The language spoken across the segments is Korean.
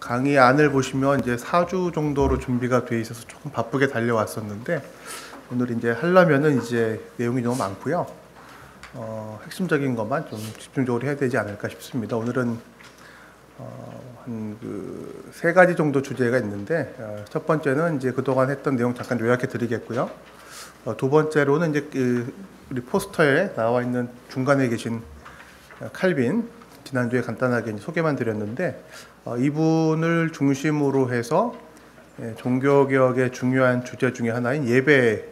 강의 안을 보시면 이제 4주 정도로 준비가 돼 있어서 조금 바쁘게 달려왔었는데 오늘 이제 하려면은 이제 내용이 너무 많고요. 어, 핵심적인 것만 좀 집중적으로 해야 되지 않을까 싶습니다. 오늘은 어, 한그 세 가지 정도 주제가 있는데 어, 첫 번째는 이제 그동안 했던 내용 잠깐 요약해 드리겠고요. 어, 두 번째로는 이제 그 우리 포스터에 나와 있는 중간에 계신 어, 칼빈 지난주에 간단하게 소개만 드렸는데 어, 이분을 중심으로 해서 예, 종교 개혁의 중요한 주제 중에 하나인 예배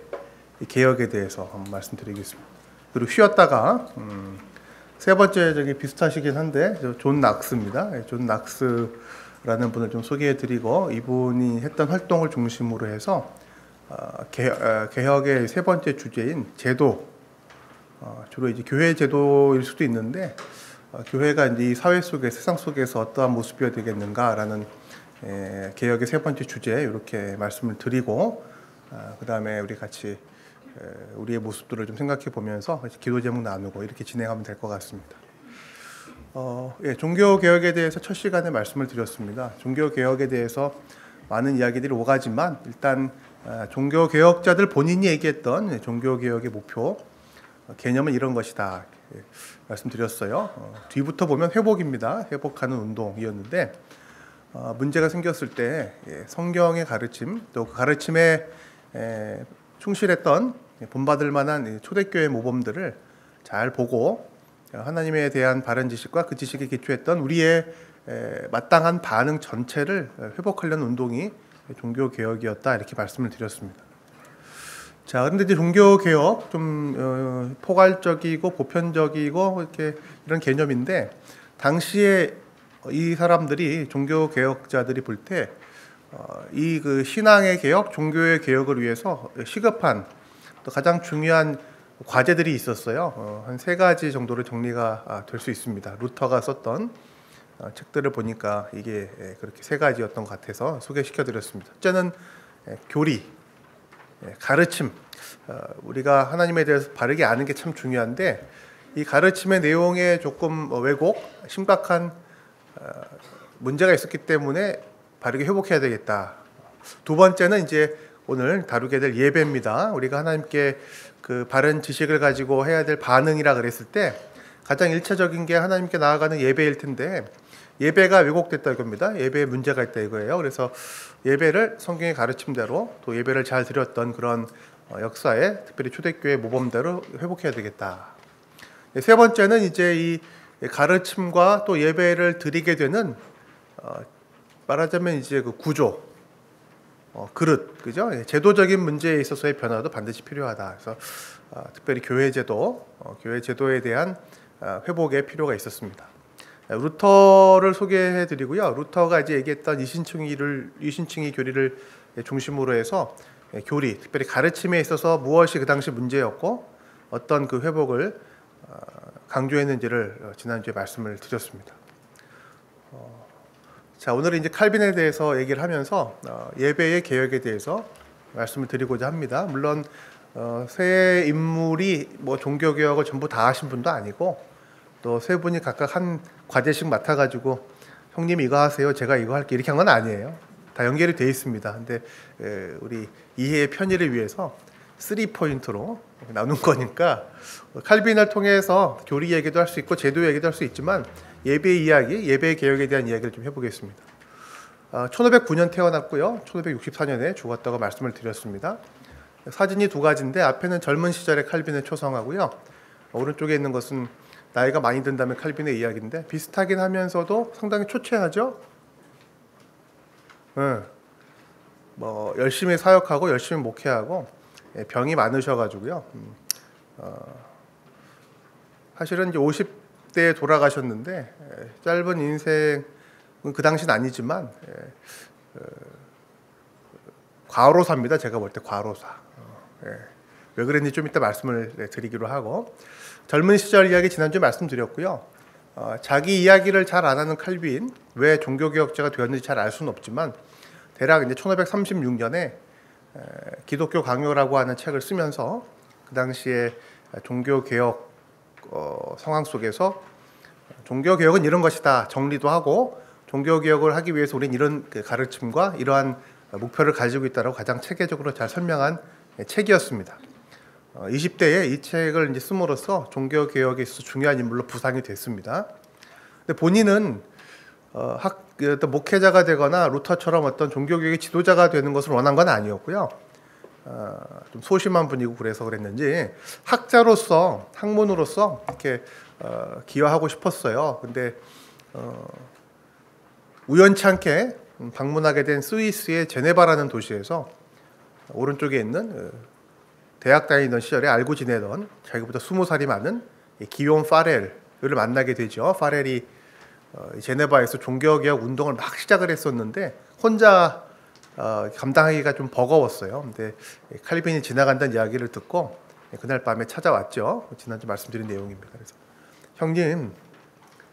개혁에 대해서 한번 말씀드리겠습니다. 그리고 쉬었다가 음, 세 번째 저기 비슷하시긴 한데 존 낙스입니다. 예, 존 낙스라는 분을 좀 소개해드리고 이분이 했던 활동을 중심으로 해서 어, 개, 어, 개혁의 세 번째 주제인 제도 어, 주로 이제 교회 제도일 수도 있는데 어, 교회가 이제 이 사회 속에 세상 속에서 어떠한 모습이어야 되겠는가라는 에, 개혁의 세 번째 주제 이렇게 말씀을 드리고 어, 그 다음에 우리 같이 에, 우리의 모습들을 좀 생각해 보면서 기도 제목 나누고 이렇게 진행하면 될 것 같습니다. 어, 예, 종교 개혁에 대해서 첫 시간에 말씀을 드렸습니다. 종교 개혁에 대해서 많은 이야기들이 오가지만 일단 어, 종교 개혁자들 본인이 얘기했던 종교 개혁의 목표 어, 개념은 이런 것이다. 예, 말씀드렸어요. 어, 뒤부터 보면 회복입니다. 회복하는 운동이었는데 어, 문제가 생겼을 때 예, 성경의 가르침 또 그 가르침에 에, 충실했던 본받을 만한 초대교회 모범들을 잘 보고 하나님에 대한 바른 지식과 그 지식에 기초했던 우리의 에, 마땅한 반응 전체를 회복하려는 운동이 종교 개혁이었다 이렇게 말씀을 드렸습니다. 자, 그런데 이제 종교 개혁 좀 어, 포괄적이고 보편적이고 이렇게 이런 개념인데 당시에 이 사람들이 종교 개혁자들이 볼 때 이 그 신앙의 개혁, 종교의 개혁을 위해서 시급한 또 가장 중요한 과제들이 있었어요. 어, 한세 가지 정도로 정리가 아, 될수 있습니다. 루터가 썼던 어, 책들을 보니까 이게 예, 그렇게 세 가지였던 것 같아서 소개시켜 드렸습니다. 첫째는 예, 교리, 예, 가르침. 어, 우리가 하나님에 대해서 바르게 아는 게 참 중요한데 이 가르침의 내용에 조금 왜곡, 심각한 문제가 있었기 때문에 바르게 회복해야 되겠다. 두 번째는 이제 오늘 다루게 될 예배입니다. 우리가 하나님께 그 바른 지식을 가지고 해야 될 반응이라 그랬을 때 가장 일차적인 게 하나님께 나아가는 예배일 텐데 예배가 왜곡됐다 이겁니다. 예배에 문제가 있다 이거예요. 그래서 예배를 성경의 가르침대로 또 예배를 잘 드렸던 그런 어, 역사에 특별히 초대교회 모범대로 회복해야 되겠다. 네, 세 번째는 이제 이 가르침과 또 예배를 드리게 되는 어, 말하자면 이제 그 구조, 어, 그릇, 그죠? 예, 제도적인 문제에 있어서의 변화도 반드시 필요하다. 그래서 어, 특별히 교회 제도, 어, 교회 제도에 대한 어, 회복의 필요가 있었습니다. 예, 루터를 소개해 드리고요. 루터가 이제 얘기했던 이신층이를 이신층이 교리를 중심으로 해서 예, 교리, 특별히 가르침에 있어서 무엇이 그 당시 문제였고 어떤 그 회복을 어, 강조했는지를 어, 지난주에 말씀을 드렸습니다. 자, 오늘은 이제 칼빈에 대해서 얘기를 하면서 예배의 개혁에 대해서 말씀을 드리고자 합니다. 물론 세 인물이 뭐 종교 개혁을 전부 다 하신 분도 아니고 또 세 분이 각각 한 과제씩 맡아가지고 형님 이거 하세요, 제가 이거 할게 이렇게 한 건 아니에요. 다 연결이 돼 있습니다. 근데 우리 이해의 편의를 위해서 3 포인트로 나눈 거니까 칼빈을 통해서 교리 얘기도 할 수 있고 제도 얘기도 할 수 있지만 예배 이야기, 예배 개혁에 대한 이야기를 좀 해보겠습니다. 1509년 아, 태어났고요. 1564년에 죽었다고 말씀을 드렸습니다. 사진이 두 가지인데 앞에는 젊은 시절의 칼빈을 초성하고요. 오른쪽에 있는 것은 나이가 많이 든 다음에 칼빈의 이야기인데 비슷하긴 하면서도 상당히 초췌하죠. 네. 뭐 열심히 사역하고 열심히 목회하고 예, 병이 많으셔가지고요. 음, 어, 사실은 이제 50대에 돌아가셨는데 예, 짧은 인생은 그 당시는 아니지만 예, 어, 과로사입니다. 제가 볼 때 과로사. 어, 예. 왜 그랬는지 좀 이따 말씀을 네, 드리기로 하고 젊은 시절 이야기 지난주에 말씀드렸고요. 어, 자기 이야기를 잘 안 하는 칼빈 왜 종교개혁자가 되었는지 잘 알 수는 없지만 대략 이제 1536년에 에, 기독교 강요라고 하는 책을 쓰면서 그 당시에 종교개혁 어, 상황 속에서 종교개혁은 이런 것이다 정리도 하고 종교 개혁을 하기 위해서 우리는 이런 그 가르침과 이러한 목표를 가지고 있다라고 가장 체계적으로 잘 설명한 책이었습니다. 어, 20대에 이 책을 이제 씀으로써 종교 개혁에 있어서 중요한 인물로 부상이 됐습니다. 근데 본인은 어, 학 목회자가 되거나 루터처럼 어떤 종교 개혁의 지도자가 되는 것을 원한 건 아니었고요. 어, 좀 소심한 분이고 그래서 그랬는지 학자로서 학문으로서 이렇게 어, 기여하고 싶었어요. 근데 어, 우연치 않게 방문하게 된 스위스의 제네바라는 도시에서 오른쪽에 있는 어, 대학 다니던 시절에 알고 지내던 자기보다 스무 살이 많은 기욤 파렐을 만나게 되죠. 파렐이 어, 제네바에서 종교개혁 운동을 막 시작을 했었는데 혼자 어, 감당하기가 좀 버거웠어요. 근데 칼빈이 지나간다는 이야기를 듣고 그날 밤에 찾아왔죠. 지난주 말씀드린 내용입니다. 그래서 형님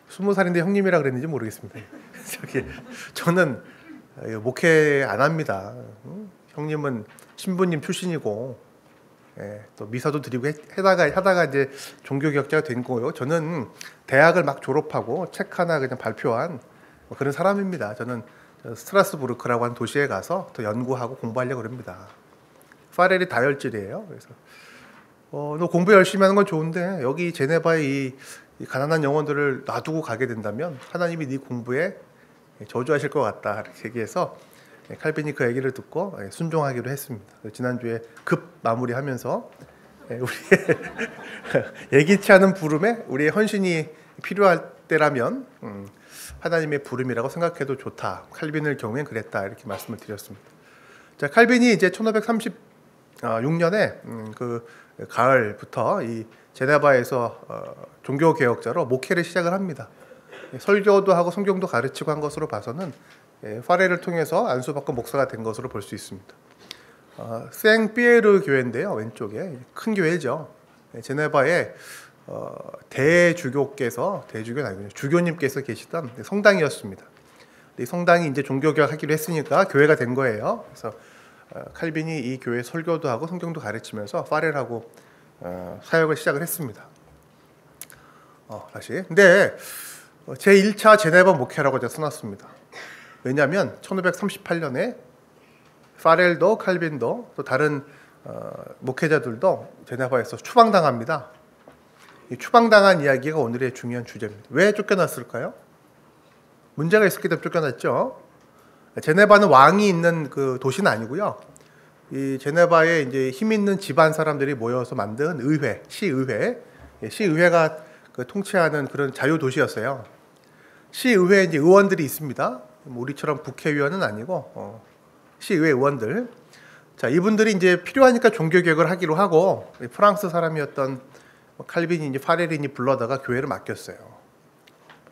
스무 살인데 형님이라 그랬는지 모르겠습니다. 저기 저는 목회 안 합니다. 형님은 신부님 출신이고 예, 또 미사도 드리고 해다가 하다가 이제 종교 개혁자가 된 거예요. 저는 대학을 막 졸업하고 책 하나 그냥 발표한 뭐 그런 사람입니다. 저는 스트라스부르크라고 하는 도시에 가서 더 연구하고 공부하려고 합니다. 파렐이 다혈질이에요. 그래서 어, 너 공부 열심히 하는 건 좋은데 여기 제네바의 이, 이 가난한 영혼들을 놔두고 가게 된다면 하나님이 네 공부에 저주하실 것 같다 이렇게 얘기해서 예, 칼빈이 그 얘기를 듣고 예, 순종하기로 했습니다. 지난주에 급 마무리하면서 예, 우리의 예기치 않은 부름에 우리의 헌신이 필요할 때라면 음, 하나님의 부름이라고 생각해도 좋다. 칼빈을 경우엔 그랬다 이렇게 말씀을 드렸습니다. 자, 칼빈이 이제 1536년에 음, 그 가을부터 이 제네바에서 어, 종교 개혁자로 목회를 시작을 합니다. 설교도 하고 성경도 가르치고 한 것으로 봐서는 예, 파레를 통해서 안수받고 목사가 된 것으로 볼 수 있습니다. 어, 생피에르 교회인데요. 왼쪽에 큰 교회죠. 예, 제네바에 어, 대주교께서 대주교는 아니군요. 주교님께서 계시던 성당이었습니다. 이 성당이 이제 종교개혁하기로 했으니까 교회가 된 거예요. 그래서 어, 칼빈이 이 교회 설교도 하고 성경도 가르치면서 파레라고 어, 사역을 시작을 했습니다. 어, 다시. 근데 제 1차 제네바 목회라고 제가 써놨습니다. 왜냐하면 1538년에 파렐도 칼빈도 또 다른 어, 목회자들도 제네바에서 추방당합니다. 이 추방당한 이야기가 오늘의 중요한 주제입니다. 왜 쫓겨났을까요? 문제가 있었기 때문에 쫓겨났죠. 제네바는 왕이 있는 그 도시는 아니고요. 이 제네바에 이제 힘 있는 집안 사람들이 모여서 만든 의회, 시의회, 예, 시의회가 그 통치하는 그런 자유 도시였어요. 시의회에 이제 의원들이 있습니다. 뭐 우리처럼 국회의원은 아니고 어, 시의회 의원들. 자 이분들이 이제 필요하니까 종교 개혁을 하기로 하고 프랑스 사람이었던 뭐 칼빈이 파레린이 불러다가 교회를 맡겼어요.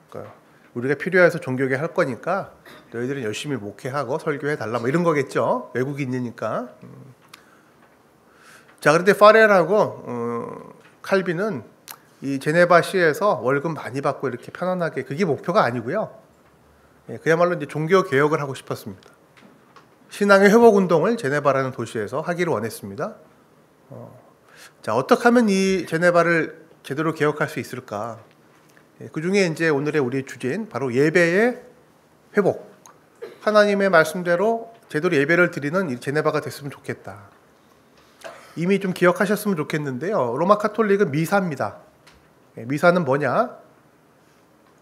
그러니까 우리가 필요해서 종교 개혁 할 거니까 너희들은 열심히 목회하고 설교해 달라 뭐 이런 거겠죠. 외국인이니까. 음. 자 그런데 파레라고 어, 칼빈은 이 제네바 시에서 월급 많이 받고 이렇게 편안하게 그게 목표가 아니고요. 예, 그야말로 이제 종교 개혁을 하고 싶었습니다. 신앙의 회복 운동을 제네바라는 도시에서 하기를 원했습니다. 어, 자 어떻게 하면 이 제네바를 제대로 개혁할 수 있을까? 예, 그 중에 이제 오늘의 우리 주제인 바로 예배의 회복. 하나님의 말씀대로 제대로 예배를 드리는 이 제네바가 됐으면 좋겠다. 이미 좀 기억하셨으면 좋겠는데요. 로마 카톨릭은 미사입니다. 예, 미사는 뭐냐?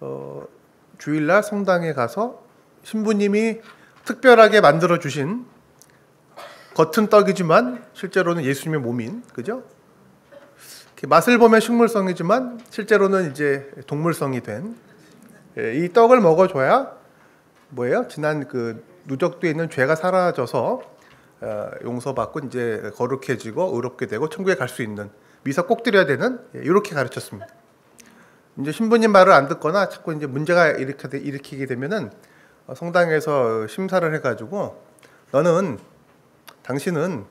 어, 주일날 성당에 가서 신부님이 특별하게 만들어 주신 겉은 떡이지만 실제로는 예수님의 몸인 그죠? 맛을 보면 식물성이지만 실제로는 이제 동물성이 된이 예, 떡을 먹어줘야 뭐예요? 지난 그 누적돼 있는 죄가 사라져서 어, 용서받고 이제 거룩해지고 의롭게 되고 천국에 갈 수 있는 미사 꼭 드려야 되는 이렇게 예, 가르쳤습니다. 이제 신부님 말을 안 듣거나 자꾸 이제 문제가 일으키게 되면은 어, 성당에서 심사를 해가지고 너는 당신은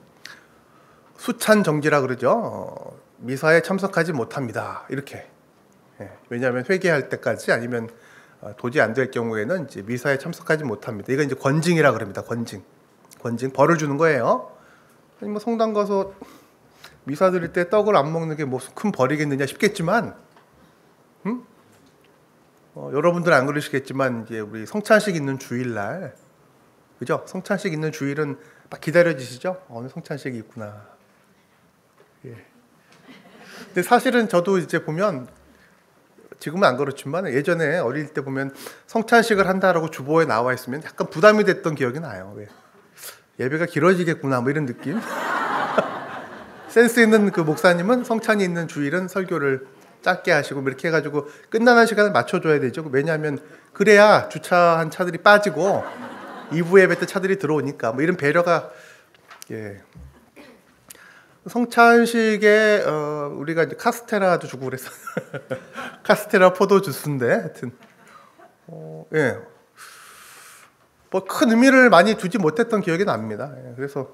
수찬 정지라 그러죠. 어, 미사에 참석하지 못합니다. 이렇게. 예, 왜냐하면 회개할 때까지 아니면 어, 도저히 안 될 경우에는 이제 미사에 참석하지 못합니다. 이건 이제 권징이라 그럽니다. 권징. 권징 벌을 주는 거예요. 아니 뭐 성당 가서 미사 드릴 때 떡을 안 먹는 게 무슨 큰 벌이겠느냐 싶겠지만 음? 어, 여러분들은 안 그러시겠지만 이제 우리 성찬식 있는 주일날 그죠? 성찬식 있는 주일은 막 기다려지시죠? 어, 오늘 성찬식이 있구나. 예. 근데 사실은 저도 이제 보면 지금은 안 그렇지만 예전에 어릴 때 보면 성찬식을 한다라고 주보에 나와 있으면 약간 부담이 됐던 기억이 나요. 왜? 예배가 길어지겠구나 뭐 이런 느낌. 센스 있는 그 목사님은 성찬이 있는 주일은 설교를 짧게 하시고 뭐 이렇게 해가지고 끝나는 시간을 맞춰줘야 되죠. 왜냐하면 그래야 주차한 차들이 빠지고 2부 예배 때 차들이 들어오니까 뭐 이런 배려가 예. 성찬식에 어, 우리가 이제 카스테라도 주고 그랬어. 카스테라 포도 주스인데 하여튼 어, 예. 뭐 큰 의미를 많이 두지 못했던 기억이 납니다. 예. 그래서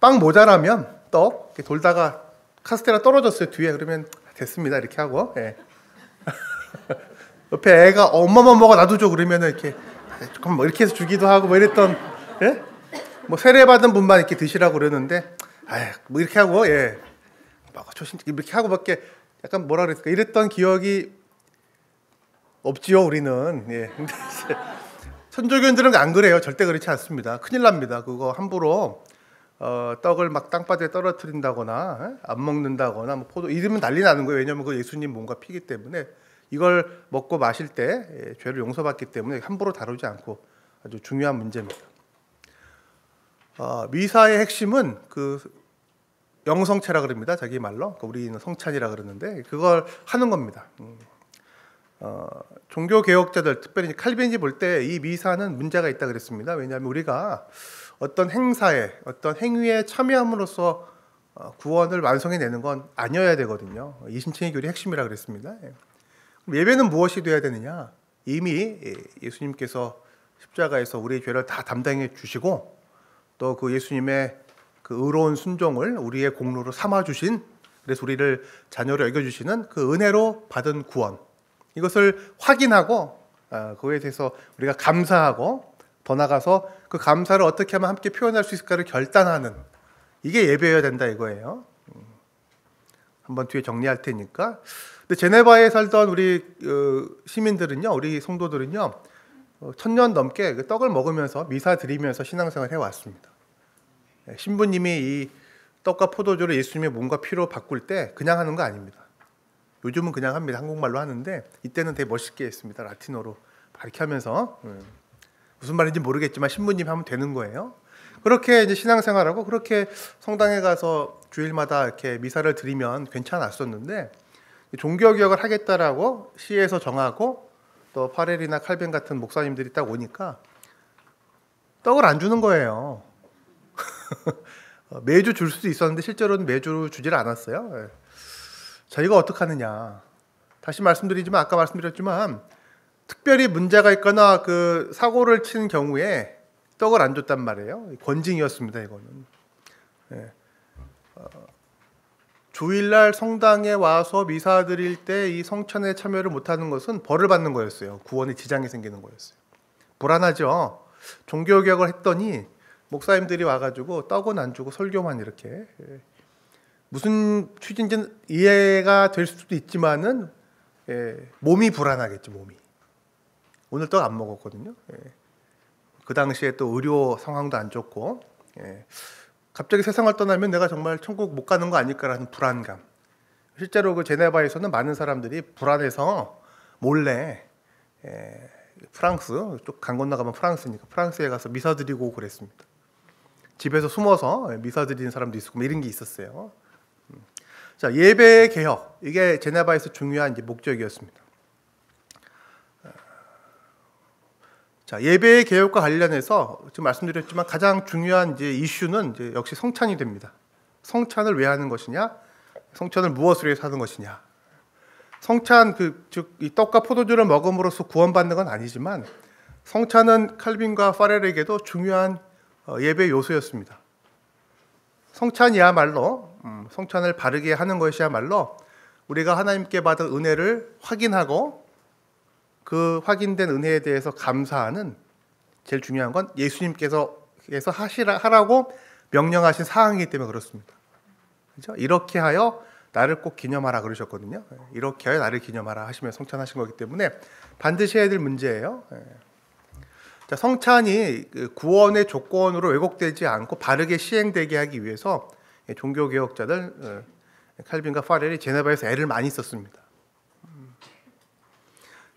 빵 모자라면 떡 돌다가 카스테라 떨어졌어요 뒤에 그러면 됐습니다 이렇게 하고 예. 옆에 애가 엄마만 먹어 줘 그러면은 이렇게 조금 뭐 이렇게 해서 주기도 하고 뭐 이랬던 예? 뭐 세례 받은 분만 이렇게 드시라고 그러는데 아뭐 이렇게 하고 예. 막 조심 이렇게 하고밖에 약간 뭐라 그랬을까 이랬던 기억이 없지요 우리는 예. 천주교인들은 안 그래요 절대 그렇지 않습니다 큰일 납니다 그거 함부로 어, 떡을 막 땅바닥에 떨어뜨린다거나 에? 안 먹는다거나 뭐 포도 이러면 난리 나는 거예요 왜냐하면 그 예수님 뭔가 피기 때문에 이걸 먹고 마실 때 예, 죄를 용서받기 때문에 함부로 다루지 않고 아주 중요한 문제입니다. 어, 미사의 핵심은 그 영성체라 그럽니다. 자기 말로 그 우리는 성찬이라 그러는데 그걸 하는 겁니다. 음. 어, 종교 개혁자들 특별히 칼빈이 볼 때 이 미사는 문제가 있다 그랬습니다. 왜냐하면 우리가 어떤 행사에 어떤 행위에 참여함으로써 어, 구원을 완성해내는 건 아니어야 되거든요. 이신칭의 교리 핵심이라 그랬습니다. 예. 예배는 무엇이 되어야 되느냐? 이미 예수님께서 십자가에서 우리의 죄를 다 담당해 주시고 또 그 예수님의 그 의로운 순종을 우리의 공로로 삼아 주신 그래서 우리를 자녀로 여겨 주시는 그 은혜로 받은 구원 이것을 확인하고 어, 그거에 대해서 우리가 감사하고 더 나가서 그 감사를 어떻게 하면 함께 표현할 수 있을까를 결단하는 이게 예배여야 된다 이거예요. 음. 한번 뒤에 정리할 테니까 근데 제네바에 살던 우리 어, 시민들은요, 우리 성도들은요, 어, 천년 넘게 그 떡을 먹으면서 미사 드리면서 신앙생활 해왔습니다. 예, 신부님이 이 떡과 포도주를 예수님의 몸과 피로 바꿀 때 그냥 하는 거 아닙니다. 요즘은 그냥 합니다. 한국말로 하는데 이때는 되게 멋있게 했습니다. 라틴어로 이렇게 하면서 예. 무슨 말인지 모르겠지만 신부님 하면 되는 거예요. 그렇게 이제 신앙생활하고 그렇게 성당에 가서 주일마다 이렇게 미사를 드리면 괜찮았었는데 종교 개혁을 하겠다라고 시에서 정하고 또 파렐이나 칼빈 같은 목사님들이 딱 오니까 떡을 안 주는 거예요. 매주 줄 수도 있었는데 실제로는 매주 주질 않았어요. 예. 저희가 어떻게 하느냐. 다시 말씀드리지만 아까 말씀드렸지만 특별히 문제가 있거나 그 사고를 친 경우에 떡을 안 줬단 말이에요. 권징이었습니다. 이거는. 예. 어, 주일날 성당에 와서 미사 드릴 때 이 성찬에 참여를 못하는 것은 벌을 받는 거였어요. 구원에 지장이 생기는 거였어요. 불안하죠. 종교 개혁을 했더니 목사님들이 와가지고 떡은 안 주고 설교만 이렇게 예. 무슨 취지인지는 이해가 될 수도 있지만은 예, 몸이 불안하겠죠 몸이 오늘 떡 안 먹었거든요. 예. 그 당시에 또 의료 상황도 안 좋고 예. 갑자기 세상을 떠나면 내가 정말 천국 못 가는 거 아닐까라는 불안감. 실제로 그 제네바에서는 많은 사람들이 불안해서 몰래 에, 프랑스 쪽 강 건너가면 프랑스니까 프랑스에 가서 미사 드리고 그랬습니다. 집에서 숨어서 미사 드리는 사람도 있었고 뭐 이런 게 있었어요. 음. 자 예배 개혁 이게 제네바에서 중요한 이제 목적이었습니다. 자, 예배의 개혁과 관련해서 지금 말씀드렸지만 가장 중요한 이제 이슈는 이제 역시 성찬이 됩니다. 성찬을 왜 하는 것이냐? 성찬을 무엇을 위해서 하는 것이냐? 성찬 그즉 이 떡과 포도주를 먹음으로써 구원받는 건 아니지만 성찬은 칼빈과 파렐에게도 중요한 어, 예배 요소였습니다. 성찬이야말로 음, 성찬을 바르게 하는 것이야말로 우리가 하나님께 받은 은혜를 확인하고 그 확인된 은혜에 대해서 감사하는 제일 중요한 건 예수님께서 하시라 하라고 명령하신 사항이기 때문에 그렇습니다. 그렇죠? 이렇게 하여 나를 꼭 기념하라 그러셨거든요. 예, 이렇게 나를 기념하라 하시며 성찬하신 거기 때문에 반드시 해야 될 문제예요. 예. 자, 성찬이 그 구원의 조건으로 왜곡되지 않고 바르게 시행되게 하기 위해서 종교 개혁자들 어, 칼빈과 파렐이 제네바에서 애를 많이 썼습니다.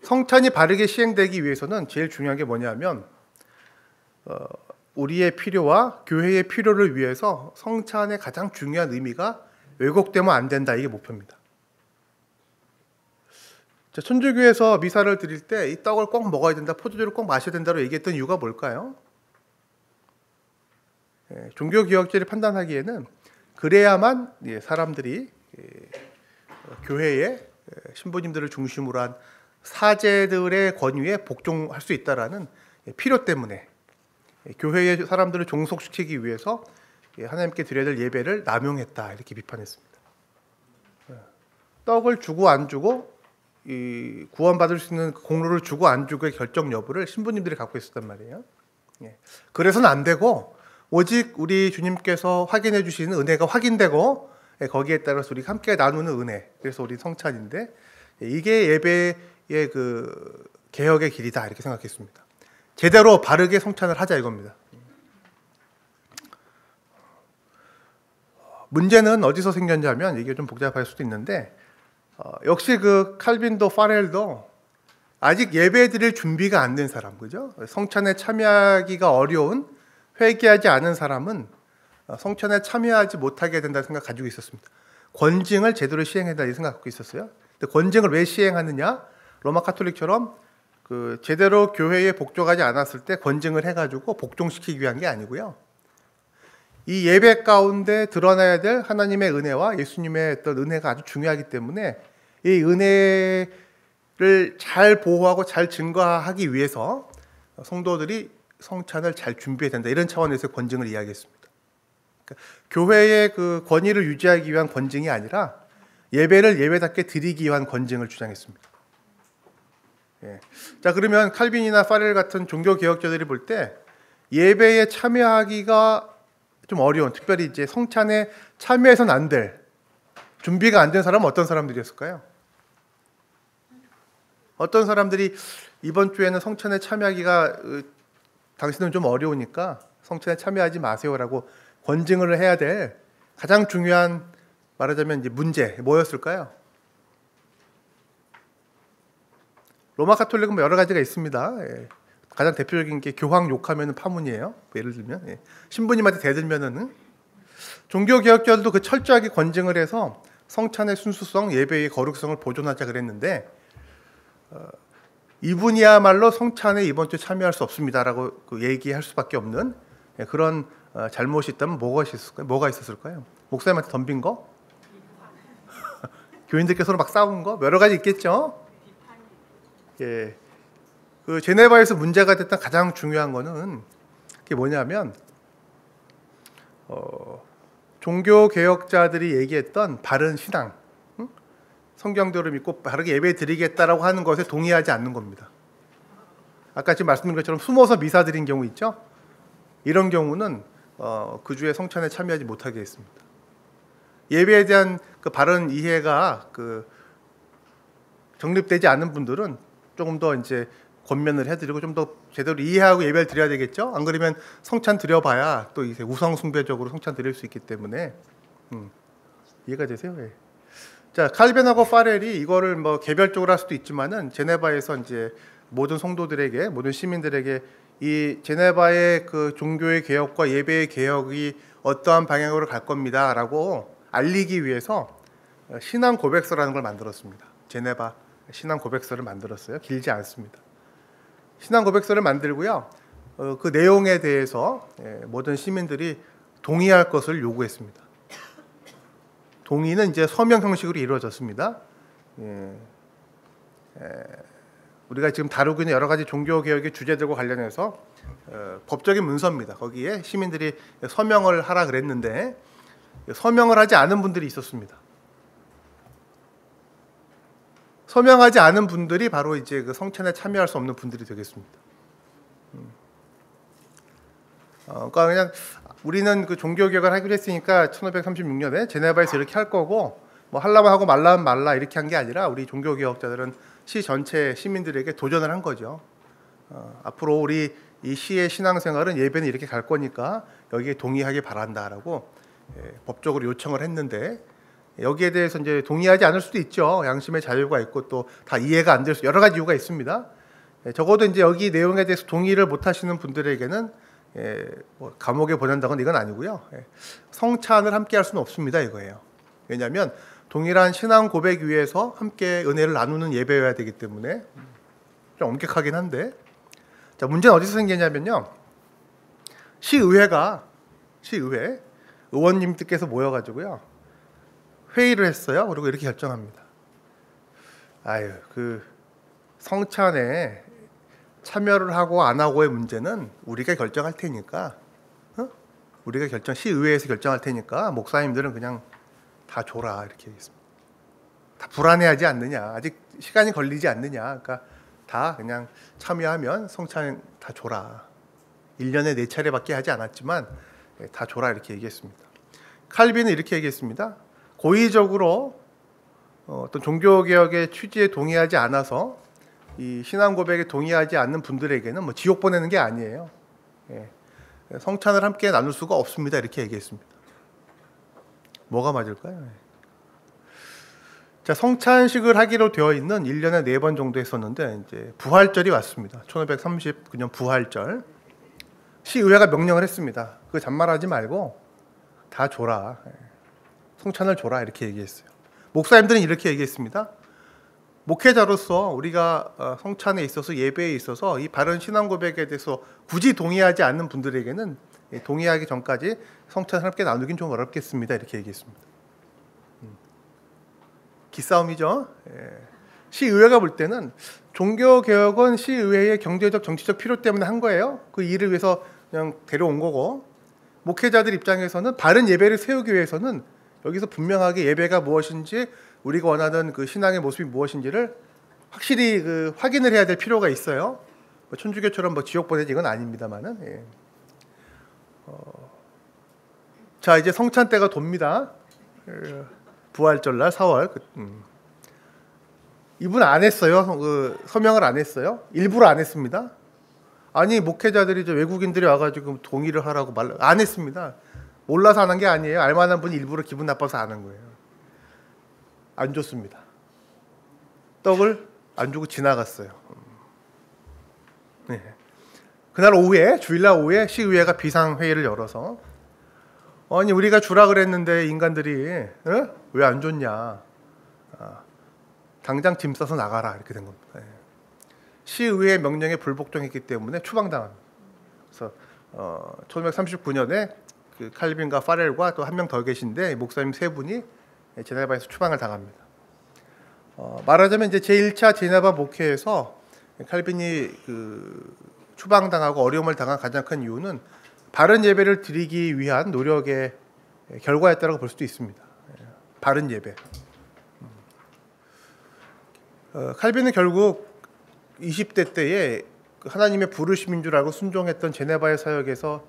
성찬이 바르게 시행되기 위해서는 제일 중요한 게 뭐냐면 어, 우리의 필요와 교회의 필요를 위해서 성찬의 가장 중요한 의미가 왜곡되면 안 된다 이게 목표입니다. 자, 천주교에서 미사를 드릴 때 이 떡을 꼭 먹어야 된다, 포도주를 꼭 마셔야 된다로 얘기했던 이유가 뭘까요? 예, 종교 개혁자를 판단하기에는 그래야만 예, 사람들이 예, 교회의 예, 신부님들을 중심으로 한 사제들의 권위에 복종할 수 있다라는 예, 필요 때문에 예, 교회의 사람들을 종속시키기 위해서 예, 하나님께 드려야 될 예배를 남용했다 이렇게 비판했습니다. 예, 떡을 주고 안 주고 이 구원받을 수 있는 공로를 주고 안 주고의 결정 여부를 신부님들이 갖고 있었단 말이에요. 예. 그래서는 안 되고 오직 우리 주님께서 확인해 주시는 은혜가 확인되고 예, 거기에 따라서 우리 함께 나누는 은혜. 그래서 우리 성찬인데 예, 이게 예배의 그 개혁의 길이다 이렇게 생각했습니다. 제대로 바르게 성찬을 하자 이겁니다. 문제는 어디서 생겼냐면 이게 좀 복잡할 수도 있는데 어, 역시 그 칼빈도 파렐도 아직 예배 드릴 준비가 안 된 사람, 그죠? 성찬에 참여하기가 어려운 회개하지 않은 사람은 어, 성찬에 참여하지 못하게 된다 생각 가지고 있었습니다. 권징을 제대로 시행해야 된다 생각하고 있었어요. 근데 권징을 왜 시행하느냐? 로마 카톨릭처럼 그 제대로 교회에 복종하지 않았을 때 권징을 해가지고 복종시키기 위한 게 아니고요. 이 예배 가운데 드러나야 될 하나님의 은혜와 예수님의 어떤 은혜가 아주 중요하기 때문에 이 은혜를 잘 보호하고 잘 증거하기 위해서 성도들이 성찬을 잘 준비해야 된다. 이런 차원에서 권징을 이야기했습니다. 그러니까 교회의 그 권위를 유지하기 위한 권징이 아니라 예배를 예배답게 드리기 위한 권징을 주장했습니다. 예. 자 그러면 칼빈이나 파렐 같은 종교 개혁자들이 볼 때 예배에 참여하기가 좀 어려운, 특별히 이제 성찬에 참여해서는 안 될, 준비가 안 된 사람은 어떤 사람들이었을까요? 어떤 사람들이 이번 주에는 성찬에 참여하기가 어, 당신은 좀 어려우니까 성찬에 참여하지 마세요라고 권징을 해야 될 가장 중요한 말하자면 이제 문제 뭐였을까요? 로마 카톨릭은 뭐 여러 가지가 있습니다. 예. 가장 대표적인 게 교황 욕하면 파문이에요. 뭐 예를 들면 예. 신부님한테 대들면은 종교 개혁자들도 그 철저하게 권증을 해서 성찬의 순수성, 예배의 거룩성을 보존하자 그랬는데 어, 이분이야말로 성찬에 이번 주 참여할 수 없습니다라고 그 얘기할 수밖에 없는 예, 그런 어, 잘못이 있다면 뭐가 있었을까요? 뭐가 있었을까요? 목사님한테 덤빈 거? 교인들께 서로 막 싸운 거? 여러 가지 있겠죠. 예. 그 제네바에서 문제가 됐던 가장 중요한 거는 그게 뭐냐면 어, 종교 개혁자들이 얘기했던 바른 신앙, 응? 성경대로 믿고 바르게 예배 드리겠다라고 하는 것에 동의하지 않는 겁니다. 아까 지금 말씀드린 것처럼 숨어서 미사 드린 경우 있죠. 이런 경우는 어, 그 주에 성찬에 참여하지 못하게 했습니다. 예배에 대한 그 바른 이해가 그 정립되지 않은 분들은 조금 더 이제 권면을 해드리고 좀 더 제대로 이해하고 예배를 드려야 되겠죠. 안 그러면 성찬 드려봐야 또 이제 우상 숭배적으로 성찬 드릴 수 있기 때문에 음, 이해가 되세요? 예. 자 칼벤하고 파렐이 이거를 뭐 개별적으로 할 수도 있지만은 제네바에서 이제 모든 성도들에게 모든 시민들에게 이 제네바의 그 종교의 개혁과 예배의 개혁이 어떠한 방향으로 갈 겁니다라고 알리기 위해서 신앙 고백서라는 걸 만들었습니다. 제네바 신앙 고백서를 만들었어요. 길지 않습니다. 신앙 고백서를 만들고요. 어, 그 내용에 대해서 예, 모든 시민들이 동의할 것을 요구했습니다. 동의는 이제 서명 형식으로 이루어졌습니다. 예, 예, 우리가 지금 다루고 있는 여러 가지 종교 개혁의 주제들과 관련해서 어, 법적인 문서입니다. 거기에 시민들이 서명을 하라 그랬는데 서명을 하지 않은 분들이 있었습니다. 서명하지 않은 분들이 바로 이제 그 성찬에 참여할 수 없는 분들이 되겠습니다. 음. 어, 그러니까 그냥 우리는 그 종교 개혁을 하기로 했으니까 1536년에 제네바에서 이렇게 할 거고 뭐 하려면 하고 말라면 말라 이렇게 한 게 아니라 우리 종교 개혁자들은 시 전체 시민들에게 도전을 한 거죠. 어, 앞으로 우리 이 시의 신앙생활은 예배는 이렇게 갈 거니까 여기에 동의하기 바란다라고 예, 법적으로 요청을 했는데 여기에 대해서 이제 동의하지 않을 수도 있죠. 양심의 자유가 있고 또 다 이해가 안 될 수 여러 가지 이유가 있습니다. 예, 적어도 이제 여기 내용에 대해서 동의를 못 하시는 분들에게는 예, 뭐 감옥에 보낸다건 이건 아니고요. 예, 성찬을 함께 할 수는 없습니다. 이거예요. 왜냐하면 동일한 신앙 고백 위에서 함께 은혜를 나누는 예배여야 되기 때문에 좀 엄격하긴 한데 자 문제는 어디서 생기냐면요. 시의회가 시의회 의원님들께서 모여가지고요 회의를 했어요. 그리고 이렇게 결정합니다. 아유 그 성찬에 참여를 하고 안 하고의 문제는 우리가 결정할 테니까 어? 우리가 결정 시의회에서 결정할 테니까 목사님들은 그냥 다 줘라 이렇게 얘기했습니다. 다 불안해하지 않느냐 아직 시간이 걸리지 않느냐 그러니까 다 그냥 참여하면 성찬 다 줘라 1년에 네 차례밖에 하지 않았지만 예, 다 줘라 이렇게 얘기했습니다. 칼빈은 이렇게 얘기했습니다. 고의적으로 어, 어떤 종교개혁의 취지에 동의하지 않아서 이 신앙 고백에 동의하지 않는 분들에게는 뭐 지옥 보내는 게 아니에요. 예. 성찬을 함께 나눌 수가 없습니다. 이렇게 얘기했습니다. 뭐가 맞을까요? 예. 자, 성찬식을 하기로 되어 있는 1년에 4번 정도 했었는데 이제 부활절이 왔습니다. 1539년 부활절. 시의회가 명령을 했습니다. 그 잔말하지 말고 다 줘라. 예. 성찬을 줘라 이렇게 얘기했어요. 목사님들은 이렇게 얘기했습니다. 목회자로서 우리가 어, 성찬에 있어서 예배에 있어서 이 바른 신앙 고백에 대해서 굳이 동의하지 않는 분들에게는 동의하기 전까지 성찬을 함께 나누긴 좀 어렵겠습니다. 이렇게 얘기했습니다. 음. 기싸움이죠. 예. 시의회가 볼 때는 종교 개혁은 시의회의 경제적 정치적 필요 때문에 한 거예요. 그 일을 위해서 그냥 데려온 거고 목회자들 입장에서는 바른 예배를 세우기 위해서는 여기서 분명하게 예배가 무엇인지 우리가 원하는 그 신앙의 모습이 무엇인지를 확실히 그 확인을 해야 될 필요가 있어요. 뭐 천주교처럼 뭐 지옥 보내지 이건 아닙니다만은. 예. 어, 자 이제 성찬 때가 돕니다. 예. 부활절 날 4월. 그, 음. 이분 안 했어요. 그 서명을 안 했어요. 일부러 안 했습니다. 아니 목회자들이 외국인들이 와가지고 동의를 하라고 말 안 했습니다. 몰라서 하는 게 아니에요. 알만한 분이 일부러 기분 나빠서 하는 거예요. 안 줬습니다. 떡을 안 주고 지나갔어요. 네. 그날 오후에 주일날 오후에 시의회가 비상 회의를 열어서 아니 우리가 주라 그랬는데 인간들이 어? 왜안 줬냐? 아, 당장 짐 싸서 나가라 이렇게 된 겁니다. 네. 시의회 명령에 불복종했기 때문에 추방당합니다. 그래서 어, 1939년에 그 칼빈과 파렐과 또 한 명 더 계신데 목사님 세 분이 제네바에서 추방을 당합니다. 어, 말하자면 이제 제1차 제네바 목회에서 칼빈이 그 추방당하고 어려움을 당한 가장 큰 이유는 바른 예배를 드리기 위한 노력의 결과였다고 볼 수도 있습니다. 바른 예배. 어, 칼빈은 결국 20대 때에 그 하나님의 부르심인 줄 알고 순종했던 제네바의 사역에서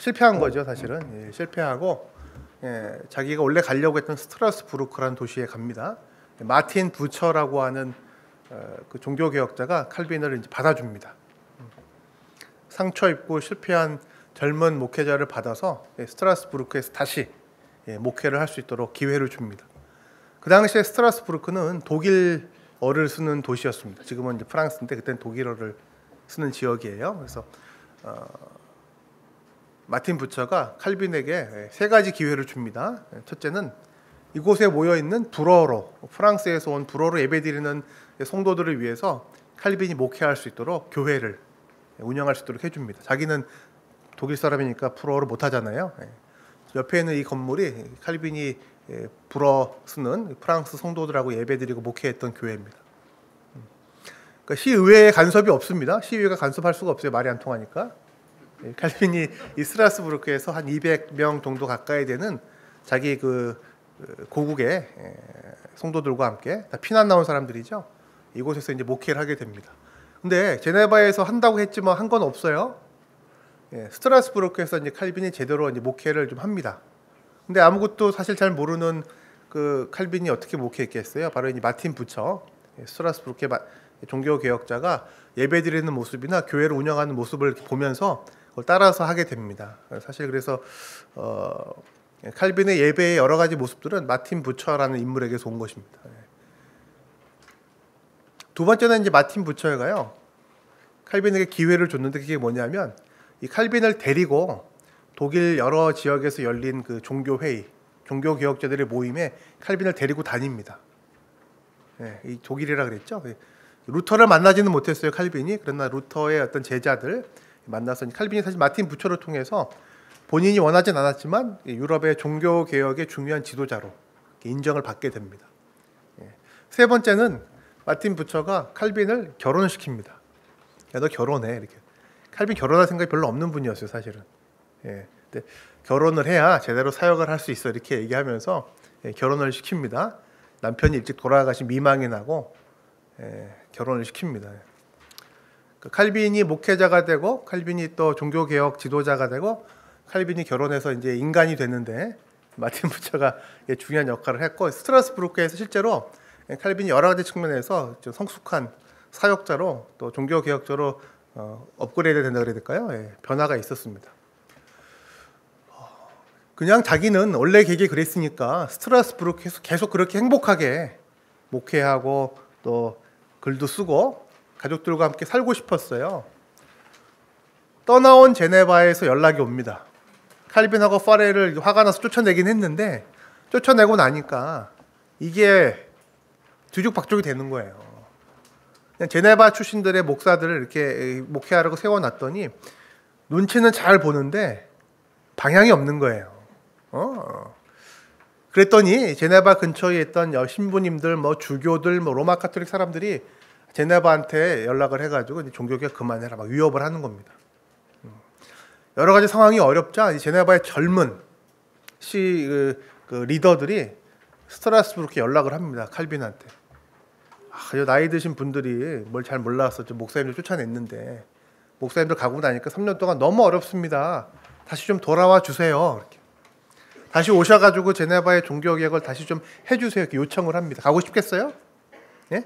실패한 거죠, 사실은. 예, 실패하고 예, 자기가 원래 가려고 했던 스트라스부르크라는 도시에 갑니다. 마틴 부처라고 하는 어, 그 종교 개혁자가 칼빈을 이제 받아줍니다. 상처 입고 실패한 젊은 목회자를 받아서 예, 스트라스부르크에서 다시 예, 목회를 할 수 있도록 기회를 줍니다. 그 당시에 스트라스부르크는 독일어를 쓰는 도시였습니다. 지금은 이제 프랑스인데 그때는 독일어를 쓰는 지역이에요. 그래서 어, 마틴 부처가 칼빈에게 세 가지 기회를 줍니다. 첫째는 이곳에 모여 있는 불어로 프랑스에서 온 불어로 예배드리는 성도들을 위해서 칼빈이 목회할 수 있도록 교회를 운영할 수 있도록 해줍니다. 자기는 독일 사람이니까 불어를 못 하잖아요. 옆에 있는 이 건물이 칼빈이 불어 쓰는 프랑스 성도들하고 예배드리고 목회했던 교회입니다. 그러니까 시의회에 간섭이 없습니다. 시의회가 간섭할 수가 없어요. 말이 안 통하니까. 예, 칼빈이 이 스트라스부르크에서 한 200명 정도 가까이 되는 자기 그, 그 고국의 예, 성도들과 함께 다 피난 나온 사람들이죠. 이곳에서 이제 목회를 하게 됩니다. 근데 제네바에서 한다고 했지만 한 건 없어요. 예, 스트라스부르크에서 이제 칼빈이 제대로 이제 목회를 좀 합니다. 근데 아무것도 사실 잘 모르는 그 칼빈이 어떻게 목회했겠어요? 바로 이 마틴 부처 스트라스부르크의 종교 개혁자가 예배드리는 모습이나 교회를 운영하는 모습을 보면서 그걸 따라서 하게 됩니다. 사실 그래서 어, 칼빈의 예배의 여러 가지 모습들은 마틴 부처라는 인물에게서 온 것입니다. 예. 두 번째는 이제 마틴 부처가요. 칼빈에게 기회를 줬는데 그게 뭐냐면 이 칼빈을 데리고 독일 여러 지역에서 열린 그 종교 회의, 종교 개혁자들의 모임에 칼빈을 데리고 다닙니다. 예, 이 독일이라 그랬죠. 예. 루터를 만나지는 못했어요 칼빈이 그러나 루터의 어떤 제자들 만나서 칼빈이 사실 마틴 부처를 통해서 본인이 원하진 않았지만 유럽의 종교 개혁의 중요한 지도자로 인정을 받게 됩니다. 예. 세 번째는 마틴 부처가 칼빈을 결혼시킵니다. 야 너 결혼해 이렇게. 칼빈 결혼할 생각이 별로 없는 분이었어요 사실은. 예. 근데 결혼을 해야 제대로 사역을 할 수 있어 이렇게 얘기하면서 예, 결혼을 시킵니다. 남편이 일찍 돌아가신 미망이 나고 예, 결혼을 시킵니다. 그 칼빈이 목회자가 되고 칼빈이 또 종교 개혁 지도자가 되고 칼빈이 결혼해서 이제 인간이 됐는데 마틴 부처가 중요한 역할을 했고 스트라스부르크에서 실제로 칼빈이 여러 가지 측면에서 성숙한 사역자로 또 종교 개혁자로 어, 업그레이드 된다 그래야 될까요? 예, 변화가 있었습니다. 그냥 자기는 원래 계획이 그랬으니까 스트라스부르크에서 계속 그렇게 행복하게 목회하고 또 글도 쓰고 가족들과 함께 살고 싶었어요. 떠나온 제네바에서 연락이 옵니다. 칼빈하고 파레를 화가 나서 쫓아내긴 했는데 쫓아내고 나니까 이게 뒤죽박죽이 되는 거예요. 제네바 출신들의 목사들을 이렇게 목회하라고 세워놨더니 눈치는 잘 보는데 방향이 없는 거예요. 어. 그랬더니 제네바 근처에 있던 신부님들, 뭐 주교들, 뭐 로마 카톨릭 사람들이 제네바한테 연락을 해가지고 종교개혁 그만해라 막 위협을 하는 겁니다. 음. 여러 가지 상황이 어렵자 제네바의 젊은 시 그, 그 리더들이 스트라스부르크 연락을 합니다. 칼빈한테. 아, 나이 드신 분들이 뭘 잘 몰라서 좀 목사님들 쫓아냈는데 목사님들 가고 나니까 3년 동안 너무 어렵습니다. 다시 좀 돌아와 주세요. 이렇게. 다시 오셔가지고 제네바의 종교 개혁을 다시 좀 해주세요. 이렇게 요청을 합니다. 가고 싶겠어요? 예?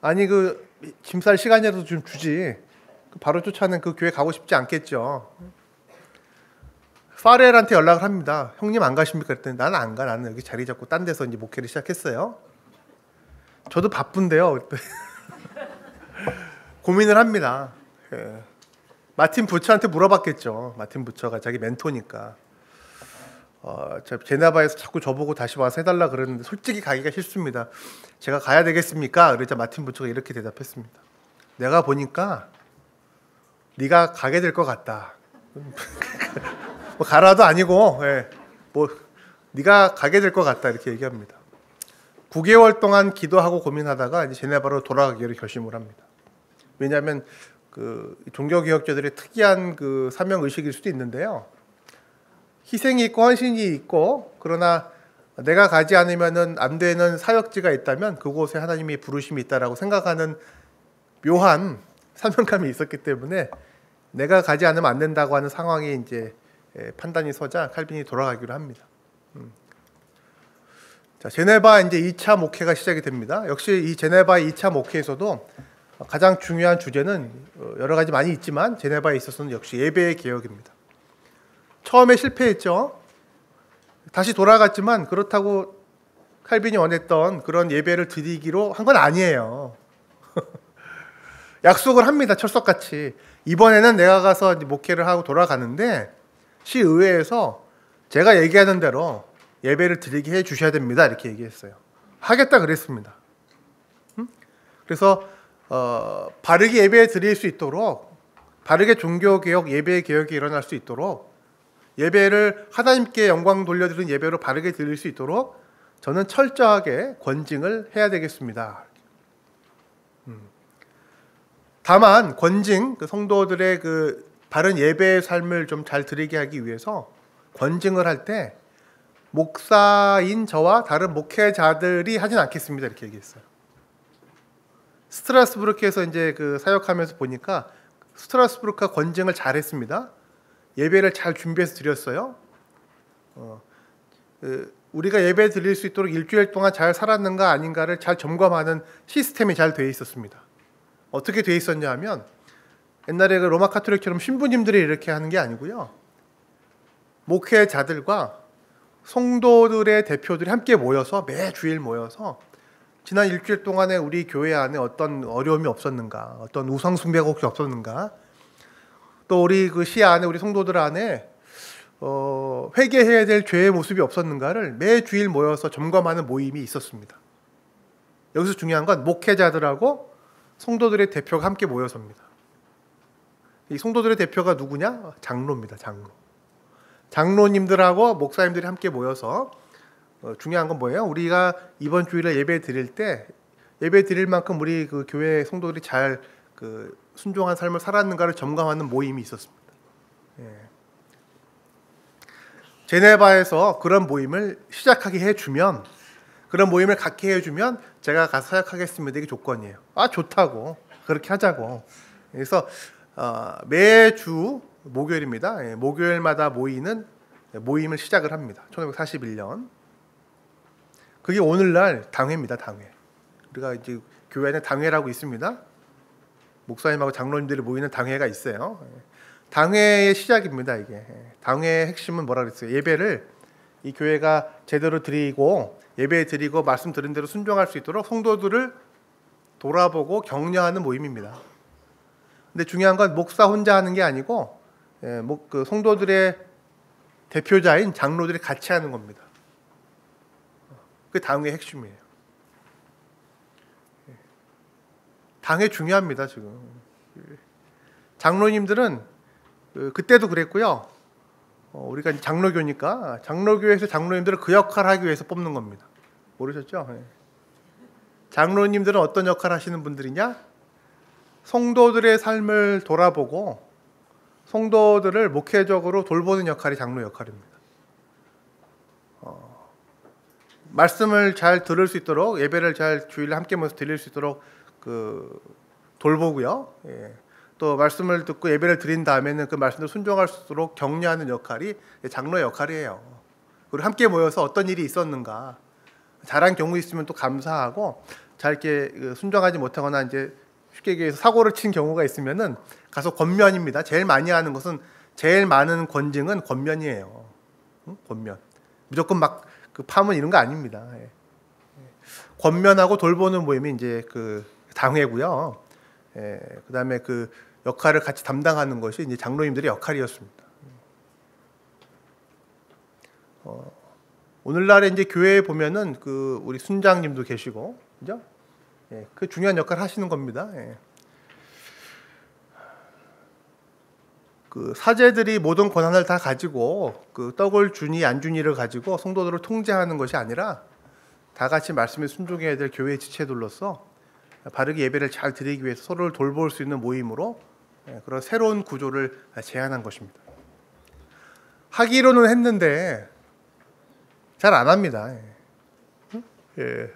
아니 그 짐 쌀 시간이라도 좀 주지. 그 바로 쫓아낸 그 교회 가고 싶지 않겠죠. 파렐한테 연락을 합니다. 형님 안 가십니까? 그랬더니 나는 안 가. 나는 여기 자리 잡고 딴 데서 이제 목회를 시작했어요. 저도 바쁜데요. 고민을 합니다. 예. 마틴 부처한테 물어봤겠죠. 마틴 부처가 자기 멘토니까. 어, 제네바에서 자꾸 저보고 다시 와서 해달라 그러는데 솔직히 가기가 싫습니다. 제가 가야 되겠습니까? 그러자 마틴 부처가 이렇게 대답했습니다. 내가 보니까 네가 가게 될 것 같다. 뭐 가라도 아니고 예, 뭐 네가 가게 될 것 같다 이렇게 얘기합니다. 9개월 동안 기도하고 고민하다가 이제 제네바로 돌아가기로 결심을 합니다. 왜냐하면 그 종교 개혁자들의 특이한 그 사명 의식일 수도 있는데요. 희생이 있고 헌신이 있고 그러나 내가 가지 않으면은 안 되는 사역지가 있다면 그곳에 하나님이 부르심이 있다라고 생각하는 묘한 사명감이 있었기 때문에 내가 가지 않으면 안 된다고 하는 상황이 이제 예, 판단이 서자 칼빈이 돌아가기로 합니다. 음. 자, 제네바 이제 2차 목회가 시작이 됩니다. 역시 이 제네바 2차 목회에서도 가장 중요한 주제는 어, 여러 가지 많이 있지만 제네바에 있어서는 역시 예배의 개혁입니다. 처음에 실패했죠. 다시 돌아갔지만 그렇다고 칼빈이 원했던 그런 예배를 드리기로 한 건 아니에요. 약속을 합니다. 철석같이. 이번에는 내가 가서 목회를 하고 돌아가는데 시의회에서 제가 얘기하는 대로 예배를 드리게 해 주셔야 됩니다. 이렇게 얘기했어요. 하겠다 그랬습니다. 그래서 어, 바르게 예배 드릴 수 있도록 바르게 종교 개혁, 예배 개혁이 일어날 수 있도록 예배를 하나님께 영광 돌려드리는 예배로 바르게 드릴 수 있도록 저는 철저하게 권징을 해야 되겠습니다. 음. 다만 권징 그 성도들의 그 바른 예배의 삶을 좀 잘 드리게 하기 위해서 권징을 할 때 목사인 저와 다른 목회자들이 하진 않겠습니다 이렇게 얘기했어요. 스트라스부르크에서 이제 그 사역하면서 보니까 스트라스부르크가 권징을 잘했습니다. 예배를 잘 준비해서 드렸어요. 어, 그 우리가 예배 드릴 수 있도록 일주일 동안 잘 살았는가 아닌가를 잘 점검하는 시스템이 잘 되어 있었습니다. 어떻게 되어 있었냐 하면 옛날에 그 로마 카톨릭처럼 신부님들이 이렇게 하는 게 아니고요. 목회자들과 성도들의 대표들이 함께 모여서 매 주일 모여서 지난 일주일 동안에 우리 교회 안에 어떤 어려움이 없었는가, 어떤 우상 숭배가 혹시 없었는가, 또 우리 그 시 안에 우리 성도들 안에 어, 회개해야 될 죄의 모습이 없었는가를 매 주일 모여서 점검하는 모임이 있었습니다. 여기서 중요한 건 목회자들하고 성도들의 대표가 함께 모여섭니다. 이 성도들의 대표가 누구냐? 장로입니다. 장로. 장로님들하고 목사님들이 함께 모여서 어, 중요한 건 뭐예요? 우리가 이번 주일에 예배 드릴 때 예배 드릴 만큼 우리 그 교회 성도들이 잘그 순종한 삶을 살았는가를 점검하는 모임이 있었습니다. 예. 제네바에서 그런 모임을 시작하게 해주면 그런 모임을 갖게 해주면 제가 가서 사역하겠습니다. 이게 조건이에요. 아 좋다고 그렇게 하자고. 그래서 어, 매주 목요일입니다. 예, 목요일마다 모이는 모임을 시작을 합니다. 1941년. 그게 오늘날 당회입니다. 당회. 우리가 이제 교회는 당회라고 있습니다. 목사님하고 장로님들이 모이는 당회가 있어요. 예. 당회의 시작입니다. 이게 예. 당회의 핵심은 뭐라 그랬어요? 예배를 이 교회가 제대로 드리고 예배 드리고 말씀 드린 대로 순종할 수 있도록 성도들을 돌아보고 격려하는 모임입니다. 근데 중요한 건 목사 혼자 하는 게 아니고 예, 그 성도들의 대표자인 장로들이 같이 하는 겁니다. 그 당의 핵심이에요. 예. 당회 중요합니다 지금. 장로님들은 그, 그때도 그랬고요. 어, 우리가 장로교니까 장로교에서 장로님들을 그 역할을 하기 위해서 뽑는 겁니다. 모르셨죠? 예. 장로님들은 어떤 역할 하시는 분들이냐? 성도들의 삶을 돌아보고 성도들을 목회적으로 돌보는 역할이 장로 역할입니다. 어, 말씀을 잘 들을 수 있도록 예배를 잘 주일 함께 모여서 드릴 수 있도록 그 돌보고요. 예. 또 말씀을 듣고 예배를 드린 다음에는 그 말씀을 순종할 수 있도록 격려하는 역할이 장로의 역할이에요. 그리고 함께 모여서 어떤 일이 있었는가 잘한 경우 있으면 또 감사하고 잘 이렇게 그 순종하지 못하거나 이제 쉽게 얘기해서 사고를 친 경우가 있으면은 가서 권면입니다. 제일 많이 하는 것은 제일 많은 권증은 권면이에요. 응? 권면. 무조건 막 그 파문 이런 거 아닙니다. 예. 권면하고 돌보는 모임이 이제 그 당회고요. 예. 그다음에 그 역할을 같이 담당하는 것이 이제 장로님들의 역할이었습니다. 어, 오늘날에 이제 교회에 보면은 그 우리 순장님도 계시고, 그죠? 예, 그 중요한 역할을 하시는 겁니다. 예. 그 사제들이 모든 권한을 다 가지고 그 떡을 주니 안 주니를 가지고 성도들을 통제하는 것이 아니라 다 같이 말씀에 순종해야 될 교회의 지체들로서 바르게 예배를 잘 드리기 위해서 서로를 돌볼 수 있는 모임으로 예, 그런 새로운 구조를 제안한 것입니다. 하기로는 했는데 잘 안 합니다. 예. 예.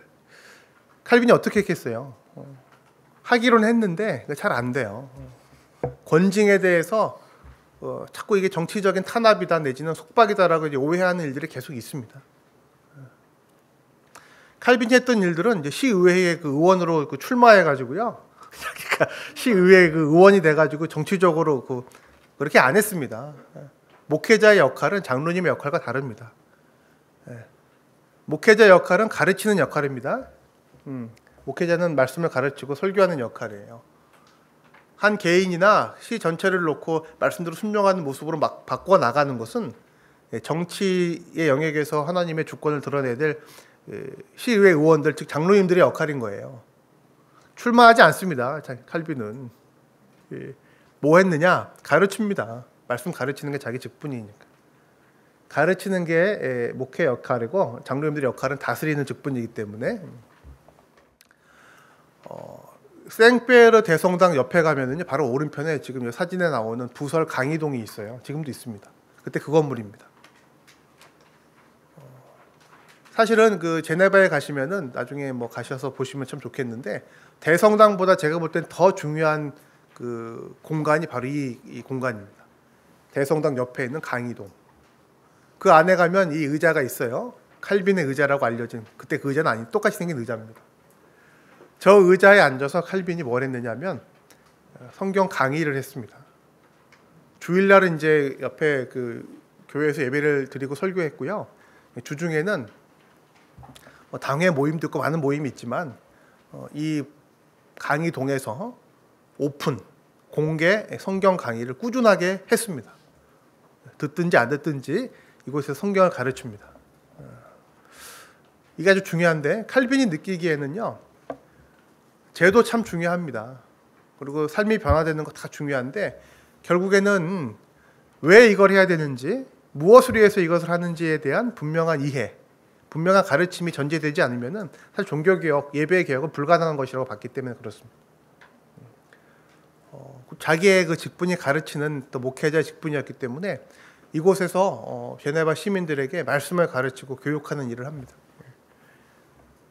칼빈이 어떻게 했겠어요? 어. 하기로는 했는데 잘 안 돼요. 권징에 대해서 어, 자꾸 이게 정치적인 탄압이다 내지는 속박이다라고 이제 오해하는 일들이 계속 있습니다. 칼빈이 했던 일들은 이제 시의회의 그 의원으로 그 출마해 가지고요. 자기가 시의회 그 의원이 돼 가지고 정치적으로 그 그렇게 안 했습니다. 목회자의 역할은 장로님의 역할과 다릅니다. 예. 목회자 역할은 가르치는 역할입니다. 음, 목회자는 말씀을 가르치고 설교하는 역할이에요. 한 개인이나 시 전체를 놓고 말씀대로 순종하는 모습으로 막 바꿔 나가는 것은 예, 정치의 영역에서 하나님의 주권을 드러내야 될 예, 시의회 의원들 즉 장로님들의 역할인 거예요. 출마하지 않습니다. 칼빈은 예, 뭐 했느냐 가르칩니다. 말씀 가르치는 게 자기 직분이니까. 가르치는 게 목회 역할이고 장로님들의 역할은 다스리는 직분이기 때문에 어, 생페르 대성당 옆에 가면은요 바로 오른편에 지금 사진에 나오는 부설 강의동이 있어요. 지금도 있습니다. 그때 그 건물입니다. 어, 사실은 그 제네바에 가시면은 나중에 뭐 가셔서 보시면 참 좋겠는데 대성당보다 제가 볼 땐 더 중요한 그 공간이 바로 이, 이 공간입니다. 대성당 옆에 있는 강의동. 그 안에 가면 이 의자가 있어요. 칼빈의 의자라고 알려진 그때 그 의자는 아니 똑같이 생긴 의자입니다. 저 의자에 앉아서 칼빈이 뭘 했느냐면 성경 강의를 했습니다. 주일날은 이제 옆에 그 교회에서 예배를 드리고 설교했고요. 주중에는 뭐 당회 모임도 있고 많은 모임이 있지만 어, 이 강의 동에서 오픈 공개 성경 강의를 꾸준하게 했습니다. 듣든지 안 듣든지 이곳에서 성경을 가르칩니다. 어, 이게 아주 중요한데 칼빈이 느끼기에는요. 제도 참 중요합니다. 그리고 삶이 변화되는 거 다 중요한데 결국에는 왜 이걸 해야 되는지 무엇을 위해서 이것을 하는지에 대한 분명한 이해, 분명한 가르침이 전제되지 않으면은 사실 종교 개혁, 예배 개혁은 불가능한 것이라고 봤기 때문에 그렇습니다. 어, 자기의 그 직분이 가르치는 또 목회자 직분이었기 때문에 이곳에서 어, 제네바 시민들에게 말씀을 가르치고 교육하는 일을 합니다.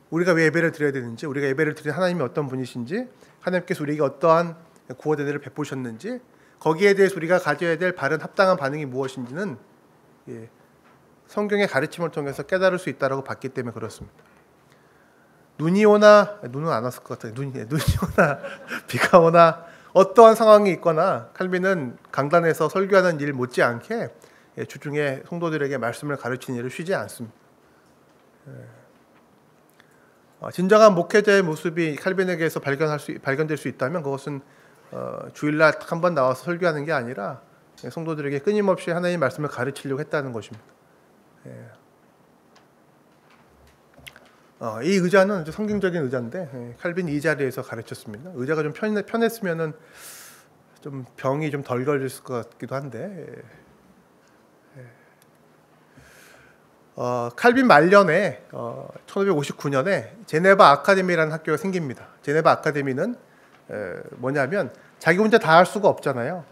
우리가 왜 예배를 드려야 되는지, 우리가 예배를 드리는 하나님이 어떤 분이신지, 하나님께서 우리에게 어떠한 구원 대대를 베푸셨는지, 거기에 대해서 우리가 가져야 될 바른 합당한 반응이 무엇인지는 예, 성경의 가르침을 통해서 깨달을 수 있다라고 봤기 때문에 그렇습니다. 눈이 오나 눈은 안 왔을 것 같아요. 눈이 눈이 오나 비가 오나 어떠한 상황이 있거나 칼빈은 강단에서 설교하는 일 못지않게 예, 주중에 성도들에게 말씀을 가르치는 일을 쉬지 않습니다. 예. 어, 진정한 목회자의 모습이 칼빈에게서 발견할 수 발견될 수 있다면 그것은 어, 주일날 한 번 나와서 설교하는 게 아니라 성도들에게 끊임없이 하나님 말씀을 가르치려고 했다는 것입니다. 예. 어, 이 의자는 성경적인 의자인데 예, 칼빈이 이 자리에서 가르쳤습니다. 의자가 좀 편, 편했으면은 좀 병이 좀 덜 걸렸을 것 같기도 한데 예. 예. 어, 칼빈 말년에 어, 1559년에 제네바 아카데미라는 학교가 생깁니다. 제네바 아카데미는 에, 뭐냐면 자기 혼자 다 할 수가 없잖아요.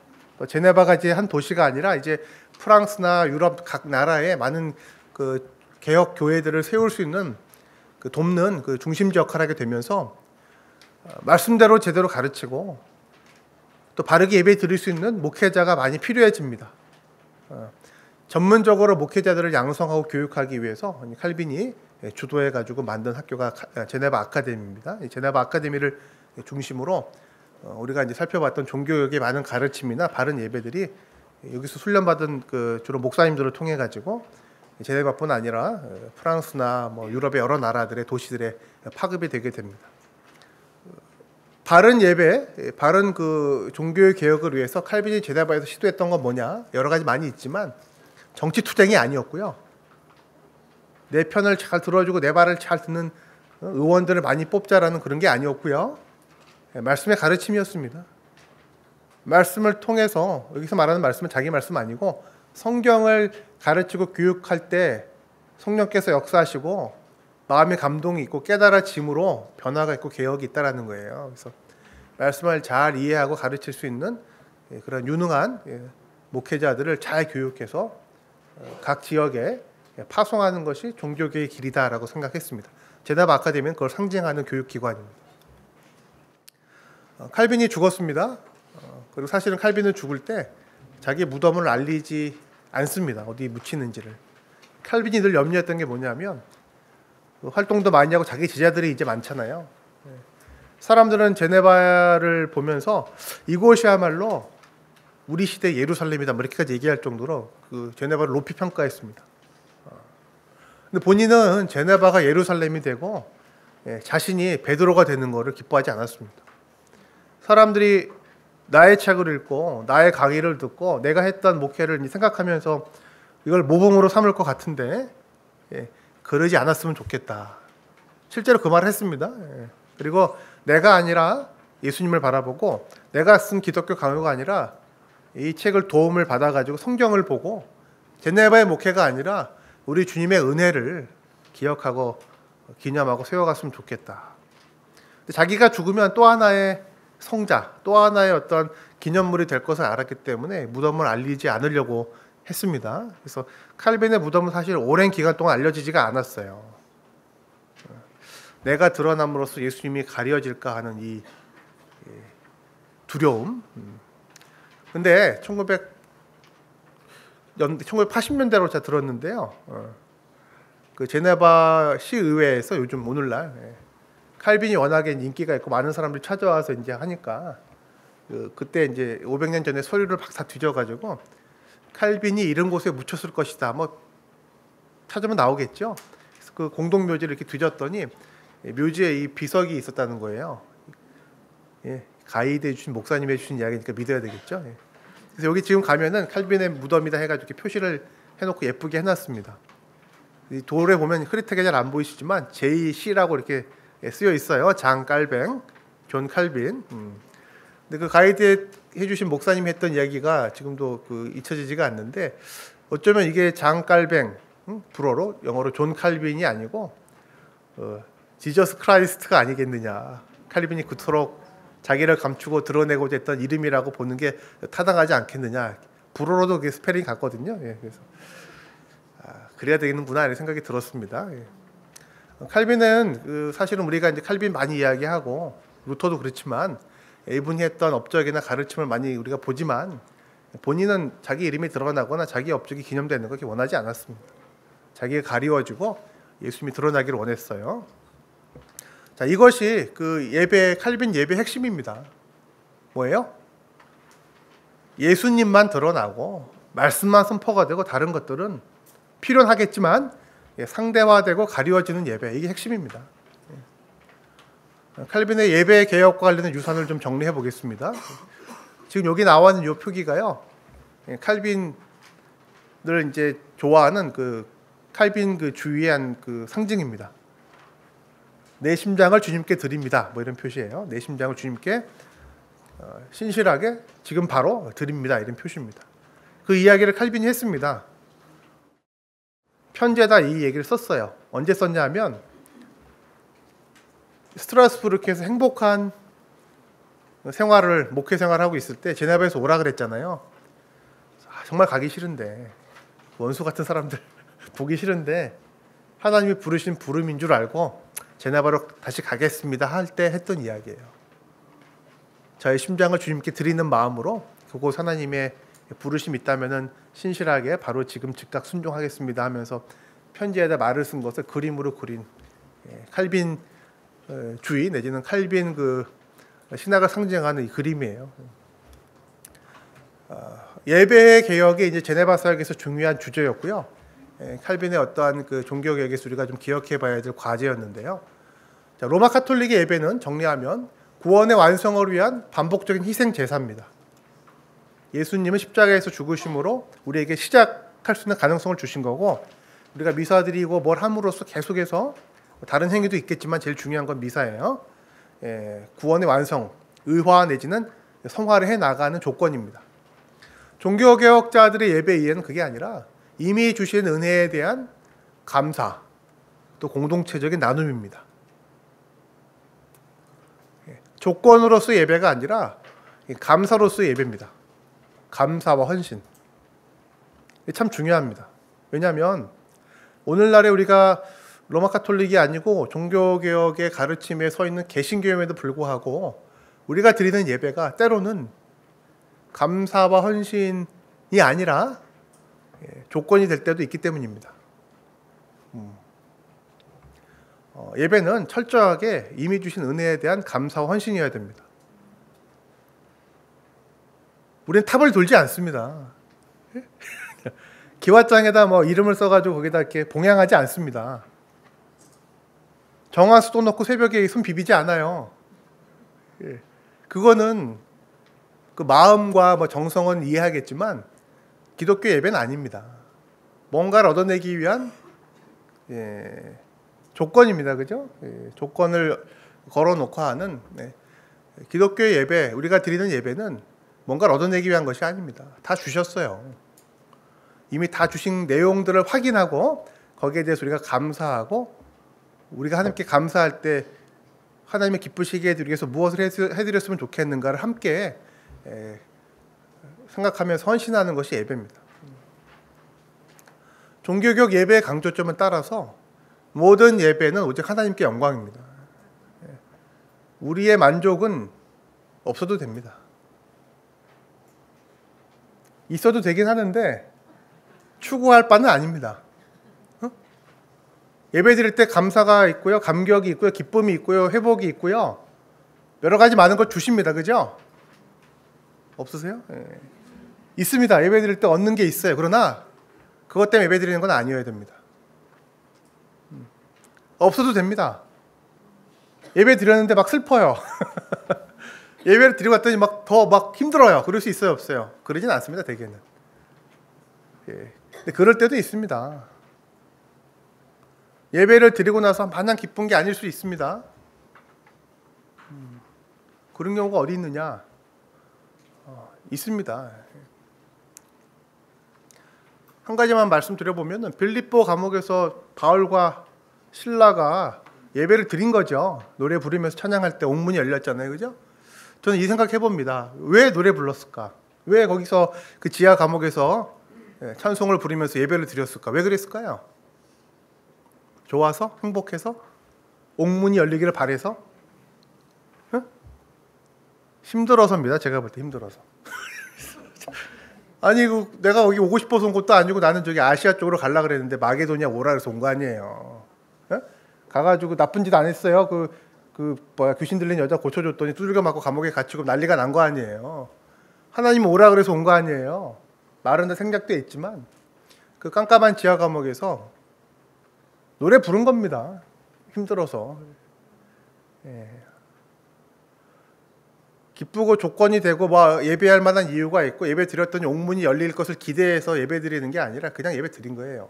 제네바가 이제 한 도시가 아니라 이제 프랑스나 유럽 각 나라에 많은 그 개혁 교회들을 세울 수 있는 그 돕는 그 중심지 역할을 하게 되면서 어, 말씀대로 제대로 가르치고 또 바르게 예배 드릴 수 있는 목회자가 많이 필요해집니다. 어, 전문적으로 목회자들을 양성하고 교육하기 위해서 칼빈이 주도해 가지고 만든 학교가 제네바 아카데미입니다. 제네바 아카데미를 중심으로 어, 우리가 이제 살펴봤던 종교역의 많은 가르침이나 바른 예배들이 여기서 훈련받은 그 주로 목사님들을 통해 가지고 제네바뿐 아니라 어, 프랑스나 뭐 유럽의 여러 나라들의 도시들에 파급이 되게 됩니다. 바른 예배, 바른 그 종교의 개혁을 위해서 칼빈이 제네바에서 시도했던 건 뭐냐? 여러 가지 많이 있지만 정치 투쟁이 아니었고요. 내 편을 잘 들어주고 내 말을 잘 듣는 어, 의원들을 많이 뽑자라는 그런 게 아니었고요. 예, 말씀의 가르침이었습니다. 말씀을 통해서 여기서 말하는 말씀은 자기 말씀 아니고 성경을 가르치고 교육할 때 성령께서 역사하시고 마음의 감동이 있고 깨달아짐으로 변화가 있고 개혁이 있다라는 거예요. 그래서 말씀을 잘 이해하고 가르칠 수 있는 예, 그런 유능한 예, 목회자들을 잘 교육해서 어, 각 지역에 파송하는 것이 종교계의 길이다라고 생각했습니다. 제답 아카데미는 그걸 상징하는 교육기관입니다. 어, 칼빈이 죽었습니다. 어, 그리고 사실은 칼빈은 죽을 때 자기 무덤을 알리지 않습니다. 어디 묻히는지를. 칼빈이 늘 염려했던 게 뭐냐면 그 활동도 많이 하고 자기 제자들이 이제 많잖아요. 네. 사람들은 제네바를 보면서 이곳이야말로 우리 시대 예루살렘이다 뭐 이렇게까지 얘기할 정도로 그 제네바를 높이 평가했습니다. 어. 근데 본인은 제네바가 예루살렘이 되고 예, 자신이 베드로가 되는 것을 기뻐하지 않았습니다. 사람들이 나의 책을 읽고 나의 강의를 듣고 내가 했던 목회를 생각하면서 이걸 모범으로 삼을 것 같은데 예, 그러지 않았으면 좋겠다. 실제로 그 말을 했습니다. 예. 그리고 내가 아니라 예수님을 바라보고 내가 쓴 기독교 강요가 아니라 이 책을 도움을 받아가지고 성경을 보고 제네바의 목회가 아니라 우리 주님의 은혜를 기억하고 기념하고 세워갔으면 좋겠다. 자기가 죽으면 또 하나의 성자 또 하나의 어떤 기념물이 될 것을 알았기 때문에 무덤을 알리지 않으려고 했습니다. 그래서 칼빈의 무덤은 사실 오랜 기간 동안 알려지지가 않았어요. 내가 드러남으로써 예수님이 가려질까 하는 이 두려움. 근데 1900 1980년대로 제가 들었는데요. 어, 그 제네바 시의회에서 요즘 오늘날 예, 칼빈이 워낙에 인기가 있고 많은 사람들이 찾아와서 이제 하니까 그 그때 이제 500년 전에 서류를 박사 뒤져가지고 칼빈이 이런 곳에 묻혔을 것이다. 뭐 찾으면 나오겠죠. 그래서 그 공동 묘지를 이렇게 뒤졌더니 예, 묘지에 이 비석이 있었다는 거예요. 예, 가이드 해주신 목사님 해주신 이야기니까 믿어야 되겠죠. 예. 그래서 여기 지금 가면은 칼빈의 무덤이다 해가지고 이렇게 표시를 해놓고 예쁘게 해놨습니다. 이 돌에 보면 흐릿하게 잘 안 보이시지만 JC라고 이렇게 쓰여 있어요. 장 칼뱅, 존 칼빈. 음. 근데 그 가이드 해주신 목사님 했던 이야기가 지금도 그 잊혀지지가 않는데 어쩌면 이게 장 칼뱅 음? 불어로 영어로 존 칼빈이 아니고 어, Jesus Christ가 아니겠느냐. 칼빈이 그토록 자기를 감추고 드러내고자 했던 이름이라고 보는 게 타당하지 않겠느냐. 불어로도 그 스펠링 같거든요. 예, 그래서 아, 그래야 되겠는구나 이런 생각이 들었습니다. 예. 칼빈은 그 사실은 우리가 이제 칼빈 많이 이야기하고 루터도 그렇지만 이분이 했던 업적이나 가르침을 많이 우리가 보지만 본인은 자기 이름이 드러나거나 자기 업적이 기념되는 것을 원하지 않았습니다. 자기가 가리워지고 예수님이 드러나기를 원했어요. 자, 이것이 그 예배 칼빈 예배 핵심입니다. 뭐예요? 예수님만 드러나고 말씀만 선포가 되고 다른 것들은 필요하겠지만 예, 상대화되고 가리워지는 예배 이게 핵심입니다. 예. 칼빈의 예배 개혁과 관련된 유산을 좀 정리해 보겠습니다. 지금 여기 나와 있는 이 표기가요. 예, 칼빈을 이제 좋아하는 그 칼빈 그 주위한 그 상징입니다. 내 심장을 주님께 드립니다. 뭐 이런 표시예요. 내 심장을 주님께 어, 신실하게 지금 바로 드립니다. 이런 표시입니다. 그 이야기를 칼빈이 했습니다. 편지에다 이 얘기를 썼어요. 언제 썼냐면 스트라스부르크에서 행복한 생활을 목회 생활을 하고 있을 때 제네바에서 오라 그랬잖아요. 아, 정말 가기 싫은데 원수 같은 사람들 보기 싫은데 하나님이 부르신 부름인 줄 알고 제네바로 다시 가겠습니다 할 때 했던 이야기예요. 저의 심장을 주님께 드리는 마음으로 그곳 하나님의 부르심 있다면은 신실하게 바로 지금 즉각 순종하겠습니다 하면서 편지에다 말을 쓴 것을 그림으로 그린 예, 칼빈 어, 주의 내지는 칼빈 그 신학을 상징하는 이 그림이에요. 어, 예배 개혁이 이제 제네바 사역에서 중요한 주제였고요. 예, 칼빈의 어떠한 그 종교 개혁에서 우리가 좀 기억해봐야 될 과제였는데요. 자, 로마 카톨릭의 예배는 정리하면 구원의 완성을 위한 반복적인 희생 제사입니다. 예수님은 십자가에서 죽으심으로 우리에게 시작할 수 있는 가능성을 주신 거고 우리가 미사 드리고 뭘 함으로써 계속해서 다른 행위도 있겠지만 제일 중요한 건 미사예요. 예, 구원의 완성, 의화 내지는 성화를 해 나가는 조건입니다. 종교 개혁자들의 예배 이해는 그게 아니라 이미 주신 은혜에 대한 감사, 또 공동체적인 나눔입니다. 예, 조건으로서 예배가 아니라 감사로서 예배입니다. 감사와 헌신. 참 중요합니다. 왜냐하면 오늘날에 우리가 로마 카톨릭이 아니고 종교개혁의 가르침에 서 있는 개신교임에도 불구하고 우리가 드리는 예배가 때로는 감사와 헌신이 아니라 예, 조건이 될 때도 있기 때문입니다. 음. 어, 예배는 철저하게 이미 주신 은혜에 대한 감사와 헌신이어야 됩니다. 우리는 탑을 돌지 않습니다. 기와장에다 뭐 이름을 써가지고 거기다 이렇게 봉양하지 않습니다. 정화수도 넣고 새벽에 손 비비지 않아요. 예. 그거는 그 마음과 뭐 정성은 이해하겠지만 기독교 예배는 아닙니다. 뭔가를 얻어내기 위한 예, 조건입니다, 그죠? 예, 조건을 걸어놓고 하는 네. 기독교 예배, 우리가 드리는 예배는 뭔가를 얻어내기 위한 것이 아닙니다. 다 주셨어요. 이미 다 주신 내용들을 확인하고 거기에 대해서 우리가 감사하고 우리가 하나님께 감사할 때 하나님의 기쁘시게 해드리기 위해서 무엇을 해드렸으면 좋겠는가를 함께 생각하면서 헌신하는 것이 예배입니다. 종교적 예배의 강조점을 따라서 모든 예배는 오직 하나님께 영광입니다. 우리의 만족은 없어도 됩니다. 있어도 되긴 하는데 추구할 바는 아닙니다. 어? 예배 드릴 때 감사가 있고요, 감격이 있고요, 기쁨이 있고요, 회복이 있고요. 여러 가지 많은 걸 주십니다. 그죠? 없으세요? 예. 있습니다. 예배 드릴 때 얻는 게 있어요. 그러나 그것 때문에 예배 드리는 건 아니어야 됩니다. 음. 없어도 됩니다. 예배 드렸는데 막 슬퍼요. 예배를 드리고 왔더니 막더막 힘들어요. 그럴 수 있어요, 없어요? 그러진 않습니다, 대개는. 예. 근데 그럴 때도 있습니다. 예배를 드리고 나서 마냥 기쁜 게 아닐 수 있습니다. 음, 그런 경우가 어디 있느냐? 어, 있습니다. 한 가지만 말씀드려보면 빌립보 감옥에서 바울과 신라가 예배를 드린 거죠. 노래 부르면서 찬양할 때 옥문이 열렸잖아요. 그죠? 저는 이 생각 해봅니다. 왜 노래 불렀을까? 왜 거기서 그 지하 감옥에서 예, 찬송을 부르면서 예배를 드렸을까? 왜 그랬을까요? 좋아서? 행복해서? 옥문이 열리기를 바래서? 응? 힘들어서입니다. 제가 볼 때 힘들어서. 아니 그 내가 거기 오고 싶어서 온 것도 아니고 나는 저기 아시아 쪽으로 갈라 그랬는데 마게도니아 오라 그래서 온 거 아니에요. 응? 가가지고 나쁜 짓 안 했어요. 그, 그, 뭐야, 귀신 들린 여자 고쳐줬더니 두들겨 맞고 감옥에 갇히고 난리가 난 거 아니에요. 하나님 오라 그래서 온 거 아니에요. 말은 다 생략돼 있지만 그 깜깜한 지하 감옥에서 노래 부른 겁니다. 힘들어서. 예. 기쁘고 조건이 되고 뭐 예배할 만한 이유가 있고 예배 드렸더니 옥문이 열릴 것을 기대해서 예배 드리는 게 아니라 그냥 예배 드린 거예요.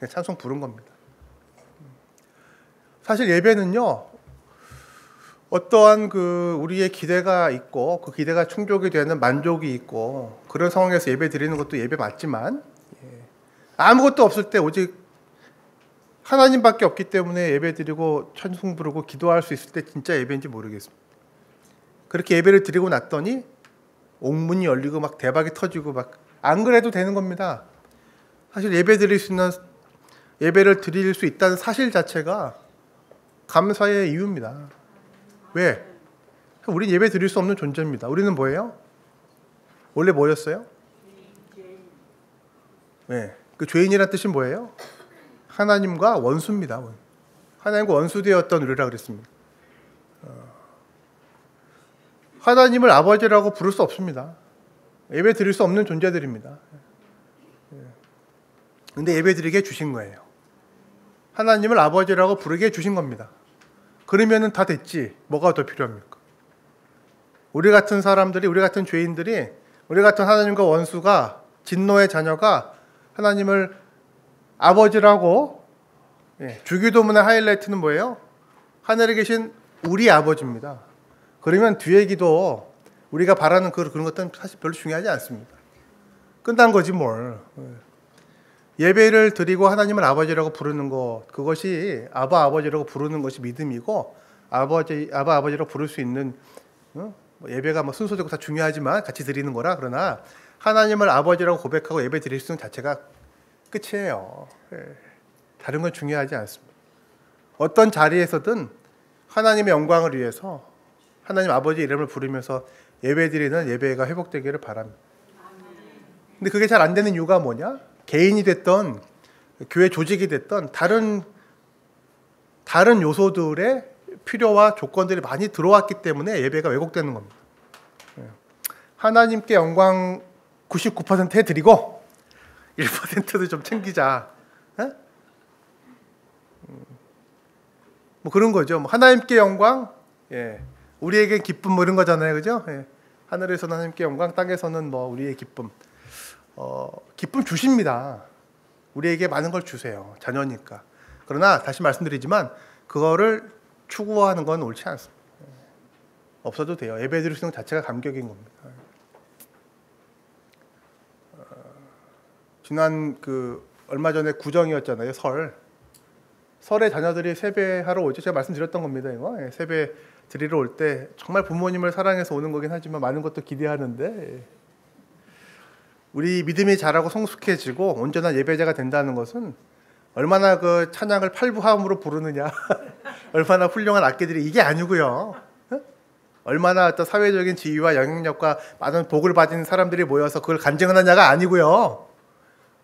그냥 찬송 부른 겁니다. 사실 예배는요, 어떠한 그 우리의 기대가 있고 그 기대가 충족이 되는 만족이 있고 그런 상황에서 예배 드리는 것도 예배 맞지만 예. 아무것도 없을 때 오직 하나님밖에 없기 때문에 예배 드리고 찬송 부르고 기도할 수 있을 때 진짜 예배인지 모르겠습니다. 그렇게 예배를 드리고 났더니 옥문이 열리고 막 대박이 터지고 막 안 그래도 되는 겁니다. 사실 예배 드릴 수 있는 예배를 드릴 수 있다는 사실 자체가 감사의 이유입니다. 왜? 우리 예배 드릴 수 없는 존재입니다. 우리는 뭐예요? 원래 뭐였어요? 네. 그 죄인이란 뜻이 뭐예요? 하나님과 원수입니다. 하나님과 원수되었던 우리라 그랬습니다. 어. 하나님을 아버지라고 부를 수 없습니다. 예배 드릴 수 없는 존재들입니다. 예. 근데 예배 드리게 주신 거예요. 하나님을 아버지라고 부르게 주신 겁니다. 그러면은 다 됐지. 뭐가 더 필요합니까? 우리 같은 사람들이, 우리 같은 죄인들이, 우리 같은 하나님과 원수가, 진노의 자녀가 하나님을 아버지라고, 예, 주기도문의 하이라이트는 뭐예요? 하늘에 계신 우리 아버지입니다. 그러면 뒤에 기도, 우리가 바라는 그, 그런 것들은 사실 별로 중요하지 않습니다. 끝난 거지 뭘. 예배를 드리고 하나님을 아버지라고 부르는 것 그것이 아바 아버지라고 부르는 것이 믿음이고 아버지 아바 아버지라고 부를 수 있는 어? 뭐 예배가 뭐 순서되고 다 중요하지만 같이 드리는 거라 그러나 하나님을 아버지라고 고백하고 예배 드릴 수 있는 자체가 끝이에요. 예. 다른 건 중요하지 않습니다. 어떤 자리에서든 하나님의 영광을 위해서 하나님 아버지 이름을 부르면서 예배 드리는 예배가 회복되기를 바랍니다. 근데 그게 잘 안 되는 이유가 뭐냐? 개인이 됐던 교회 조직이 됐던 다른 다른 요소들의 필요와 조건들이 많이 들어왔기 때문에 예배가 왜곡되는 겁니다. 예. 하나님께 영광 99% 해드리고 1%도 좀 챙기자. 에? 예? 음. 뭐 그런 거죠. 뭐 하나님께 영광, 예. 우리에게 기쁨 뭐 이런 거잖아요, 그죠? 예. 하늘에서는 하나님께 영광, 땅에서는 뭐 우리의 기쁨. 어, 기쁨 주십니다. 우리에게 많은 걸 주세요. 자녀니까. 그러나 다시 말씀드리지만 그거를 추구하는 건 옳지 않습니다. 없어도 돼요. 예배 있는 자체가 감격인 겁니다. 어, 지난 그 얼마 전에 구정이었잖아요. 설. 설에 자녀들이 세배하러 오죠. 제가 말씀드렸던 겁니다. 이거 예, 세배 드리러 올 때 정말 부모님을 사랑해서 오는 거긴 하지만 많은 것도 기대하는데 예. 우리 믿음이 자라고 성숙해지고 온전한 예배자가 된다는 것은 얼마나 그 찬양을 팔부함으로 부르느냐, 얼마나 훌륭한 악기들이 이게 아니고요. 얼마나 어떤 사회적인 지위와 영향력과 많은 복을 받은 사람들이 모여서 그걸 간증하느냐가 아니고요.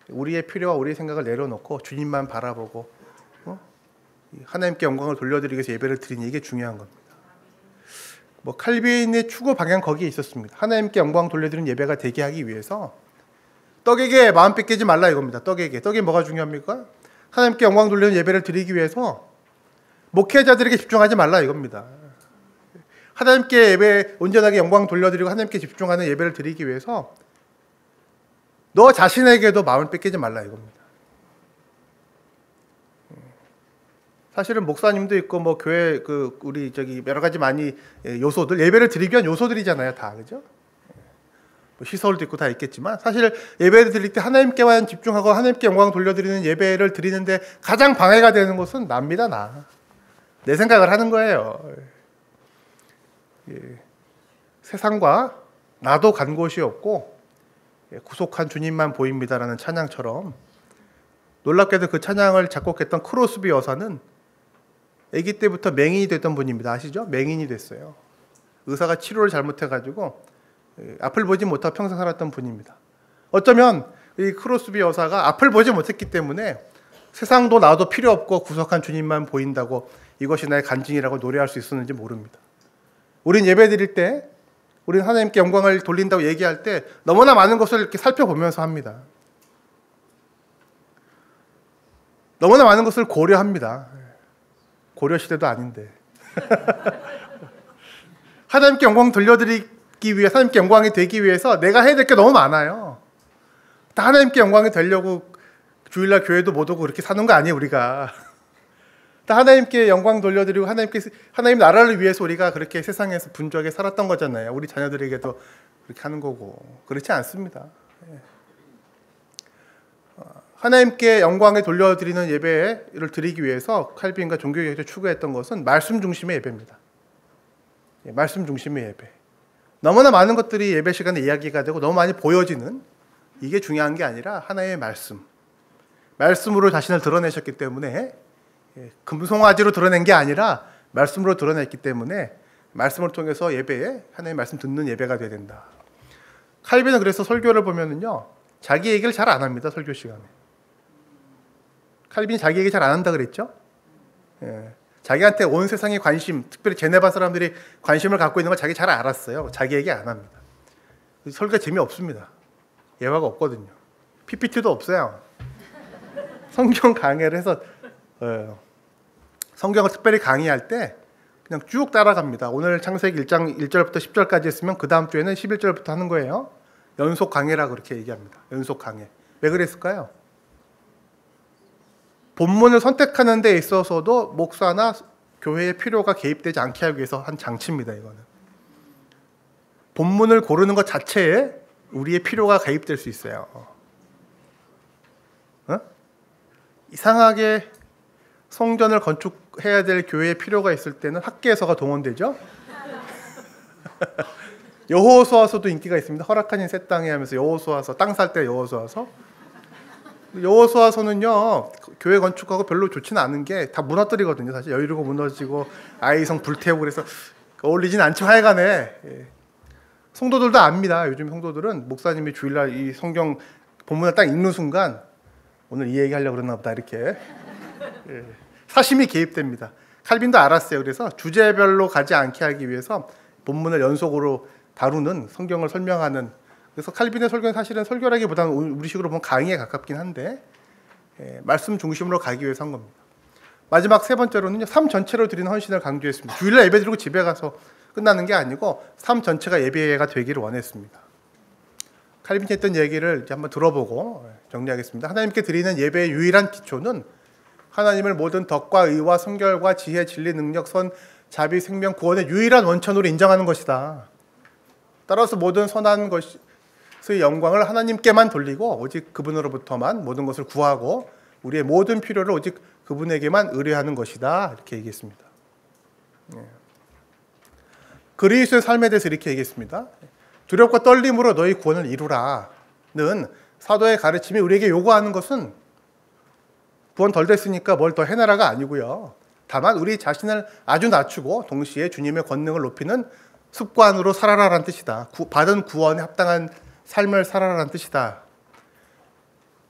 우리의 필요와 우리의 생각을 내려놓고 주님만 바라보고 어? 하나님께 영광을 돌려드리기 위해서 예배를 드리니 이게 중요한 겁니다. 뭐 칼빈의 추구 방향 거기에 있었습니다. 하나님께 영광 돌려드리는 예배가 되게 하기 위해서 떡에게 마음 뺏기지 말라 이겁니다. 떡에게 떡이 뭐가 중요합니까? 하나님께 영광 돌리는 예배를 드리기 위해서 목회자들에게 집중하지 말라 이겁니다. 하나님께 예배 온전하게 영광 돌려드리고 하나님께 집중하는 예배를 드리기 위해서 너 자신에게도 마음을 뺏기지 말라 이겁니다. 사실은 목사님도 있고 뭐 교회 그 우리 저기 여러 가지 많이 요소들 예배를 드리기 위한 요소들이잖아요 다 그죠? 뭐 시설도 있고 다 있겠지만 사실 예배를 드릴 때 하나님께만 집중하고 하나님께 영광 돌려드리는 예배를 드리는데 가장 방해가 되는 것은 납니다 나. 내 생각을 하는 거예요. 예. 세상과 나도 간 곳이 없고 예, 구속한 주님만 보입니다라는 찬양처럼 놀랍게도 그 찬양을 작곡했던 크로스비 여사는 아기 때부터 맹인이 됐던 분입니다. 아시죠? 맹인이 됐어요. 의사가 치료를 잘못해가지고 예, 앞을 보지 못하고 평생 살았던 분입니다. 어쩌면 이 크로스비 여사가 앞을 보지 못했기 때문에 세상도 나도 필요 없고 구속한 주님만 보인다고 이것이 나의 간증이라고 노래할 수 있었는지 모릅니다. 우린 예배 드릴 때, 우린 하나님께 영광을 돌린다고 얘기할 때 너무나 많은 것을 이렇게 살펴보면서 합니다. 너무나 많은 것을 고려합니다. 고려 시대도 아닌데. 하나님께 영광 돌려드리 기 위해, 하나님께 영광이 되기 위해서 내가 해야 될 게 너무 많아요. 다 하나님께 영광이 되려고 주일날 교회도 못 오고 그렇게 사는 거 아니에요, 우리가. 다 하나님께 영광 돌려드리고 하나님께 하나님 나라를 위해서 우리가 그렇게 세상에서 분주하게 살았던 거잖아요. 우리 자녀들에게도 그렇게 하는 거고 그렇지 않습니다. 예. 어, 하나님께 영광을 돌려드리는 예배를 드리기 위해서 칼빈과 종교개혁에 추구했던 것은 말씀 중심의 예배입니다. 예, 말씀 중심의 예배. 너무나 많은 것들이 예배 시간에 이야기가 되고 너무 많이 보여지는 이게 중요한 게 아니라 하나의 말씀. 말씀으로 자신을 드러내셨기 때문에 예, 금송아지로 드러낸 게 아니라 말씀으로 드러냈기 때문에 말씀을 통해서 예배에 하나님 말씀 듣는 예배가 돼야 된다. 칼빈은 그래서 설교를 보면은요 자기 얘기를 잘 안 합니다 설교 시간에. 칼빈이 자기 얘기 잘 안 한다 그랬죠? 예. 자기한테 온 세상의 관심, 특별히 제네바 사람들이 관심을 갖고 있는 걸 자기 잘 알았어요. 자기 얘기 안 합니다. 설교가 재미없습니다. 예화가 없거든요. PPT도 없어요. 성경 강해를 해서 어, 성경을 특별히 강의할 때 그냥 쭉 따라갑니다. 오늘 창세기 1장 1절부터 10절까지 했으면 그 다음 주에는 11절부터 하는 거예요. 연속 강해라 그렇게 얘기합니다. 연속 강해. 왜 그랬을까요? 본문을 선택하는 데 있어서도 목사나 교회의 필요가 개입되지 않게 하기 위해서 한 장치입니다. 이거는. 본문을 고르는 것 자체에 우리의 필요가 개입될 수 있어요. 어? 이상하게 성전을 건축해야 될 교회에 필요가 있을 때는 학계에서가 동원되죠. 여호수아서도 인기가 있습니다. 허락하신 새 땅에 하면서 여호수아서 땅 살 때 여호수아서 여호수아서는요 교회 건축하고 별로 좋지는 않은 게 다 무너뜨리거든요. 사실 여유르고 무너지고 아이성 불태우고 그래서 어울리진 않죠. 하여간에 예. 성도들도 압니다. 요즘 성도들은 목사님이 주일날 이 성경 본문을 딱 읽는 순간 오늘 이 얘기 하려고 그러나 보다 이렇게 예. 사심이 개입됩니다. 칼빈도 알았어요. 그래서 주제별로 가지 않게 하기 위해서 본문을 연속으로 다루는 성경을 설명하는 그래서 칼빈의 설교는 사실은 설교라기보다는 우리식으로 보면 강의에 가깝긴 한데 예, 말씀 중심으로 가기 위해서 한 겁니다. 마지막 세 번째로는요. 삶 전체로 드리는 헌신을 강조했습니다. 주일날 예배 드리고 집에 가서 끝나는 게 아니고 삶 전체가 예배가 되기를 원했습니다. 칼빈이 했던 얘기를 이제 한번 들어보고 정리하겠습니다. 하나님께 드리는 예배의 유일한 기초는 하나님을 모든 덕과 의와 성결과 지혜, 진리, 능력, 선, 자비, 생명, 구원의 유일한 원천으로 인정하는 것이다. 따라서 모든 선한 것 의 영광을 하나님께만 돌리고 오직 그분으로부터만 모든 것을 구하고 우리의 모든 필요를 오직 그분에게만 의뢰하는 것이다. 이렇게 얘기했습니다. 네. 그리스의 삶에 대해서 이렇게 얘기했습니다. 두렵고 떨림으로 너희 구원을 이루라는 사도의 가르침이 우리에게 요구하는 것은 구원 덜 됐으니까 뭘 더 해내라가 아니고요. 다만 우리 자신을 아주 낮추고 동시에 주님의 권능을 높이는 습관으로 살아라라는 뜻이다. 구, 받은 구원에 합당한 삶을 살아라라는 뜻이다.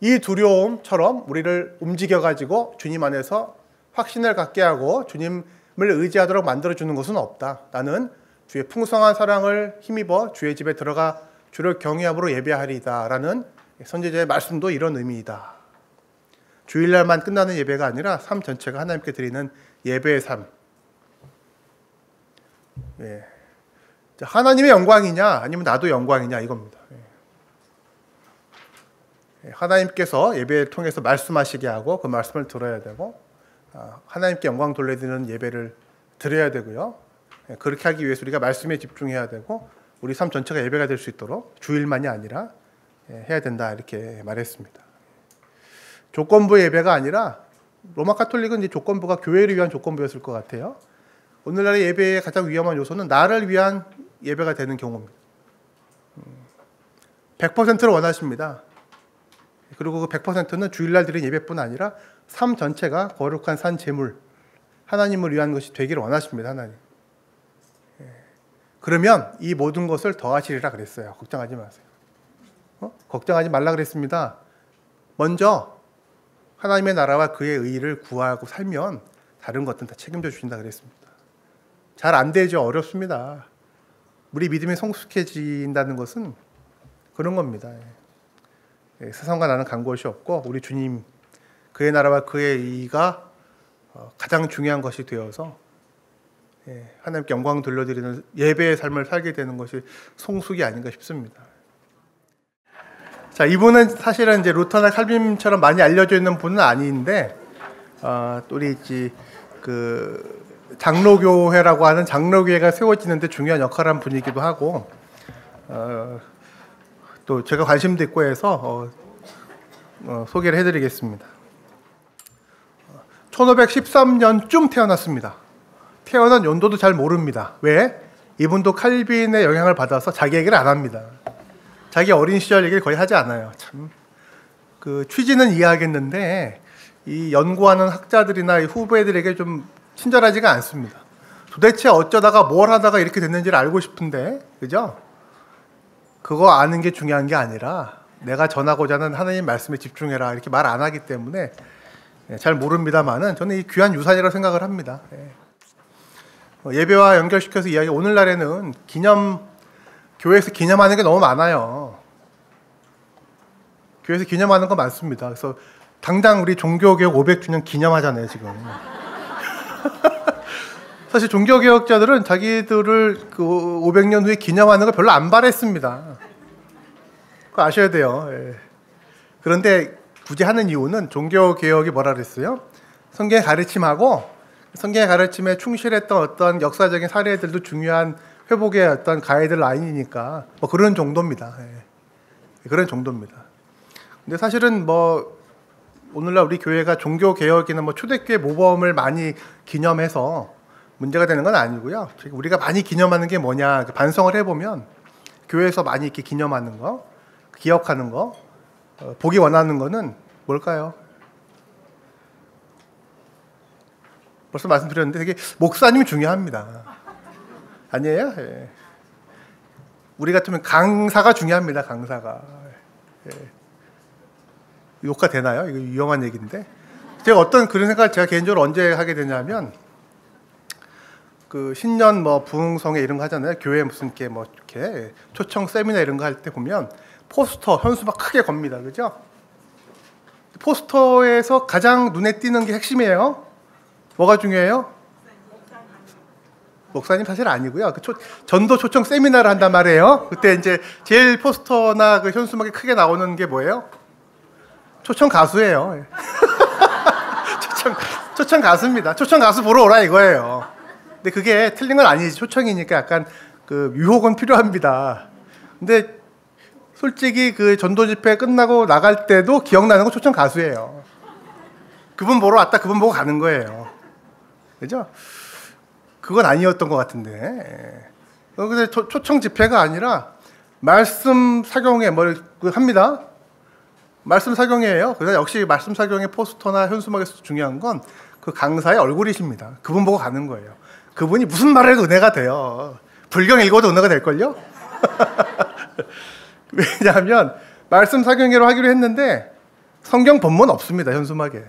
이 두려움처럼 우리를 움직여 가지고 주님 안에서 확신을 갖게 하고 주님을 의지하도록 만들어 주는 것은 없다. 나는 주의 풍성한 사랑을 힘입어 주의 집에 들어가 주를 경외함으로 예배하리다라는 선지자의 말씀도 이런 의미이다. 주일날만 끝나는 예배가 아니라 삶 전체가 하나님께 드리는 예배의 삶. 예. 하나님의 영광이냐 아니면 나도 영광이냐 이겁니다. 예. 하나님께서 예배를 통해서 말씀하시게 하고 그 말씀을 들어야 되고 아, 하나님께 영광 돌려드리는 예배를 드려야 되고요. 예, 그렇게 하기 위해서 우리가 말씀에 집중해야 되고 우리 삶 전체가 예배가 될 수 있도록 주일만이 아니라 예, 해야 된다 이렇게 말했습니다. 조건부 예배가 아니라 로마 카톨릭은 이제 조건부가 교회를 위한 조건부였을 것 같아요. 오늘날의 예배의 가장 위험한 요소는 나를 위한 예배가 되는 경우입니다. 100%를 음, 원하십니다. 그리고 그 100%는 주일날 드린 예배뿐 아니라 삶 전체가 거룩한 산 제물, 하나님을 위한 것이 되기를 원하십니다. 하나님. 예. 그러면 이 모든 것을 더하시리라 그랬어요. 걱정하지 마세요. 어? 걱정하지 말라 그랬습니다. 먼저 하나님의 나라와 그의 의를 구하고 살면 다른 것들은 다 책임져 주신다 그랬습니다. 잘 안 되죠. 어렵습니다. 우리 믿음이 성숙해진다는 것은 그런 겁니다. 예, 세상과 나는 간 곳이 없고 우리 주님 그의 나라와 그의 의가 어, 가장 중요한 것이 되어서 예, 하나님께 영광 돌려드리는 예배의 삶을 살게 되는 것이 성숙이 아닌가 싶습니다. 자, 이분은 사실은 이제 루터나 칼빈처럼 많이 알려져 있는 분은 아닌데, 어, 우리 이제 그 장로교회라고 하는 장로교회가 세워지는데 중요한 역할을 한 분이기도 하고 어, 또 제가 관심도 있고 해서 어, 어, 소개를 해드리겠습니다. 1513년쯤 태어났습니다. 태어난 연도도 잘 모릅니다. 왜? 이분도 칼빈의 영향을 받아서 자기 얘기를 안 합니다. 자기 어린 시절 얘기를 거의 하지 않아요. 참. 그 취지는 이해하겠는데 이 연구하는 학자들이나 후배들에게 좀 친절하지가 않습니다. 도대체 어쩌다가 뭘 하다가 이렇게 됐는지를 알고 싶은데, 그죠? 그거 아는 게 중요한 게 아니라 내가 전하고자 하는 하나님 말씀에 집중해라 이렇게 말 안 하기 때문에 예, 잘 모릅니다만은 저는 이 귀한 유산이라고 생각을 합니다. 예. 어, 예배와 연결시켜서 이야기 오늘날에는 기념 교회에서 기념하는 게 너무 많아요. 교회에서 기념하는 거 많습니다. 그래서 당장 우리 종교개혁 500주년 기념하잖아요 지금. 사실 종교개혁자들은 자기들을 그 500년 후에 기념하는 걸 별로 안 바랬습니다. 그거 아셔야 돼요. 예. 그런데 굳이 하는 이유는 종교개혁이 뭐라 그랬어요? 성경의 가르침하고 성경의 가르침에 충실했던 어떤 역사적인 사례들도 중요한 회복의 어떤 가이드 라인이니까 뭐 그런 정도입니다. 예. 그런 정도입니다. 근데 사실은 뭐 오늘날 우리 교회가 종교 개혁이나 뭐 초대교회 모범을 많이 기념해서 문제가 되는 건 아니고요. 우리가 많이 기념하는 게 뭐냐 반성을 해보면 교회에서 많이 이렇게 기념하는 거, 기억하는 거, 어, 보기 원하는 거는 뭘까요? 벌써 말씀드렸는데 되게 목사님이 중요합니다. 아니에요? 예. 우리 같으면 강사가 중요합니다. 강사가. 예. 욕가 되나요? 이거 위험한 얘기인데. 제가 어떤 그런 생각을 제가 개인적으로 언제 하게 되냐면 그 신년 뭐 부흥성회 이런 거 하잖아요. 교회 무슨 이렇게 뭐 이렇게 초청 세미나 이런 거 할 때 보면 포스터 현수 막 크게 겁니다. 그죠? 포스터에서 가장 눈에 띄는 게 핵심이에요. 뭐가 중요해요? 목사님 사실 아니고요. 그 초, 전도 초청 세미나를 한단 말이에요. 그때 이제 제일 포스터나 그 현수막이 크게 나오는 게 뭐예요? 초청 가수예요. 초청, 초청 가수입니다. 초청 가수 보러 오라 이거예요. 근데 그게 틀린 건 아니지. 초청이니까 약간 그 유혹은 필요합니다. 근데 솔직히 그 전도 집회 끝나고 나갈 때도 기억나는 건 초청 가수예요. 그분 보러 왔다 그분 보고 가는 거예요. 그죠? 그건 아니었던 것 같은데. 어, 근데 초청 집회가 아니라 말씀 사경에 뭘 합니다. 말씀 사경이에요. 그래서 역시 말씀 사경의 포스터나 현수막에서 중요한 건 그 강사의 얼굴이십니다. 그분 보고 가는 거예요. 그분이 무슨 말을 해도 은혜가 돼요. 불경 읽어도 은혜가 될걸요? 왜냐하면 말씀 사경회로 하기로 했는데 성경 본문 없습니다. 현수막에.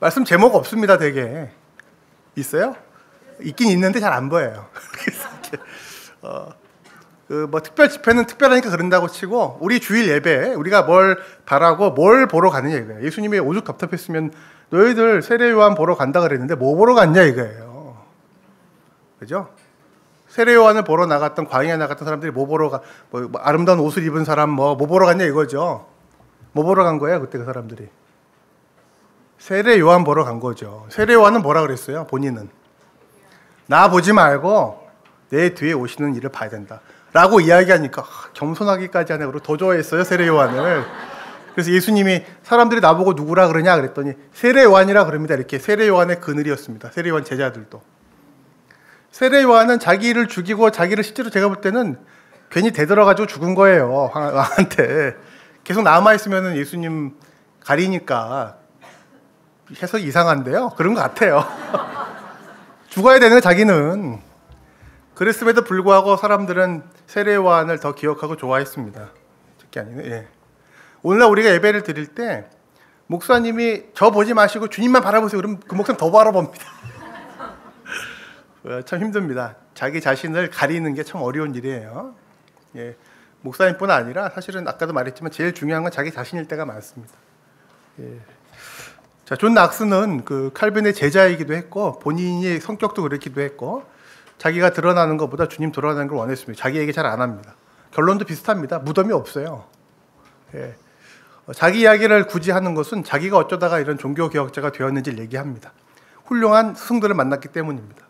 말씀 제목 없습니다, 되게. 있어요? 있긴 있는데 잘 안 보여요. 어, 그뭐 특별 집회는 특별하니까 그런다고 치고 우리 주일 예배 우리가 뭘 바라고 뭘 보러 가느냐 이거예요. 예수님이 오죽 답답했으면 너희들 세례 요한 보러 간다 그랬는데 뭐 보러 갔냐 이거예요. 그죠? 세례 요한을 보러 나갔던 광야에 나갔던 사람들이 뭐 보러 가, 뭐, 뭐 아름다운 옷을 입은 사람 뭐, 뭐 보러 갔냐 이거죠. 뭐 보러 간 거예요 그때 그 사람들이. 세례 요한 보러 간 거죠. 세례 요한은 뭐라 그랬어요? 본인은 나 보지 말고 내 뒤에 오시는 일을 봐야 된다. 라고 이야기하니까 겸손하기까지 하네. 그리고 더 좋아했어요 세례 요한을. 그래서 예수님이 사람들이 나보고 누구라 그러냐 그랬더니 세례 요한이라 그럽니다. 이렇게 세례 요한의 그늘이었습니다. 세례 요한 제자들도. 세례 요한은 자기를 죽이고 자기를 실제로 제가 볼 때는 괜히 대들어가지고 죽은 거예요. 왕한테. 계속 남아 있으면 예수님 가리니까 해석이 이상한데요. 그런 것 같아요. 죽어야 되는 자기는. 그랬음에도 불구하고 사람들은 세례 요한을 더 기억하고 좋아했습니다. 특히 아니네. 예. 오늘날 우리가 예배를 드릴 때 목사님이 저 보지 마시고 주님만 바라보세요. 그럼 그 목사님 더 바라봅니다. 어, 참 힘듭니다. 자기 자신을 가리는 게 참 어려운 일이에요. 예. 목사님뿐 아니라 사실은 아까도 말했지만 제일 중요한 건 자기 자신일 때가 많습니다. 예. 자, 존 낙스는 그 칼빈의 제자이기도 했고 본인이 성격도 그렇기도 했고 자기가 드러나는 것보다 주님 드러나는 걸 원했습니다. 자기 얘기 잘 안 합니다. 결론도 비슷합니다. 무덤이 없어요. 예. 어, 자기 이야기를 굳이 하는 것은 자기가 어쩌다가 이런 종교 개혁자가 되었는지를 얘기합니다. 훌륭한 스승들을 만났기 때문입니다.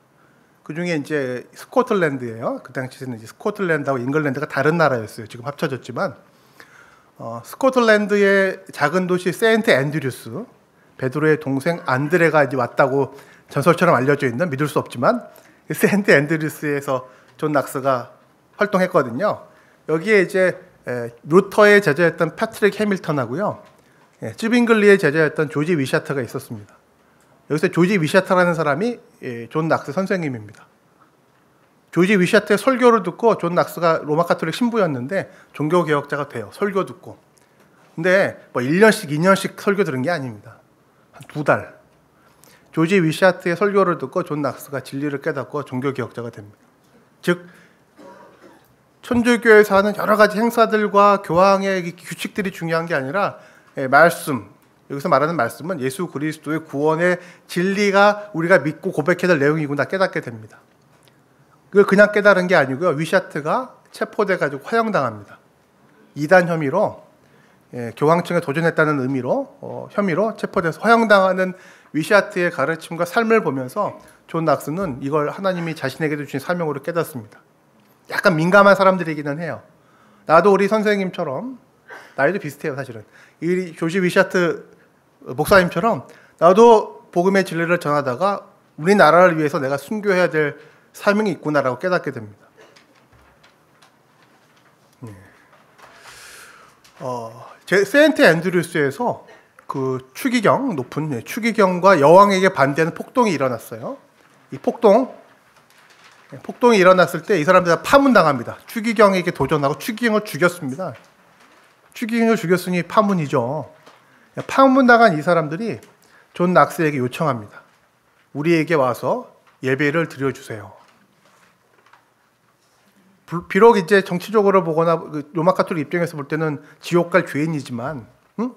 그 중에 이제 스코틀랜드예요. 그 당시에는 이제 스코틀랜드하고 잉글랜드가 다른 나라였어요. 지금 합쳐졌지만 어, 스코틀랜드의 작은 도시 세인트 앤드류스 베드로의 동생 안드레가 이제 왔다고 전설처럼 알려져 있는 믿을 수 없지만 세인트 앤드류스에서 존 낙스가 활동했거든요. 여기에 이제 루터의 제자였던 패트릭 해밀턴하고요. 예, 쯔빙글리의 제자였던 조지 위샤트가 있었습니다. 여기서 조지 위샤트라는 사람이 예, 존 낙스 선생님입니다. 조지 위샤트의 설교를 듣고 존 낙스가 로마 카톨릭 신부였는데 종교 개혁자가 돼요. 설교 듣고. 근데 뭐 1년씩 2년씩 설교 들은 게 아닙니다. 한 두 달. 조지 위샤트의 설교를 듣고 존 낙스가 진리를 깨닫고 종교 개혁자가 됩니다. 즉 천주교에서 하는 여러 가지 행사들과 교황의 규칙들이 중요한 게 아니라 예, 말씀, 여기서 말하는 말씀은 예수 그리스도의 구원의 진리가 우리가 믿고 고백해야 될 내용이구나 깨닫게 됩니다. 그걸 그냥 깨달은 게 아니고요. 위샤트가 체포돼 가지고 화형당합니다. 이단 혐의로 예, 교황청에 도전했다는 의미로 어, 혐의로 체포돼서 화형당하는 위샤트의 가르침과 삶을 보면서 존 낙스는 이걸 하나님이 자신에게도 주신 사명으로 깨닫습니다. 약간 민감한 사람들이기는 해요. 나도 우리 선생님처럼 나이도 비슷해요, 사실은. 이 조지 위샤트 목사님처럼 나도 복음의 진리를 전하다가 우리나라를 위해서 내가 순교해야 될 사명이 있구나라고 깨닫게 됩니다. 네. 어, 제 세인트 앤드류스에서 그 추기경 높은 네, 추기경과 여왕에게 반대하는 폭동이 일어났어요. 이 폭동 네, 폭동이 일어났을 때 이 사람들 다 파문당합니다. 추기경에게 도전하고 추기경을 죽였습니다. 추기경을 죽였으니 파문이죠. 파문당한 이 사람들이 존 낙스에게 요청합니다. 우리에게 와서 예배를 드려주세요. 비록 이제 정치적으로 보거나 그 로마 카톨릭 입장에서 볼 때는 지옥 갈 죄인이지만 응?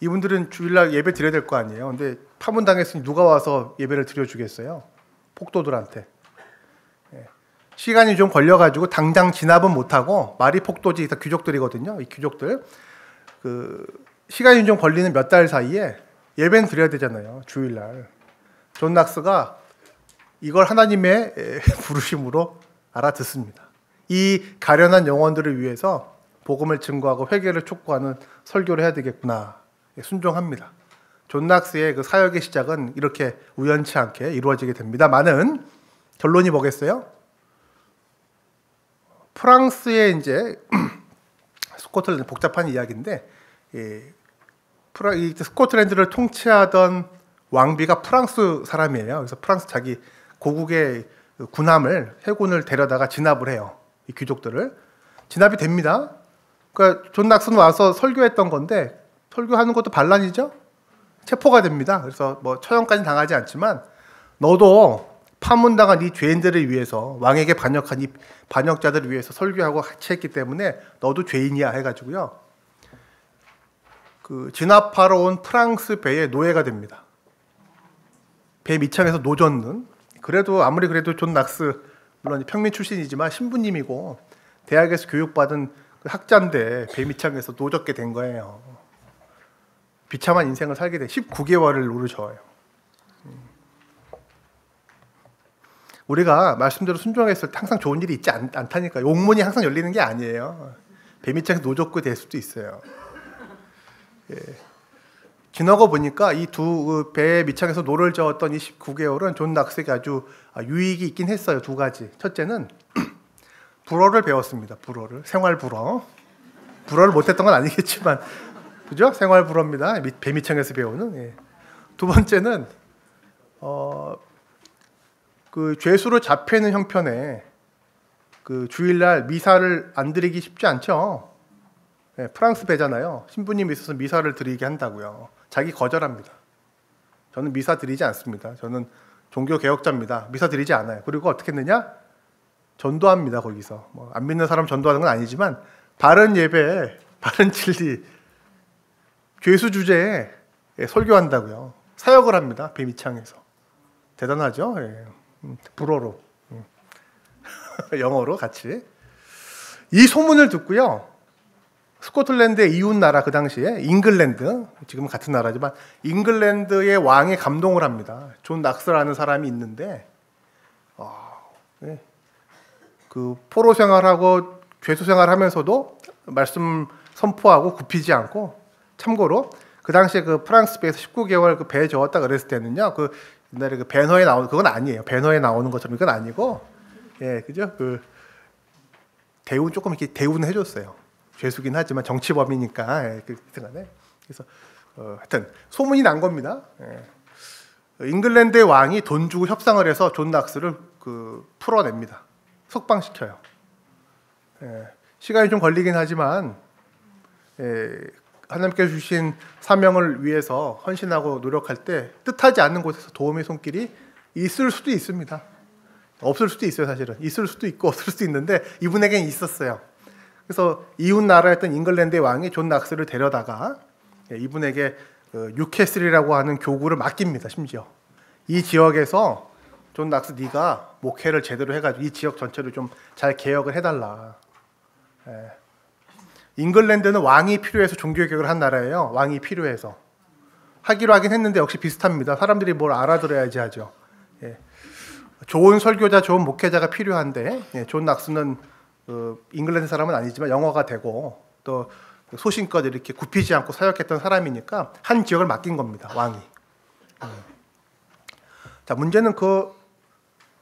이분들은 주일날 예배 드려야 될 거 아니에요. 근데 파문당했으니 누가 와서 예배를 드려주겠어요? 폭도들한테. 예. 시간이 좀 걸려가지고 당장 진압은 못하고 말이 폭도지 다 귀족들이거든요. 이 귀족들 그 시간이 좀 걸리는 몇 달 사이에 예배는 드려야 되잖아요. 주일날. 존 낙스가 이걸 하나님의 부르심으로 알아듣습니다. 이 가련한 영혼들을 위해서 복음을 증거하고 회개를 촉구하는 설교를 해야 되겠구나. 순종합니다. 존 낙스의 그 사역의 시작은 이렇게 우연치 않게 이루어지게 됩니다. 많은 결론이 뭐겠어요? 프랑스의 이제 스코틀랜드 복잡한 이야기인데 예, 프라, 이 스코틀랜드를 통치하던 왕비가 프랑스 사람이에요. 그래서 프랑스 자기 고국의 군함을 해군을 데려다가 진압을 해요. 이 귀족들을 진압이 됩니다. 그러니까 존 낙스는 와서 설교했던 건데 설교하는 것도 반란이죠. 체포가 됩니다. 그래서 뭐 처형까지 당하지 않지만 너도 파문당한 이 죄인들을 위해서 왕에게 반역한 이 반역자들을 위해서 설교하고 같이 했기 때문에 너도 죄인이야 해가지고요. 그 진압하러 온 프랑스 배의 노예가 됩니다. 배 밑창에서 노젓는 그래도 아무리 그래도 존 낙스 물론 평민 출신이지만 신부님이고 대학에서 교육받은 그 학자인데 배 밑창에서 노젓게 된 거예요. 비참한 인생을 살게 돼 19개월을 노 저어요. 우리가 말씀대로 순종했을 때 항상 좋은 일이 있지 않, 다니까 용문이 항상 열리는 게 아니에요. 배 밑창에 노젓고 될 수도 있어요. 예. 지나고 보니까 이 두배 그 밑창에서 노를 저었던 이 19개월은 존 낙스에게 아주 아, 유익이 있긴 했어요. 두 가지. 첫째는 불어를 배웠습니다. 불어를 생활 불어. 불어를 못했던 건 아니겠지만 그죠? 생활 불어입니다. 배 밑창에서 배우는. 예. 두 번째는 어, 그 죄수로 잡혀 있는 형편에 그 주일날 미사를 안 드리기 쉽지 않죠. 네, 프랑스 배잖아요. 신부님이 있어서 미사를 드리게 한다고요. 자기 거절합니다. 저는 미사 드리지 않습니다. 저는 종교 개혁자입니다. 미사 드리지 않아요. 그리고 어떻게 했느냐? 전도합니다. 거기서 뭐 안 믿는 사람 전도하는 건 아니지만 바른 예배, 바른 진리, 죄수 주제에 예, 설교한다고요. 사역을 합니다. 배미창에서 대단하죠. 예. 불어로 음. 영어로 같이 이 소문을 듣고요. 스코틀랜드의 이웃 나라 그 당시에 잉글랜드 지금 같은 나라지만 잉글랜드의 왕에 감동을 합니다. 존 낙스라는 사람이 있는데 어, 네. 그 포로 생활하고 죄수 생활하면서도 말씀 선포하고 굽히지 않고 참고로 그 당시에 그 프랑스 배에서 19개월 그 배에 저었다 그랬을 때는요 그 옛날에 그 벤허에 나오는 그건 아니에요. 벤허에 나오는 것처럼 이건 아니고 예, 그죠? 그 대우 조금 이렇게 대우는 해줬어요. 죄수긴 하지만 정치범이니까 예, 그 생각에 그래서 어, 하여튼 소문이 난 겁니다. 예. 잉글랜드의 왕이 돈 주고 협상을 해서 존 낙스를 그 풀어냅니다. 석방시켜요. 예, 시간이 좀 걸리긴 하지만 예, 하나님께서 주신 사명을 위해서 헌신하고 노력할 때 뜻하지 않는 곳에서 도움의 손길이 있을 수도 있습니다. 없을 수도 있어요, 사실은. 있을 수도 있고 없을 수도 있는데 이분에게는 있었어요. 그래서 이웃 나라였던 잉글랜드의 왕이 존 낙스를 데려다가 예, 이분에게 그 뉴캐슬이라고 하는 교구를 맡깁니다, 심지어. 이 지역에서 존 낙스 네가 목회를 제대로 해가지고 이 지역 전체를 좀 잘 개혁을 해달라. 예. 잉글랜드는 왕이 필요해서 종교개혁을 한 나라예요. 왕이 필요해서. 하기로 하긴 했는데 역시 비슷합니다. 사람들이 뭘 알아들어야지 하죠. 예. 좋은 설교자, 좋은 목회자가 필요한데 예, 존 낙스는 어, 잉글랜드 사람은 아니지만 영어가 되고 또 소신껏 이렇게 굽히지 않고 사역했던 사람이니까 한 지역을 맡긴 겁니다. 왕이. 음. 자 문제는 그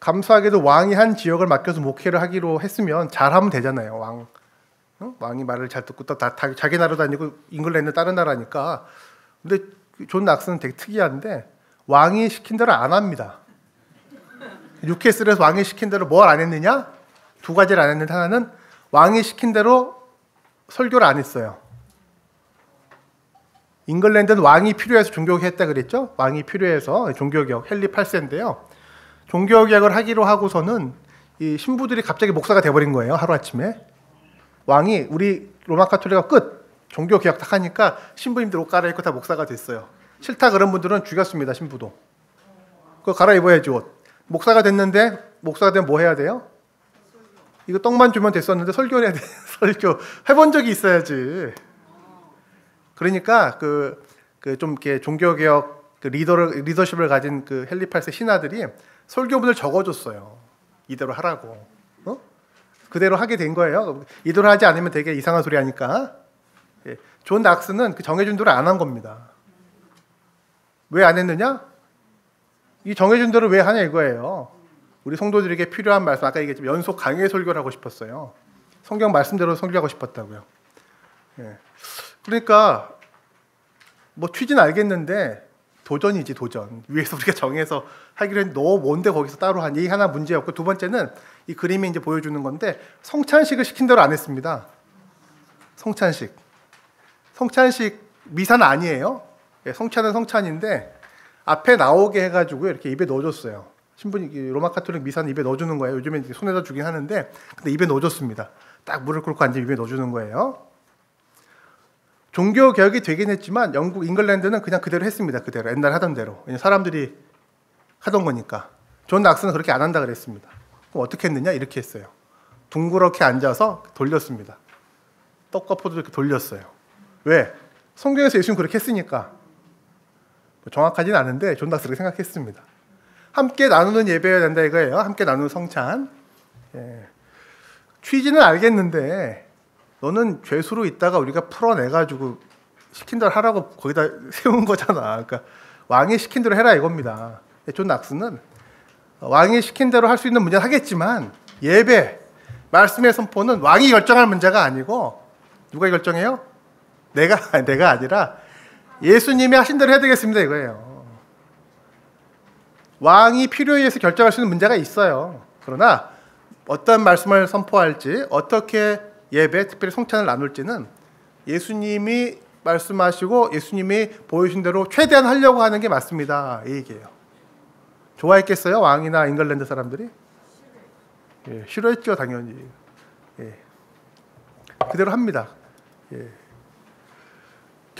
감사하게도 왕이 한 지역을 맡겨서 목회를 하기로 했으면 잘하면 되잖아요. 왕 어? 왕이 말을 잘 듣고 또 다, 다, 자기 나라도 아니고 잉글랜드 다른 나라니까. 근데 존 낙스는 되게 특이한데 왕이 시킨 대로 안 합니다. 뉴캐슬에서 왕이 시킨 대로 뭘 안 했느냐? 두 가지를 안 했는데 하나는 왕이 시킨 대로 설교를 안 했어요. 잉글랜드는 왕이 필요해서 종교개혁했다 그랬죠? 왕이 필요해서 종교개혁 헨리 8세인데요. 종교개혁을 하기로 하고서는 이 신부들이 갑자기 목사가 돼버린 거예요 하루아침에 왕이 우리 로마 카톨릭가 끝 종교 개혁 딱 하니까 신부님들 옷 갈아입고 다 목사가 됐어요. 싫다 그런 분들은 죽였습니다 신부도. 그거 갈아입어야지 옷. 목사가 됐는데 목사가 되면 뭐 해야 돼요? 이거 떡만 주면 됐었는데 설교를 해야 돼. 설교 해본 적이 있어야지. 그러니까 그 그 좀 이렇게 종교 개혁 그 리더를 리더십을 가진 그 헨리 8세 신하들이 설교문을 적어줬어요. 이대로 하라고. 그대로 하게 된 거예요. 이대로 하지 않으면 되게 이상한 소리 하니까. 예. 존 낙스는 그 정해준 대로 안 한 겁니다. 왜 안 했느냐? 이 정해준 대로 왜 하냐 이거예요. 우리 성도들에게 필요한 말씀 아까 얘기했지만 연속 강해 설교를 하고 싶었어요. 성경 말씀대로 설교하고 싶었다고요. 예. 그러니까 뭐 취지는 알겠는데 도전이지 도전. 위에서 우리가 정해서 하기로 했는데 너 뭔데 거기서 따로 하니? 하나 문제였고 두 번째는 이 그림이 이제 보여주는 건데 성찬식을 시킨 대로 안 했습니다. 성찬식. 성찬식 미사는 아니에요. 예, 성찬은 성찬인데 앞에 나오게 해가지고 이렇게 입에 넣어줬어요. 이 로마 카톨릭 미사는 입에 넣어주는 거예요. 요즘에 손에다 주긴 하는데 근데 입에 넣어줬습니다. 딱 무릎을 꿇고 앉아 입에 넣어주는 거예요. 종교 개혁이 되긴 했지만 영국 잉글랜드는 그냥 그대로 했습니다. 그대로 옛날 하던 대로 사람들이 하던 거니까. 존 낙스는 그렇게 안 한다 그랬습니다. 그럼 어떻게 했느냐 이렇게 했어요. 둥그렇게 앉아서 돌렸습니다. 떡과 포도 이렇게 돌렸어요. 왜? 성경에서 예수는 그렇게 했으니까. 뭐 정확하진 않은데 존 낙스 그렇게 생각했습니다. 함께 나누는 예배여야 된다 이거예요. 함께 나누는 성찬. 예. 취지는 알겠는데 너는 죄수로 있다가 우리가 풀어내가지고 시킨 대로 하라고 거기다 세운 거잖아. 그러니까 왕이 시킨 대로 해라 이겁니다. 존 낙스는 왕이 시킨 대로 할 수 있는 문제는 하겠지만 예배, 말씀의 선포는 왕이 결정할 문제가 아니고 누가 결정해요? 내가 내가 아니라 예수님이 하신 대로 해야 되겠습니다 이거예요. 왕이 필요에 의해서 결정할 수 있는 문제가 있어요. 그러나 어떤 말씀을 선포할지 어떻게 예배, 특별히 성찬을 나눌지는 예수님이 말씀하시고 예수님이 보여주신 대로 최대한 하려고 하는 게 맞습니다. 이 얘기예요. 좋아했겠어요? 왕이나 잉글랜드 사람들이? 예, 싫어했죠, 당연히. 예. 그대로 합니다. 예.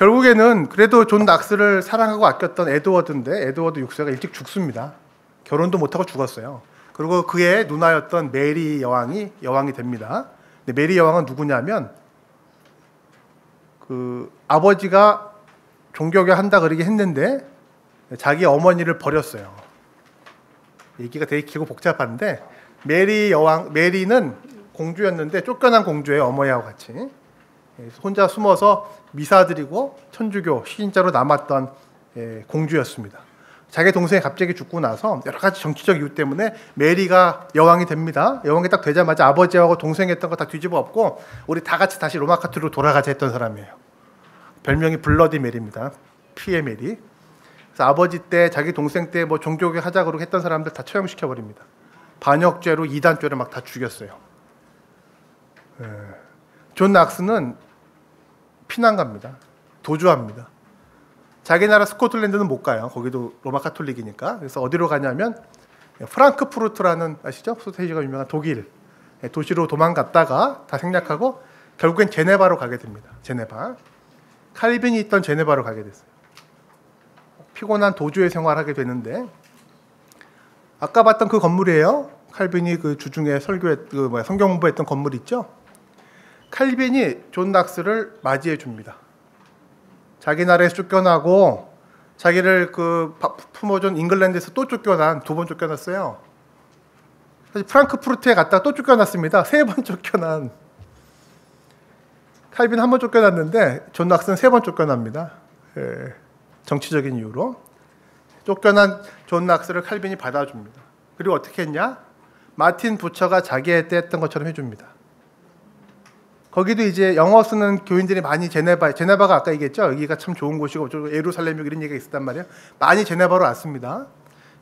결국에는 그래도 존 낙스를 사랑하고 아꼈던 에드워드인데 에드워드 6세가 일찍 죽습니다. 결혼도 못하고 죽었어요. 그리고 그의 누나였던 메리 여왕이 여왕이 됩니다. 근데 메리 여왕은 누구냐면 그 아버지가 종교개혁 한다 그러긴 했는데 자기 어머니를 버렸어요. 얘기가 되게 길고 복잡한데 메리 여왕 메리는 공주였는데 쫓겨난 공주예요 어머니하고 같이 혼자 숨어서 미사 드리고 천주교 신자로 남았던 예, 공주였습니다. 자기 동생이 갑자기 죽고 나서 여러 가지 정치적 이유 때문에 메리가 여왕이 됩니다. 여왕이 딱 되자마자 아버지하고 동생 했던 거 다 뒤집어 엎고 우리 다 같이 다시 로마 카톨릭으로 돌아가자 했던 사람이에요. 별명이 Bloody Mary입니다. 피의 메리. 그래서 아버지 때 자기 동생 때 뭐 종교개혁 하자 그러고 했던 사람들 다 처형시켜 버립니다. 반역죄로 이단죄로 막 다 죽였어요. 예. 존 낙스는 피난갑니다. 도주합니다. 자기 나라 스코틀랜드는 못 가요. 거기도 로마 카톨릭이니까. 그래서 어디로 가냐면 프랑크푸르트라는 아시죠? 소세지가 유명한 독일 예, 도시로 도망갔다가 다 생략하고 결국엔 제네바로 가게 됩니다. 제네바. 칼빈이 있던 제네바로 가게 됐어요. 피곤한 도주의 생활하게 되는데 아까 봤던 그 건물이에요. 칼빈이 그 주중에 설교했 그 뭐야 성경 공부했던 건물 있죠? 칼빈이 존 낙스를 맞이해 줍니다. 자기 나라에서 쫓겨나고 자기를 그 품어준 잉글랜드에서 또 쫓겨난 두 번 쫓겨났어요. 사실 프랑크푸르트에 갔다 또 쫓겨났습니다. 세 번 쫓겨난 칼빈 한 번 쫓겨났는데 존 낙스는 세 번 쫓겨납니다. 예. 정치적인 이유로 쫓겨난 존 낙스를 칼빈이 받아줍니다. 그리고 어떻게 했냐? 마틴 부처가 자기 때 했던 것처럼 해줍니다. 거기도 이제 영어 쓰는 교인들이 많이 제네바, 제네바가 아까 얘기했죠. 여기가 참 좋은 곳이고 예루살렘이 이런 얘기가 있었단 말이에요. 많이 제네바로 왔습니다.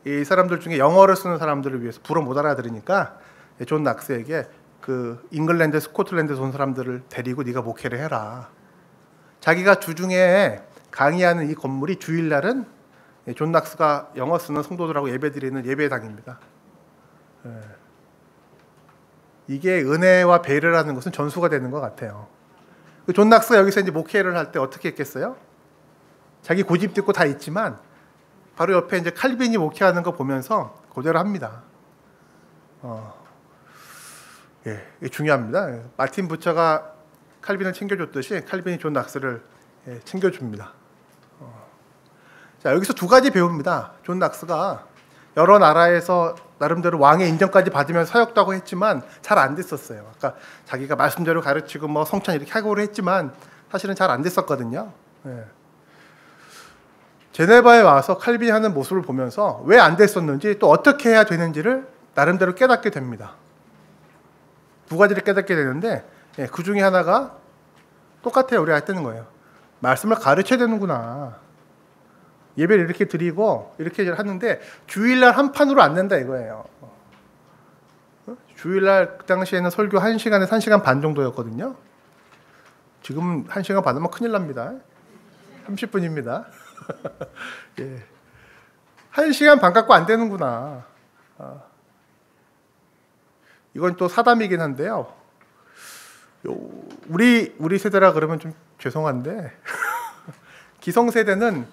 이 사람들 중에 영어를 쓰는 사람들을 위해서 불어 못 알아들으니까 존 낙스에게 그 잉글랜드, 스코틀랜드에서 온 사람들을 데리고 네가 목회를 해라. 자기가 주중에 강의하는 이 건물이 주일날은 존 낙스가 영어 쓰는 성도들하고 예배드리는 예배당입니다. 예. 이게 은혜와 배려라는 것은 전수가 되는 것 같아요. 그 존 낙스가 여기서 이제 목회를 할 때 어떻게 했겠어요? 자기 고집 듣고 다 있지만 바로 옆에 이제 칼빈이 목회하는 거 보면서 고대로 합니다. 어, 예, 중요합니다. 마틴 부처가 칼빈을 챙겨줬듯이 칼빈이 존 낙스를 예, 챙겨줍니다. 자, 여기서 두 가지 배웁니다. 존 낙스가 여러 나라에서 나름대로 왕의 인정까지 받으면 사역도 하고 했지만 잘 안 됐었어요. 아까 자기가 말씀대로 가르치고 뭐 성찬 이렇게 하고 했지만 사실은 잘 안 됐었거든요. 네. 제네바에 와서 칼빈이 하는 모습을 보면서 왜 안 됐었는지 또 어떻게 해야 되는지를 나름대로 깨닫게 됩니다. 두 가지를 깨닫게 되는데 예, 그 중에 하나가 똑같아요. 우리가 했다는 거예요. 말씀을 가르쳐야 되는구나. 예배를 이렇게 드리고 이렇게 하는데 주일날 한 판으로 안 된다 이거예요. 어? 주일날 그 당시에는 설교 1시간에서 1시간 반 정도였거든요. 지금 1시간 반이면 큰일 납니다. 30분입니다. 예. 한 시간 반 갖고 안 되는구나. 아. 이건 또 사담이긴 한데요. 요, 우리 우리 세대라 그러면 좀 죄송한데 기성 세대는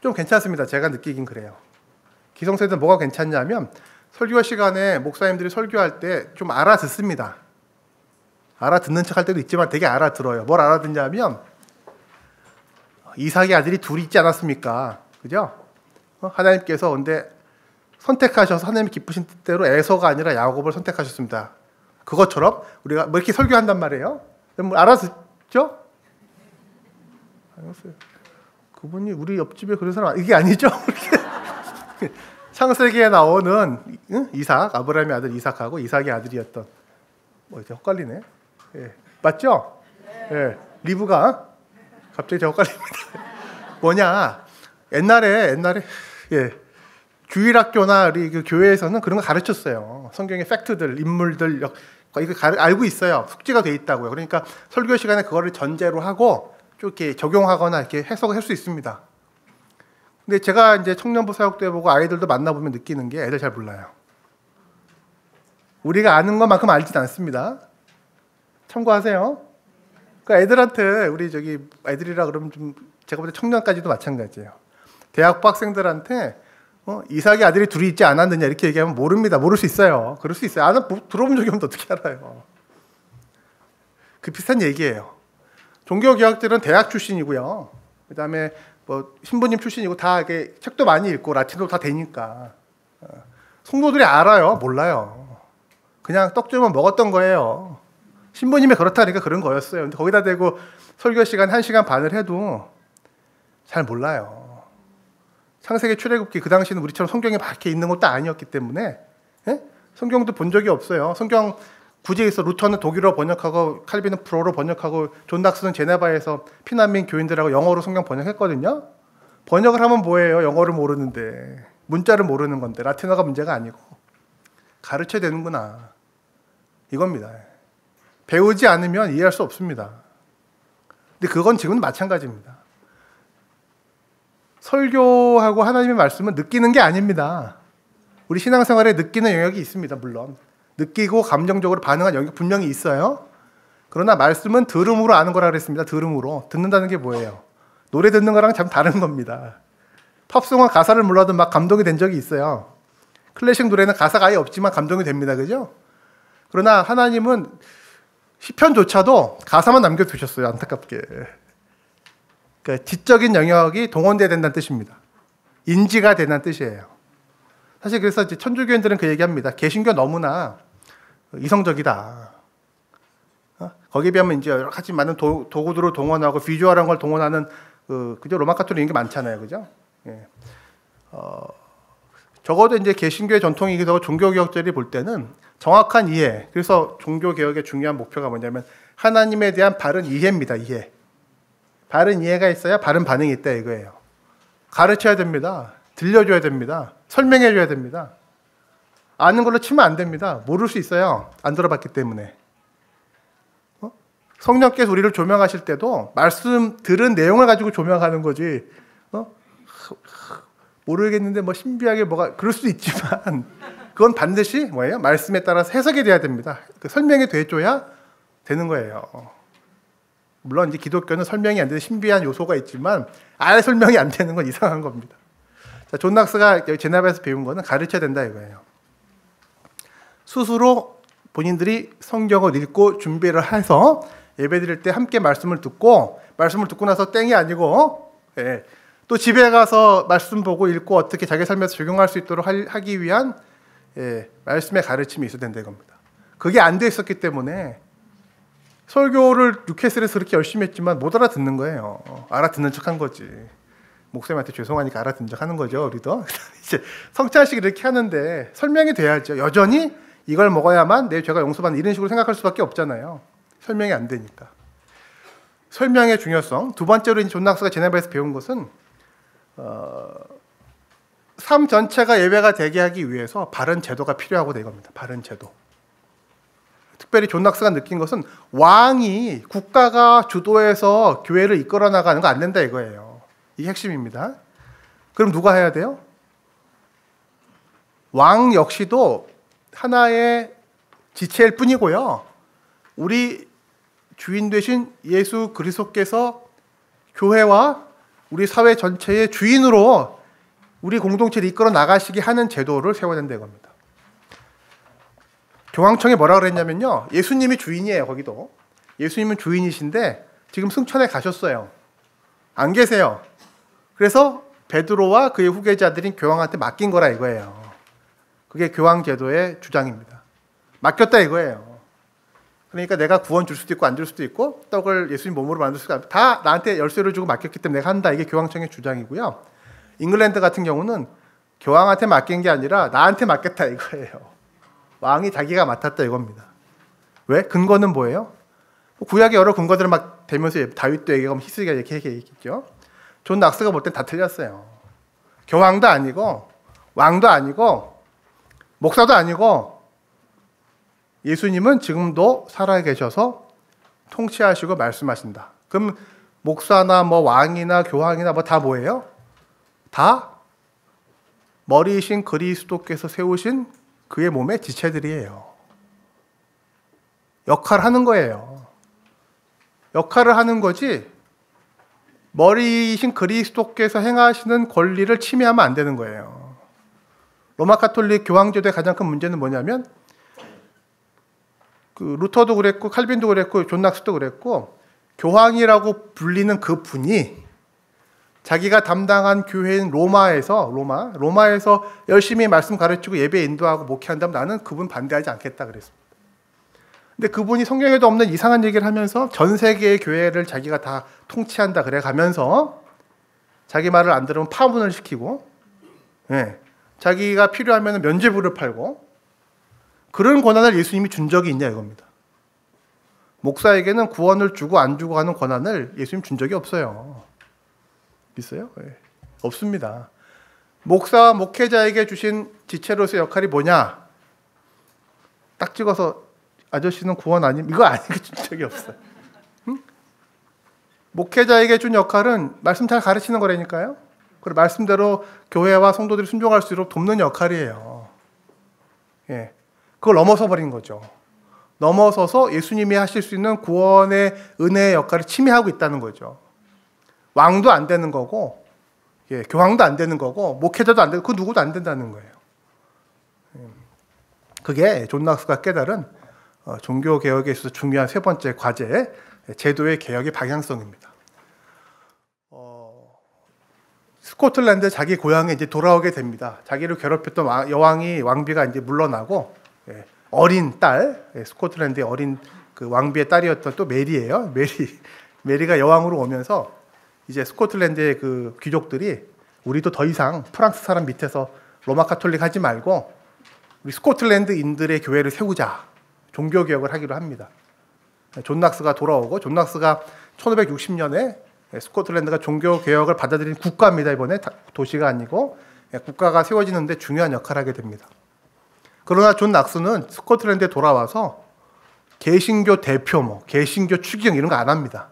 좀 괜찮습니다. 제가 느끼긴 그래요. 기성 세대는 뭐가 괜찮냐면 설교 시간에 목사님들이 설교할 때 좀 알아듣습니다. 알아듣는 척 할 때도 있지만 되게 알아들어요. 뭘 알아듣냐면 이삭의 아들이 둘이 있지 않았습니까? 그죠? 어? 하나님께서 근데 선택하셔서 하나님 기쁘신 뜻대로 에서가 아니라 야곱을 선택하셨습니다. 그것처럼 우리가 뭐 이렇게 설교한단 말이에요. 뭐 알아듣죠? 알았어요. 그분이 우리 옆집에 그런 사람 이게 아니죠? 창세기에 나오는 이삭 아브라함의 아들 이삭하고 이삭의 아들이었던 뭐 이제 헷갈리네. 예. 맞죠? 예. 리브가 갑자기 저 헷갈립니다. 뭐냐? 옛날에 옛날에 예. 주일학교나 우리 그 교회에서는 그런 거 가르쳤어요. 성경의 팩트들, 인물들 이거 알고 있어요. 숙지가 돼 있다고요. 그러니까 설교 시간에 그거를 전제로 하고 쭉 이렇게 적용하거나 이렇게 해석을 할수 있습니다. 근데 제가 이제 청년부 사역도 해보고 아이들도 만나보면 느끼는 게 애들 잘 몰라요. 우리가 아는 것만큼 알진 않습니다. 참고하세요. 그러니까 애들한테 우리 저기 애들이라 그러면 좀 제가 볼 때 청년까지도 마찬가지예요. 대학부 학생들한테 어, 이삭의 아들이 둘이 있지 않았느냐 이렇게 얘기하면 모릅니다. 모를 수 있어요. 그럴 수 있어요. 아, 뭐, 들어본 적이 없는데 어떻게 알아요? 그 비슷한 얘기예요. 종교개혁들은 대학 출신이고요. 그 다음에 뭐 신부님 출신이고 다 이게 책도 많이 읽고 라틴도 다 되니까 어, 성도들이 알아요. 몰라요. 그냥 떡주면 먹었던 거예요. 신부님이 그렇다니까 그런 거였어요. 근데 거기다 대고 설교 시간 1시간 반을 해도 잘 몰라요. 창세기 출애굽기 그 당시는 우리처럼 성경에 밝게 있는 것도 아니었기 때문에 예? 성경도 본 적이 없어요. 성경 있어 루터는 독일어 번역하고 칼빈은 불어로 번역하고 존 낙스는 제네바에서 피난민 교인들하고 영어로 성경 번역했거든요. 번역을 하면 뭐예요? 영어를 모르는데 문자를 모르는 건데 라틴어가 문제가 아니고 가르쳐야 되는구나 이겁니다. 배우지 않으면 이해할 수 없습니다. 근데 그건 지금은 마찬가지입니다. 설교하고 하나님의 말씀은 느끼는 게 아닙니다. 우리 신앙생활에 느끼는 영역이 있습니다, 물론. 느끼고 감정적으로 반응한 영역 분명히 있어요. 그러나 말씀은 들음으로 아는 거라 그랬습니다. 들음으로. 듣는다는 게 뭐예요? 노래 듣는 거랑 참 다른 겁니다. 팝송은 가사를 몰라도 막 감동이 된 적이 있어요. 클래식 노래는 가사가 아예 없지만 감동이 됩니다. 그죠? 그러나 하나님은 시편조차도 가사만 남겨두셨어요. 안타깝게. 그러니까 지적인 영역이 동원돼야 된다는 뜻입니다. 인지가 된다는 뜻이에요. 사실 그래서 천주교인들은 그 얘기합니다. 개신교 너무나 이성적이다. 어? 거기에 비하면 이제 여러 가지 많은 도, 구들을 동원하고 비주얼한 걸 동원하는 그 그죠 로마 카톨릭 게 많잖아요, 그죠? 예. 어, 적어도 이제 개신교의 전통이기도 하고 종교 개혁자들이 볼 때는 정확한 이해. 그래서 종교 개혁의 중요한 목표가 뭐냐면 하나님에 대한 바른 이해입니다. 이해. 바른 이해가 있어야 바른 반응이 있다 이거예요. 가르쳐야 됩니다. 들려줘야 됩니다. 설명해줘야 됩니다. 아는 걸로 치면 안 됩니다. 모를 수 있어요. 안 들어봤기 때문에. 어? 성령께서 우리를 조명하실 때도 말씀 들은 내용을 가지고 조명하는 거지. 어? 모르겠는데 뭐 신비하게 뭐가 그럴 수도 있지만 그건 반드시 뭐예요? 말씀에 따라서 해석이 돼야 됩니다. 그 설명이 돼줘야 되는 거예요. 물론 이제 기독교는 설명이 안 되는 신비한 요소가 있지만 아예 설명이 안 되는 건 이상한 겁니다. 자, 존 낙스가 제네바에서 배운 거는 가르쳐야 된다 이거예요. 스스로 본인들이 성경을 읽고 준비를 해서 예배 드릴 때 함께 말씀을 듣고 말씀을 듣고 나서 땡이 아니고 예, 또 집에 가서 말씀 보고 읽고 어떻게 자기 삶에서 적용할 수 있도록 하기 위한 예, 말씀의 가르침이 있어야 된다 이겁니다. 그게 안 돼 있었기 때문에 설교를 뉴캐슬에서 그렇게 열심히 했지만 못 알아듣는 거예요. 알아듣는 척한 거지. 목사님한테 죄송하니까 알아듣는 척 하는 거죠, 우리도. 이제 성찬식 이렇게 하는데 설명이 돼야죠. 여전히 이걸 먹어야만 내 죄가 용서받는 이런 식으로 생각할 수밖에 없잖아요. 설명이 안 되니까. 설명의 중요성. 두 번째로 존 낙스가 제네바에서 배운 것은 어, 삶 전체가 예배가 되게 하기 위해서 바른 제도가 필요하고 이겁니다. 바른 제도. 특별히 존 낙스가 느낀 것은 왕이 국가가 주도해서 교회를 이끌어 나가는 거 안 된다 이거예요. 이게 핵심입니다. 그럼 누가 해야 돼요? 왕 역시도 하나의 지체일 뿐이고요. 우리 주인 되신 예수 그리스도께서 교회와 우리 사회 전체의 주인으로 우리 공동체를 이끌어 나가시게 하는 제도를 세워야 된다는 겁니다. 교황청에 뭐라 그랬냐면요. 예수님이 주인이에요, 거기도. 예수님은 주인이신데 지금 승천에 가셨어요. 안 계세요. 그래서 베드로와 그의 후계자들인 교황한테 맡긴 거라 이거예요. 그게 교황 제도의 주장입니다. 맡겼다 이거예요. 그러니까 내가 구원 줄 수도 있고 안 줄 수도 있고 떡을 예수님 몸으로 만들 수 있고 다 나한테 열쇠를 주고 맡겼기 때문에 내가 한다. 이게 교황청의 주장이고요. 잉글랜드 같은 경우는 교황한테 맡긴 게 아니라 나한테 맡겼다 이거예요. 왕이 자기가 맡았다 이겁니다. 왜? 근거는 뭐예요? 구약의 여러 근거들을 막 대면서 다윗도 얘기하고 히스기야 이렇게 얘기했죠. 존 낙스가 볼 땐 다 틀렸어요. 교황도 아니고 왕도 아니고 목사도 아니고 예수님은 지금도 살아 계셔서 통치하시고 말씀하신다. 그럼 목사나 뭐 왕이나 교황이나 뭐 다 뭐예요? 다 머리이신 그리스도께서 세우신 그의 몸의 지체들이에요. 역할을 하는 거예요. 역할을 하는 거지 머리이신 그리스도께서 행하시는 권리를 침해하면 안 되는 거예요. 로마 카톨릭 교황제도의 가장 큰 문제는 뭐냐면 그 루터도 그랬고 칼빈도 그랬고 존 낙스도 그랬고 교황이라고 불리는 그 분이 자기가 담당한 교회인 로마에서 로마 로마에서 열심히 말씀 가르치고 예배 인도하고 목회한다면 나는 그분 반대하지 않겠다 그랬습니다. 근데 그분이 성경에도 없는 이상한 얘기를 하면서 전 세계의 교회를 자기가 다 통치한다 그래 가면서 자기 말을 안 들으면 파문을 시키고 예, 자기가 필요하면 면죄부를 팔고 그런 권한을 예수님이 준 적이 있냐 이겁니다. 목사에게는 구원을 주고 안 주고 하는 권한을 예수님 준 적이 없어요. 있어요? 예. 없습니다. 목사 목회자에게 주신 지체로서의 역할이 뭐냐? 딱 찍어서 아저씨는 구원 아님 이거 아니고 준 적이 없어요. 응? 목회자에게 준 역할은 말씀 잘 가르치는 거라니까요. 그리고 말씀대로 교회와 성도들이 순종할 수 있도록 돕는 역할이에요. 예. 그걸 넘어서 버린 거죠. 넘어서서 예수님이 하실 수 있는 구원의 은혜의 역할을 침해하고 있다는 거죠. 왕도 안 되는 거고, 예, 교황도 안 되는 거고, 목회자도 안 되고, 그 누구도 안 된다는 거예요. 예. 그게 존 낙스가 깨달은 어, 종교 개혁에 있어서 중요한 세 번째 과제, 제도의 개혁의 방향성입니다. 어, 스코틀랜드 자기 고향에 이제 돌아오게 됩니다. 자기를 괴롭혔던 여왕이 왕비가 이제 물러나고 예, 어린 딸, 예, 스코틀랜드의 어린 그 왕비의 딸이었던 또 메리예요. 메리 메리가 여왕으로 오면서 이제 스코틀랜드의 그 귀족들이 우리도 더 이상 프랑스 사람 밑에서 로마 카톨릭 하지 말고 우리 스코틀랜드인들의 교회를 세우자. 종교 개혁을 하기로 합니다. 존 낙스가 돌아오고 존 낙스가 1560년에 스코틀랜드가 종교 개혁을 받아들인 국가입니다. 이번에 도시가 아니고 예, 국가가 세워지는데 중요한 역할을 하게 됩니다. 그러나 존 낙스는 스코틀랜드에 돌아와서 개신교 대표, 뭐 개신교 추기경 이런 거 안 합니다.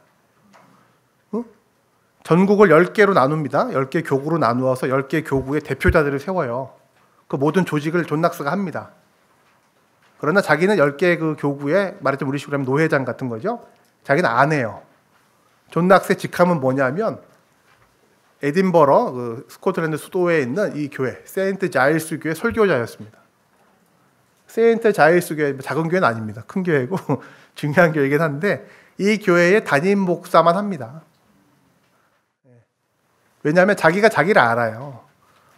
응? 전국을 10개로 나눕니다. 10개 교구로 나누어서 10개 교구의 대표자들을 세워요. 그 모든 조직을 존 낙스가 합니다. 그러나 자기는 10개 그 교구에 말하자면 우리 식으로 하면 노회장 같은 거죠. 자기는 안 해요. 존 낙스의 직함은 뭐냐면 에딘버러 그 스코틀랜드 수도에 있는 이 교회 세인트 자일스 교회 설교자였습니다. 세인트 자일스 교회 작은 교회는 아닙니다. 큰 교회고 중요한 교회이긴 한데 이 교회의 담임 목사만 합니다. 왜냐하면 자기가 자기를 알아요.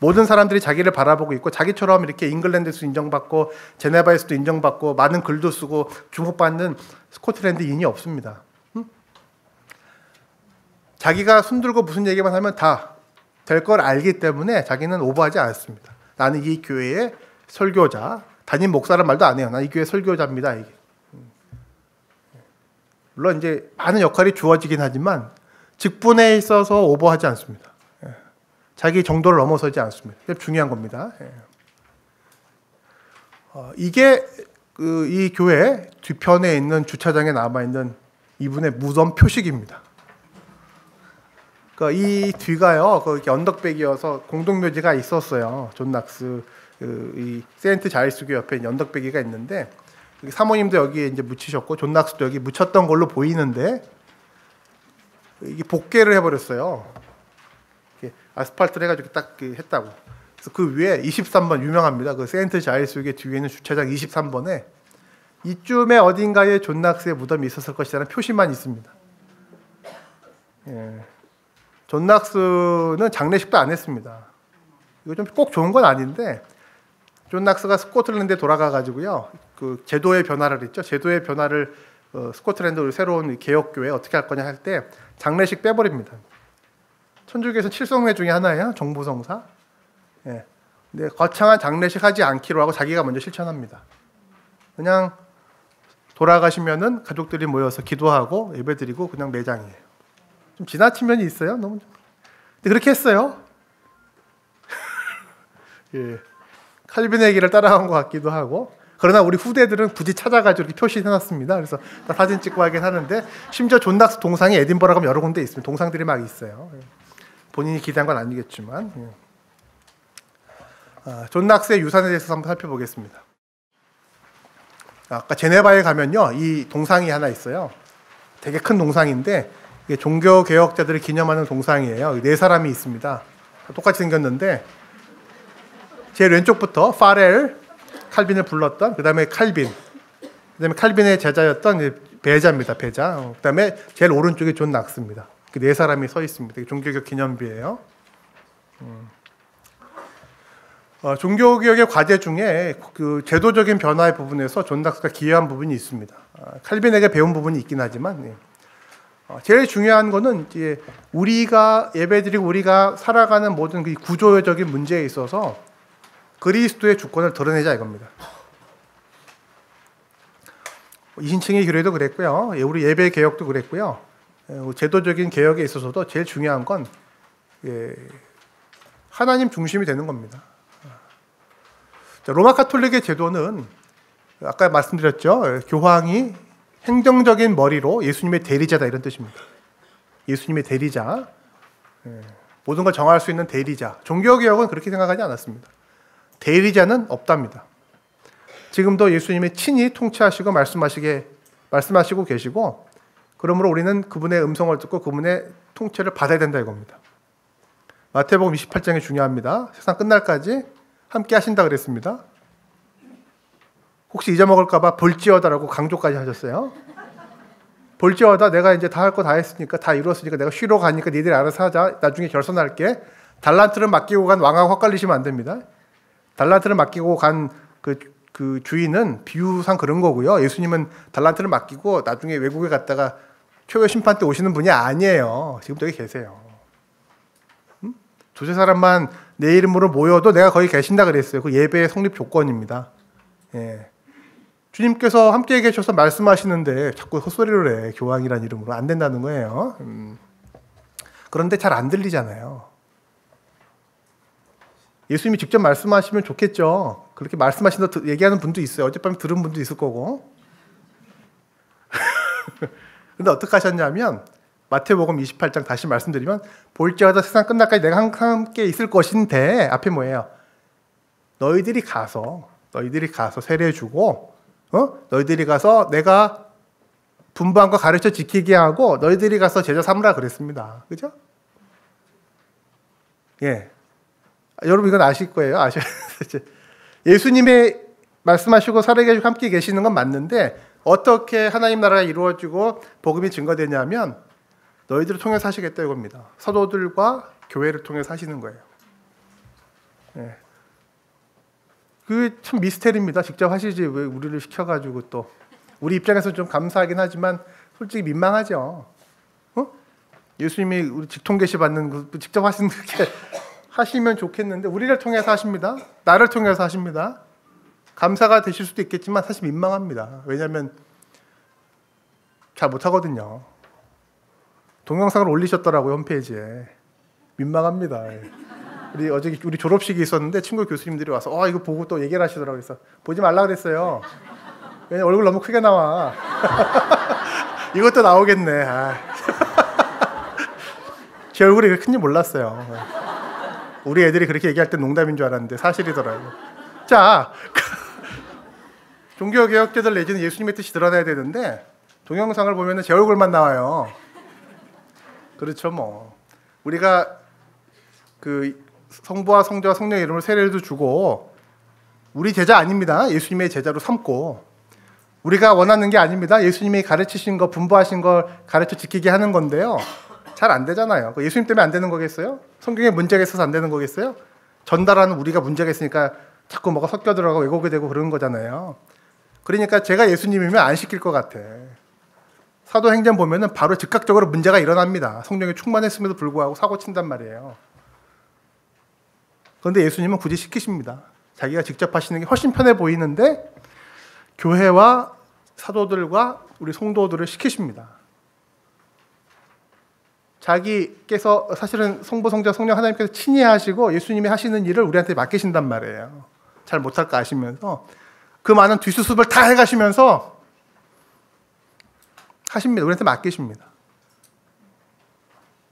모든 사람들이 자기를 바라보고 있고 자기처럼 이렇게 잉글랜드에서 인정받고 제네바에서도 인정받고 많은 글도 쓰고 주목받는 스코틀랜드인이 없습니다. 응? 자기가 손들고 무슨 얘기만 하면 다 될 걸 알기 때문에 자기는 오버하지 않습니다. 나는 이 교회의 설교자, 담임 목사란 말도 안 해요. 나 이 교회 설교자입니다. 이게. 물론 이제 많은 역할이 주어지긴 하지만 직분에 있어서 오버하지 않습니다. 자기 정도를 넘어서지 않습니다. 중요한 겁니다. 예. 어, 이게 그, 이 교회 뒤편에 있는 주차장에 남아 있는 이분의 무덤 표식입니다. 그 이 뒤가요, 그 언덕배기여서 공동묘지가 있었어요. 존 낙스 그 이 세인트 자일스 교회 옆에 언덕배기가 있는데 사모님도 여기 이제 묻히셨고 존 낙스도 여기 묻혔던 걸로 보이는데 이게 복개를 해버렸어요. 아스팔트를 해가지고 딱 했다고. 그래서 그 위에 23번 유명합니다. 그 세인트 자일스 교회 뒤에 있는 주차장 23번에 이쯤에 어딘가에 존 낙스의 무덤이 있었을 것이라는 표시만 있습니다. 예. 존 낙스는 장례식도 안 했습니다. 이거 좀 꼭 좋은 건 아닌데 존 낙스가 스코틀랜드에 돌아가 가지고요. 그 제도의 변화를 했죠. 제도의 변화를 어, 스코틀랜드 새로운 개혁 교회 어떻게 할 거냐 할 때 장례식 빼버립니다. 천주교에서 칠성례 중에 하나예요. 종부성사. 예. 근데 거창한 장례식 하지 않기로 하고 자기가 먼저 실천합니다. 그냥 돌아가시면은 가족들이 모여서 기도하고 예배드리고 그냥 매장이에요. 좀 지나친 면이 있어요. 너무. 근데 그렇게 했어요. 예. 칼빈의 길을 따라간 것 같기도 하고. 그러나 우리 후대들은 굳이 찾아가지고 이렇게 표시해놨습니다. 그래서 사진 찍고 하긴 하는데 심지어 존 낙스 동상이 에딘버러 가면 여러 군데 있습니다. 동상들이 막 있어요. 예. 본인이 기대한 건 아니겠지만. 예. 아, 존 낙스의 유산에 대해서 한번 살펴보겠습니다. 아까 제네바에 가면요, 이 동상이 하나 있어요. 되게 큰 동상인데 종교 개혁자들을 기념하는 동상이에요. 네 사람이 있습니다. 똑같이 생겼는데 제일 왼쪽부터 파렐 칼빈을 불렀던 그다음에 칼빈 그다음에 칼빈의 제자였던 베자입니다. 베자. 그다음에 제일 오른쪽에 존 낙스입니다. 그 네 사람이 서 있습니다. 종교개혁 기념비예요. 음. 어, 종교개혁의 과제 중에 그 제도적인 변화의 부분에서 존 낙스가 기여한 부분이 있습니다. 아, 칼빈에게 배운 부분이 있긴 하지만 예. 어, 제일 중요한 거는 이제 우리가 예배드리고 우리가 살아가는 모든 그 구조적인 문제에 있어서 그리스도의 주권을 드러내자 이겁니다. 이신층의 교회도 그랬고요. 예, 우리 예배 개혁도 그랬고요. 예, 제도적인 개혁에 있어서도 제일 중요한 건 예, 하나님 중심이 되는 겁니다. 로마 카톨릭의 제도는 아까 말씀드렸죠. 교황이 행정적인 머리로 예수님의 대리자다 이런 뜻입니다. 예수님의 대리자. 모든 걸 정할 수 있는 대리자. 종교개혁은 그렇게 생각하지 않았습니다. 대리자는 없답니다. 지금도 예수님이 친히 통치하시고 말씀하시게 말씀하시고 계시고 그러므로 우리는 그분의 음성을 듣고 그분의 통치를 받아야 된다 이겁니다. 마태복음 28장이 중요합니다. 세상 끝날까지 함께 하신다 그랬습니다. 혹시 잊어먹을까봐 볼지어다라고 강조까지 하셨어요. 볼지어다 내가 이제 다 할 거 다 했으니까 다 이뤘으니까 내가 쉬러 가니까 니들이 알아서 하자. 나중에 결선할게. 달란트를 맡기고 간 왕하고 헛갈리시면 안 됩니다. 달란트를 맡기고 간그 그 주인은 비유상 그런 거고요. 예수님은 달란트를 맡기고 나중에 외국에 갔다가 최후 심판 때 오시는 분이 아니에요. 지금 여기 계세요. 음? 두세 사람만 내 이름으로 모여도 내가 거기 계신다 그랬어요. 그 예배의 성립 조건입니다. 예. 주님께서 함께 계셔서 말씀하시는데 자꾸 헛소리를 해. 교황이란 이름으로. 안 된다는 거예요. 음. 그런데 잘 안 들리잖아요. 예수님이 직접 말씀하시면 좋겠죠. 그렇게 말씀하신다 얘기하는 분도 있어요. 어젯밤에 들은 분도 있을 거고. 근데 어떻게 하셨냐면 마태복음 28장 다시 말씀드리면 볼지어다 세상 끝날까지 내가 함께 있을 것인데 앞에 뭐예요? 너희들이 가서 너희들이 가서 세례 주고 어? 너희들이 가서 내가 분부한 거 가르쳐 지키게 하고 너희들이 가서 제자 삼으라 그랬습니다. 그죠? 예. 여러분 이건 아실 거예요. 아셔야 예수님의 말씀하시고 살아계시고 함께 계시는 건 맞는데 어떻게 하나님 나라가 이루어지고 복음이 증거되냐면 너희들을 통해서 하시겠다 이겁니다. 사도들과 교회를 통해서 하시는 거예요. 예. 그참 미스테리입니다. 직접 하시지 왜 우리를 시켜가지고 또 우리 입장에서 좀 감사하긴 하지만 솔직히 민망하죠. 어? 예수님이 우리 직통 계시 받는 거 직접 하시는 게 하시면 좋겠는데 우리를 통해서 하십니다. 나를 통해서 하십니다. 감사가 되실 수도 있겠지만 사실 민망합니다. 왜냐하면 잘 못하거든요. 동영상을 올리셨더라고요 홈페이지에 민망합니다. 우리 어제 우리 졸업식이 있었는데 친구 교수님들이 와서 어 이거 보고 또 얘기를 하시더라고요. 그래서 보지 말라 그랬어요. 왜냐 얼굴 너무 크게 나와. 이것도 나오겠네. 아. 제 얼굴이 그렇게 큰지 몰랐어요. 우리 애들이 그렇게 얘기할 때 농담인 줄 알았는데 사실이더라고요. 자, 종교 개혁자들 내지는 예수님의 뜻이 드러나야 되는데 동영상을 보면 제 얼굴만 나와요. 그렇죠, 뭐. 우리가 그 성부와 성자와 성령의 이름으로 세례도 주고 우리 제자 아닙니다. 예수님의 제자로 삼고 우리가 원하는 게 아닙니다. 예수님이 가르치신 거, 분부하신 걸 가르쳐 지키게 하는 건데요. 잘 안 되잖아요. 그 예수님 때문에 안 되는 거겠어요? 성경에 문제가 있어서 안 되는 거겠어요? 전달하는 우리가 문제가 있으니까 자꾸 뭐가 섞여 들어가고 왜곡이 되고 그러는 거잖아요. 그러니까 제가 예수님이면 안 시킬 것 같아. 사도행전 보면은 바로 즉각적으로 문제가 일어납니다. 성령이 충만했음에도 불구하고 사고 친단 말이에요. 그런데 예수님은 굳이 시키십니다. 자기가 직접 하시는 게 훨씬 편해 보이는데 교회와 사도들과 우리 성도들을 시키십니다. 자기께서 사실은 성부, 성자, 성령 하나님께서 친히 하시고 예수님이 하시는 일을 우리한테 맡기신단 말이에요. 잘 못할까 아시면서 그 많은 뒷수습을 다 해가시면서 하십니다. 우리한테 맡기십니다.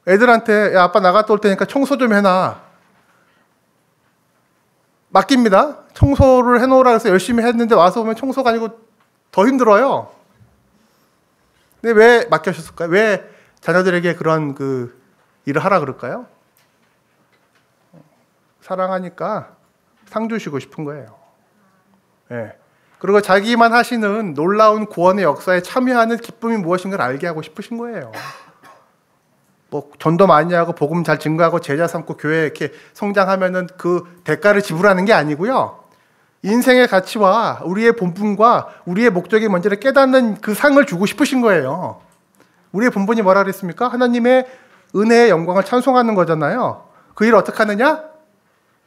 애들한테 야 아빠 나갔다 올 테니까 청소 좀 해놔. 맡깁니다. 청소를 해놓으라 해서 열심히 했는데 와서 보면 청소가 아니고 더 힘들어요. 근데 왜 맡겨셨을까요? 왜 자녀들에게 그런 그 일을 하라 그럴까요? 사랑하니까 상 주시고 싶은 거예요. 예. 그리고 자기만 하시는 놀라운 구원의 역사에 참여하는 기쁨이 무엇인가를 알게 하고 싶으신 거예요. 뭐 전도 많이 하고 복음 잘 증거하고 제자 삼고 교회 이렇게 성장하면은 그 대가를 지불하는 게 아니고요. 인생의 가치와 우리의 본분과 우리의 목적이 뭔지를 깨닫는 그 상을 주고 싶으신 거예요. 우리의 본분이 뭐라 그랬습니까? 하나님의 은혜의 영광을 찬송하는 거잖아요. 그 일을 어떻게 하느냐?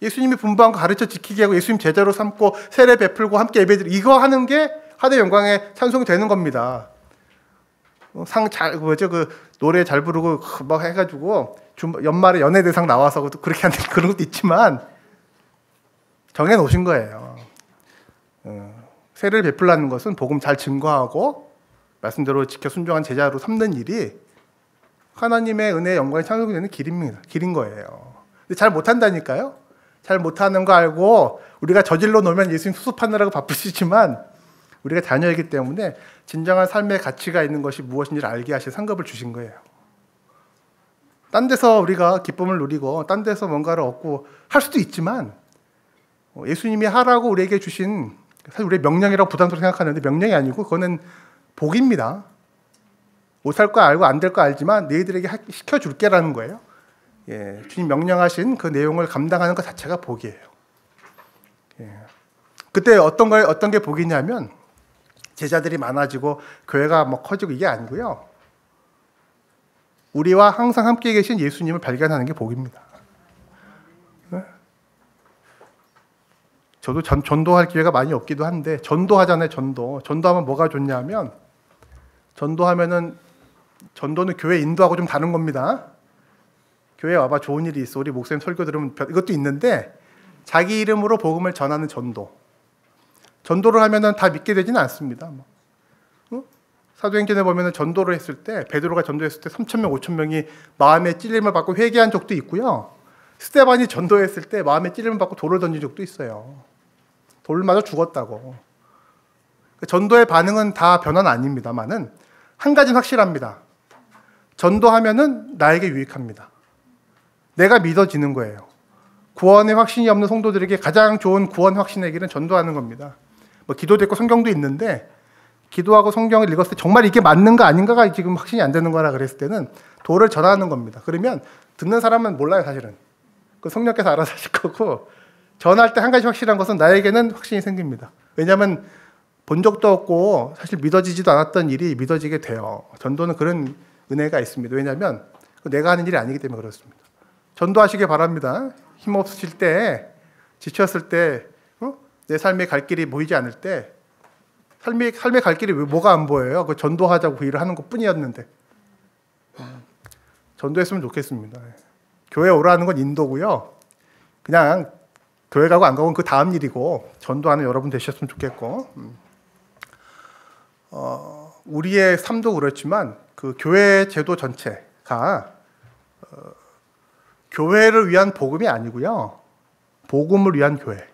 예수님이 분부한 거 가르쳐 지키게 하고 예수님 제자로 삼고 세례 베풀고 함께 예배드리 이거 하는 게 하나의 영광의 찬송이 되는 겁니다. 어, 상잘 뭐죠 그 노래 잘 부르고 막 해가지고 연말에 연예대상 나와서 그렇게 하는 그런 것도 있지만 정해 놓으신 거예요. 어, 세례를 베풀라는 것은 복음 잘 증거하고 말씀대로 지켜 순종한 제자로 삼는 일이 하나님의 은혜 영광이 찬송이 되는 길입니다. 길인 거예요. 근데 잘 못한다니까요. 잘 못하는 거 알고 우리가 저질러 놓으면 예수님 수습하느라고 바쁘시지만 우리가 자녀이기 때문에 진정한 삶의 가치가 있는 것이 무엇인지를 알게 하실 상급을 주신 거예요. 딴 데서 우리가 기쁨을 누리고 딴 데서 뭔가를 얻고 할 수도 있지만 어, 예수님이 하라고 우리에게 주신 사실 우리 명령이라고 부담스럽게 생각하는데 명령이 아니고 그거는 복입니다. 못할 거 알고 안 될 거 알지만 너희들에게 시켜줄게라는 거예요. 예, 주님 명령하신 그 내용을 감당하는 것 자체가 복이에요. 예. 그때 어떤 걸 어떤 게 복이냐면 제자들이 많아지고 교회가 뭐 커지고 이게 아니고요. 우리와 항상 함께 계신 예수님을 발견하는 게 복입니다. 네? 저도 전, 전도할 기회가 많이 없기도 한데 전도하잖아요. 전도. 전도하면 뭐가 좋냐면 전도하면은 전도는 교회 인도하고 좀 다른 겁니다. 교회 와봐 좋은 일이 있어. 우리 목사님 설교 들으면 이것도 있는데 자기 이름으로 복음을 전하는 전도. 전도를 하면은 다 믿게 되지는 않습니다. 뭐. 어? 사도행전에 보면은 전도를 했을 때 베드로가 전도했을 때 3천 명, 5천 명이 마음의 찔림을 받고 회개한 적도 있고요. 스테반이 전도했을 때 마음의 찔림을 받고 돌을 던진 적도 있어요. 돌 맞아 죽었다고. 그 전도의 반응은 다 변화는 아닙니다만은 한 가지는 확실합니다. 전도하면은 나에게 유익합니다. 내가 믿어지는 거예요. 구원의 확신이 없는 성도들에게 가장 좋은 구원 확신의 길은 전도하는 겁니다. 뭐 기도도 있고 성경도 있는데 기도하고 성경을 읽었을 때 정말 이게 맞는가 아닌가가 지금 확신이 안 되는 거라 그랬을 때는 도를 전하는 겁니다. 그러면 듣는 사람은 몰라요, 사실은. 그 성령께서 알아서 하실 거고 전할 때 한 가지 확실한 것은 나에게는 확신이 생깁니다. 왜냐하면 본 적도 없고 사실 믿어지지도 않았던 일이 믿어지게 돼요. 전도는 그런 은혜가 있습니다. 왜냐하면 내가 하는 일이 아니기 때문에 그렇습니다. 전도하시길 바랍니다. 힘 없으실 때, 지쳤을 때, 내 삶의 갈 길이 보이지 않을 때 삶의 삶의 갈 길이 뭐가 안 보여요? 그 전도하자고 그 일을 하는 것 뿐이었는데 전도했으면 좋겠습니다. 교회 오라는 건 인도고요. 그냥 교회 가고 안 가고는 그 다음 일이고 전도하는 여러분 되셨으면 좋겠고 음. 어, 우리의 삶도 그렇지만 그 교회 제도 전체가 어, 교회를 위한 복음이 아니고요. 복음을 위한 교회.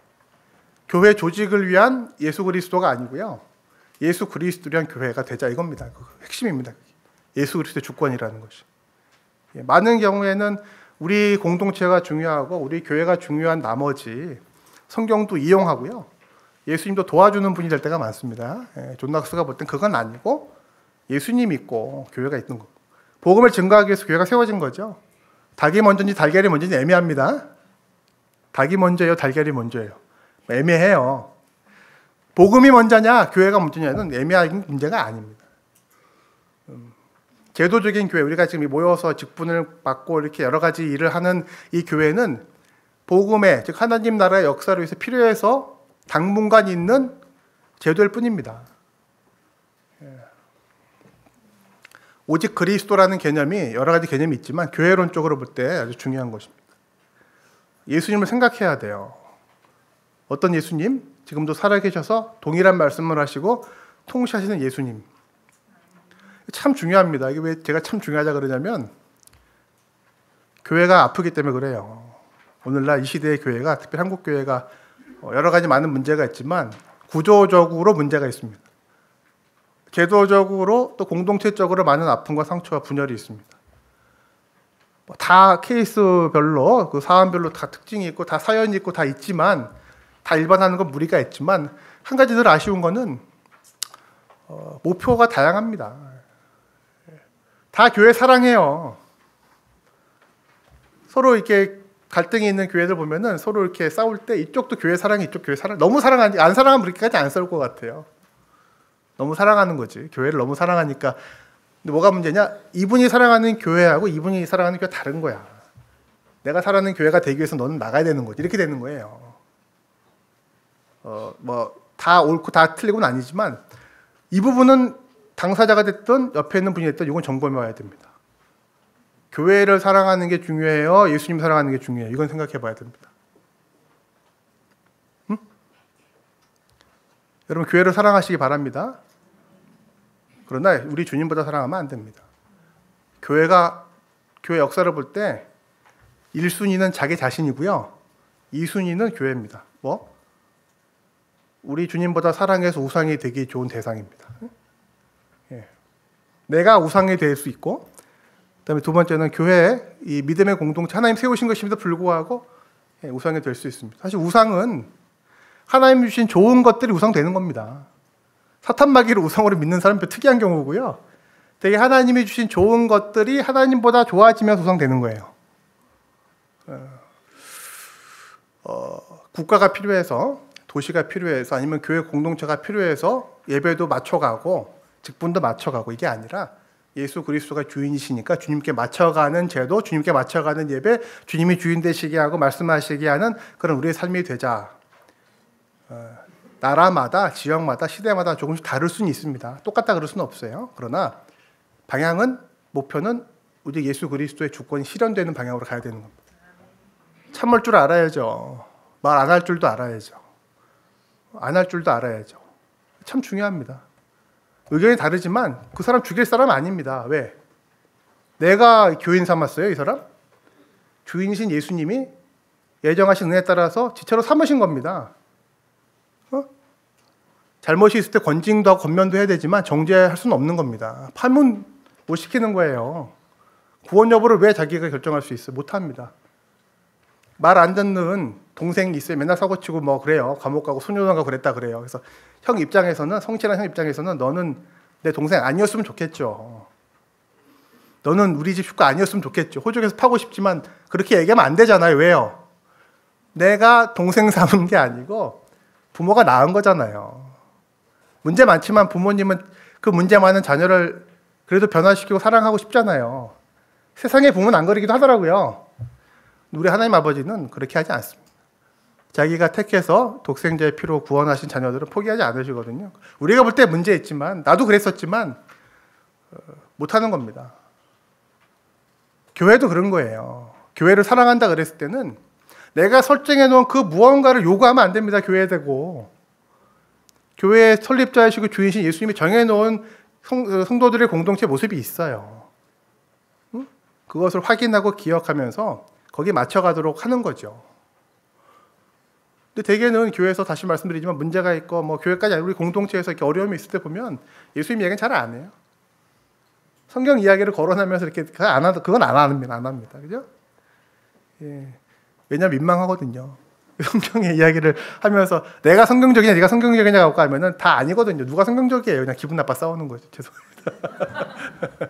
교회 조직을 위한 예수 그리스도가 아니고요. 예수 그리스도를 위한 교회가 되자 이겁니다. 그 핵심입니다. 예수 그리스도의 주권이라는 것이. 예, 많은 경우에는 우리 공동체가 중요하고 우리 교회가 중요한 나머지 성경도 이용하고요. 예수님도 도와주는 분이 될 때가 많습니다. 예, 존 낙스가 볼 땐 그건 아니고 예수님 있고 교회가 있는 거. 복음을 증거하기 위해서 교회가 세워진 거죠. 닭이 먼저인지 달걀이 먼저인지 애매합니다. 닭이 먼저예요, 달걀이 먼저예요. 애매해요. 복음이 먼저냐, 교회가 먼저냐는 애매한 문제가 아닙니다. 음, 제도적인 교회, 우리가 지금 모여서 직분을 맡고 이렇게 여러 가지 일을 하는 이 교회는 복음의, 즉 하나님 나라의 역사를 위해서 필요해서 당분간 있는 제도일 뿐입니다. 예. 오직 그리스도라는 개념이 여러 가지 개념이 있지만 교회론적으로 볼 때 아주 중요한 것입니다. 예수님을 생각해야 돼요. 어떤 예수님? 지금도 살아계셔서 동일한 말씀을 하시고 통치하시는 예수님. 참 중요합니다. 이게 왜 제가 참 중요하다 그러냐면 교회가 아프기 때문에 그래요. 오늘날 이 시대의 교회가 특히 한국 교회가 여러 가지 많은 문제가 있지만 구조적으로 문제가 있습니다. 제도적으로 또 공동체적으로 많은 아픔과 상처와 분열이 있습니다. 뭐다 케이스별로 그 사안별로 다 특징이 있고 다 사연이 있고 다 있지만 다 일반하는 건 무리가 있지만 한 가지 늘 아쉬운 거는 어, 목표가 다양합니다. 다 교회 사랑해요. 서로 이렇게 갈등이 있는 교회들 보면은 서로 이렇게 싸울 때 이쪽도 교회 사랑, 이쪽 교회 사랑. 너무 사랑하니 안 사랑하면 그렇게까지 안 싸울 것 같아요. 너무 사랑하는 거지. 교회를 너무 사랑하니까. 근데 뭐가 문제냐? 이분이 사랑하는 교회하고 이분이 사랑하는 교회 다른 거야. 내가 사랑하는 교회가 되기 위해서 너는 나가야 되는 거지. 이렇게 되는 거예요. 어, 뭐, 다 옳고 다 틀리고는 아니지만 이 부분은 당사자가 됐든 옆에 있는 분이 됐든 이건 점검해 와야 됩니다. 교회를 사랑하는 게 중요해요? 예수님 사랑하는 게 중요해요? 이건 생각해 봐야 됩니다. 응? 여러분, 교회를 사랑하시기 바랍니다. 그러나 우리 주님보다 사랑하면 안 됩니다. 교회가 교회 역사를 볼 때 1순위는 자기 자신이고요. 2순위는 교회입니다. 뭐? 우리 주님보다 사랑해서 우상이 되기 좋은 대상입니다. 예. 내가 우상이 될 수 있고, 그다음에 두 번째는 교회 이 믿음의 공동체 하나님 세우신 것임에도 불구하고 예, 우상이 될 수 있습니다. 사실 우상은 하나님 주신 좋은 것들이 우상 되는 겁니다. 사탄 마귀를 우상으로 믿는 사람은 특이한 경우고요. 되게 하나님이 주신 좋은 것들이 하나님보다 좋아지면서 우상 되는 거예요. 어, 어, 국가가 필요해서 도시가 필요해서 아니면 교회 공동체가 필요해서 예배도 맞춰가고 직분도 맞춰가고 이게 아니라 예수 그리스도가 주인이시니까 주님께 맞춰가는 제도, 주님께 맞춰가는 예배, 주님이 주인 되시게 하고 말씀하시게 하는 그런 우리의 삶이 되자. 어, 나라마다 지역마다 시대마다 조금씩 다를 수는 있습니다. 똑같다 그럴 수는 없어요. 그러나 방향은 목표는 우리 예수 그리스도의 주권이 실현되는 방향으로 가야 되는 겁니다. 참을 줄 알아야죠. 말 안 할 줄도 알아야죠. 안 할 줄도 알아야죠. 참 중요합니다. 의견이 다르지만 그 사람 죽일 사람 아닙니다. 왜? 내가 교인 삼았어요, 이 사람? 주인이신 예수님이 예정하신 은혜에 따라서 지체로 삼으신 겁니다. 잘못이 있을 때 권징도 하고 권면도 해야 되지만 정죄할 수는 없는 겁니다. 판문 못 시키는 거예요. 구원 여부를 왜 자기가 결정할 수 있어? 못 합니다. 말 안 듣는 동생이 있어요. 맨날 사고 치고 뭐 그래요. 감옥 가고 소녀당 가고 그랬다 그래요. 그래서 형 입장에서는 성실한 형 입장에서는 너는 내 동생 아니었으면 좋겠죠. 너는 우리 집 식구 아니었으면 좋겠죠. 호적에서 파고 싶지만 그렇게 얘기하면 안 되잖아요. 왜요? 내가 동생 삼은 게 아니고 부모가 낳은 거잖아요. 문제 많지만 부모님은 그 문제 많은 자녀를 그래도 변화시키고 사랑하고 싶잖아요. 세상에 부모는 안 그러기도 하더라고요. 우리 하나님 아버지는 그렇게 하지 않습니다. 자기가 택해서 독생자의 피로 구원하신 자녀들은 포기하지 않으시거든요. 우리가 볼 때 문제 있지만 나도 그랬었지만 어, 못하는 겁니다. 교회도 그런 거예요. 교회를 사랑한다 그랬을 때는 내가 설정해 놓은 그 무언가를 요구하면 안 됩니다. 교회 되고 교회의 설립자이시고 주인신 예수님이 정해 놓은 성, 성도들의 공동체 모습이 있어요. 그것을 확인하고 기억하면서 거기에 맞춰가도록 하는 거죠. 근데 대개는 교회에서 다시 말씀드리지만 문제가 있고 뭐 교회까지 아니고 우리 공동체에서 이렇게 어려움이 있을 때 보면 예수님 이야기는 잘 안 해요. 성경 이야기를 거론하면서 이렇게 안 하도 그건 안 합니다. 안 합니다. 그죠? 예. 왜냐면 민망하거든요. 성경의 이야기를 하면서 내가 성경적이냐 네가 성경적이냐고 하면은 다 아니거든요. 누가 성경적이에요? 그냥 기분 나빠 싸우는 거죠. 죄송합니다.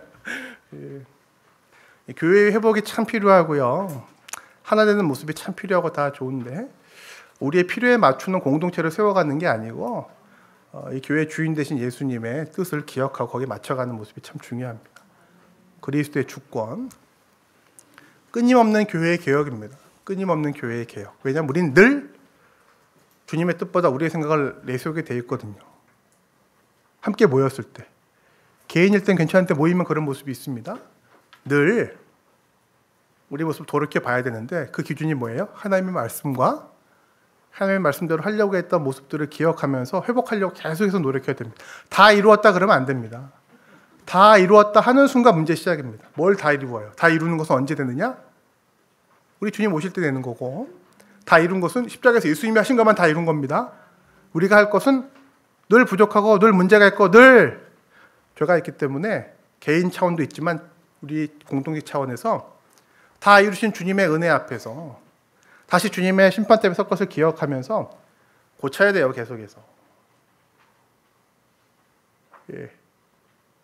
예. 교회의 회복이 참 필요하고요. 하나 되는 모습이 참 필요하고 다 좋은데 우리의 필요에 맞추는 공동체를 세워가는 게 아니고 어, 이 교회 주인 되신 예수님의 뜻을 기억하고 거기에 맞춰가는 모습이 참 중요합니다. 그리스도의 주권, 끊임없는 교회의 개혁입니다. 끊임없는 교회의 개혁. 왜냐하면 우리는 늘 주님의 뜻보다 우리의 생각을 내세우게 돼 있거든요. 함께 모였을 때. 개인일 땐 괜찮은데 모이면 그런 모습이 있습니다. 늘 우리 모습 돌이켜 봐야 되는데 그 기준이 뭐예요? 하나님의 말씀과 하나님의 말씀대로 하려고 했던 모습들을 기억하면서 회복하려고 계속해서 노력해야 됩니다. 다 이루었다 그러면 안 됩니다. 다 이루었다 하는 순간 문제 시작입니다. 뭘 다 이루어요? 다 이루는 것은 언제 되느냐? 우리 주님 오실 때 되는 거고 다 이룬 것은 십자가에서 예수님이 하신 것만 다 이룬 겁니다. 우리가 할 것은 늘 부족하고 늘 문제가 있고 늘 죄가 있기 때문에 개인 차원도 있지만 우리 공동체 차원에서 다 이루신 주님의 은혜 앞에서 다시 주님의 심판 때문에 설 것을 기억하면서 고쳐야 돼요, 계속해서. 예.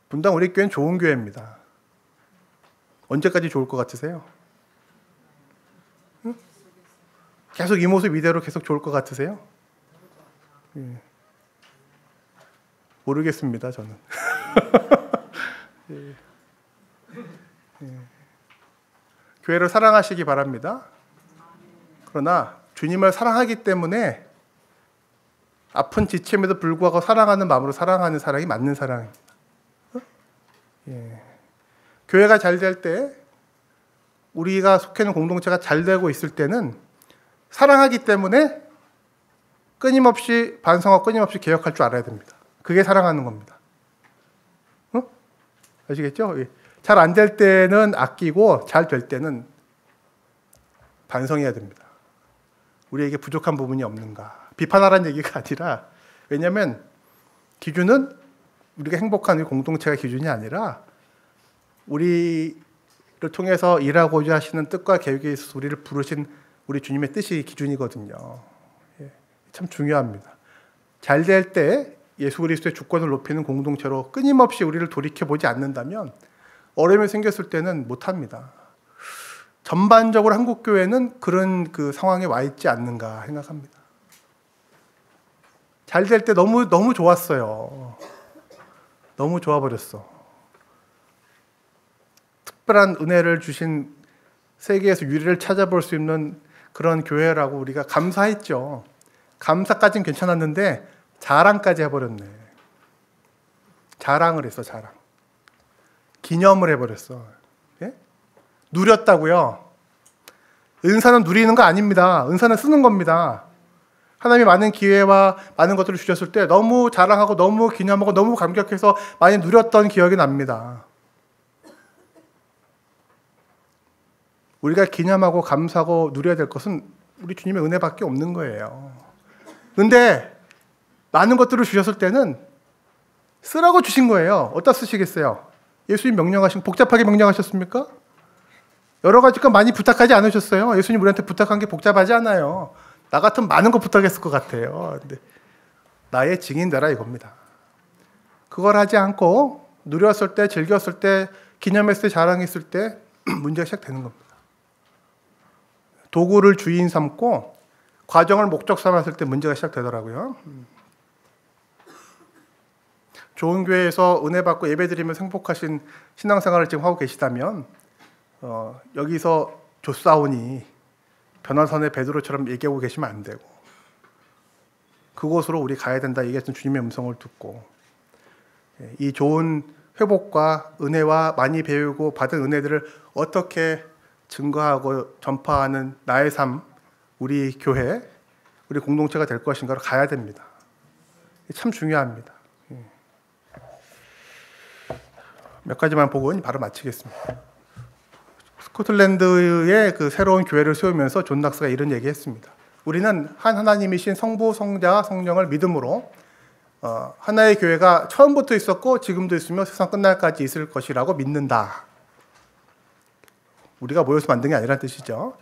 분당 우리 교회는 좋은 교회입니다. 언제까지 좋을 것 같으세요? 응? 계속 이 모습 이대로 계속 좋을 것 같으세요? 예. 모르겠습니다, 저는. 예. 예. 교회를 사랑하시기 바랍니다. 그러나 주님을 사랑하기 때문에 아픈 지침에도 불구하고 사랑하는 마음으로 사랑하는 사랑이 맞는 사랑입니다. 어? 예. 교회가 잘 될 때, 우리가 속해 있는 공동체가 잘 되고 있을 때는 사랑하기 때문에 끊임없이 반성하고 끊임없이 개혁할 줄 알아야 됩니다. 그게 사랑하는 겁니다. 어? 아시겠죠? 예. 잘안 될 때는 아끼고 잘 될 때는 반성해야 됩니다. 우리에게 부족한 부분이 없는가. 비판하라는 얘기가 아니라, 왜냐하면 기준은 우리가 행복한 공동체가 기준이 아니라, 우리를 통해서 일하고자 하시는 뜻과 계획에 있어서 우리를 부르신 우리 주님의 뜻이 기준이거든요. 예, 참 중요합니다. 잘 될 때 예수 그리스도의 주권을 높이는 공동체로 끊임없이 우리를 돌이켜 보지 않는다면 어려움이 생겼을 때는 못합니다. 전반적으로 한국 교회는 그런 그 상황에 와 있지 않는가 생각합니다. 잘 될 때 너무 너무 좋았어요. 너무 좋아 버렸어. 특별한 은혜를 주신 세계에서 유리를 찾아볼 수 있는 그런 교회라고 우리가 감사했죠. 감사까지는 괜찮았는데 자랑까지 해버렸네. 자랑을 했어, 자랑. 기념을 해버렸어. 누렸다고요. 은사는 누리는 거 아닙니다. 은사는 쓰는 겁니다. 하나님이 많은 기회와 많은 것들을 주셨을 때 너무 자랑하고 너무 기념하고 너무 감격해서 많이 누렸던 기억이 납니다. 우리가 기념하고 감사하고 누려야 될 것은 우리 주님의 은혜밖에 없는 거예요. 근데 많은 것들을 주셨을 때는 쓰라고 주신 거예요. 어디다 쓰시겠어요? 예수님 명령하신 복잡하게 명령하셨습니까? 여러 가지 거 많이 부탁하지 않으셨어요? 예수님 우리한테 부탁한 게 복잡하지 않아요. 나 같으면 많은 거 부탁했을 것 같아요. 근데 나의 증인 되라 이겁니다. 그걸 하지 않고 누렸을 때, 즐겼을 때, 기념했을 때, 자랑했을 때 문제가 시작되는 겁니다. 도구를 주인 삼고 과정을 목적 삼았을 때 문제가 시작되더라고요. 좋은 교회에서 은혜 받고 예배 드리면 행복하신 신앙생활을 지금 하고 계시다면 어, 여기서 조사오니 변화선의 베드로처럼 얘기하고 계시면 안 되고 그곳으로 우리 가야 된다 얘기했던 주님의 음성을 듣고 예, 이 좋은 회복과 은혜와 많이 배우고 받은 은혜들을 어떻게 증거하고 전파하는 나의 삶, 우리 교회, 우리 공동체가 될 것인가로 가야 됩니다. 참 중요합니다. 예. 몇 가지만 보고 바로 마치겠습니다. 스코틀랜드의 그 새로운 교회를 세우면서 존 낙스가 이런 얘기했습니다. 우리는 한 하나님이신 성부, 성자, 성령을 믿음으로 어, 하나의 교회가 처음부터 있었고 지금도 있으며 세상 끝날까지 있을 것이라고 믿는다. 우리가 모여서 만든 게 아니란 뜻이죠.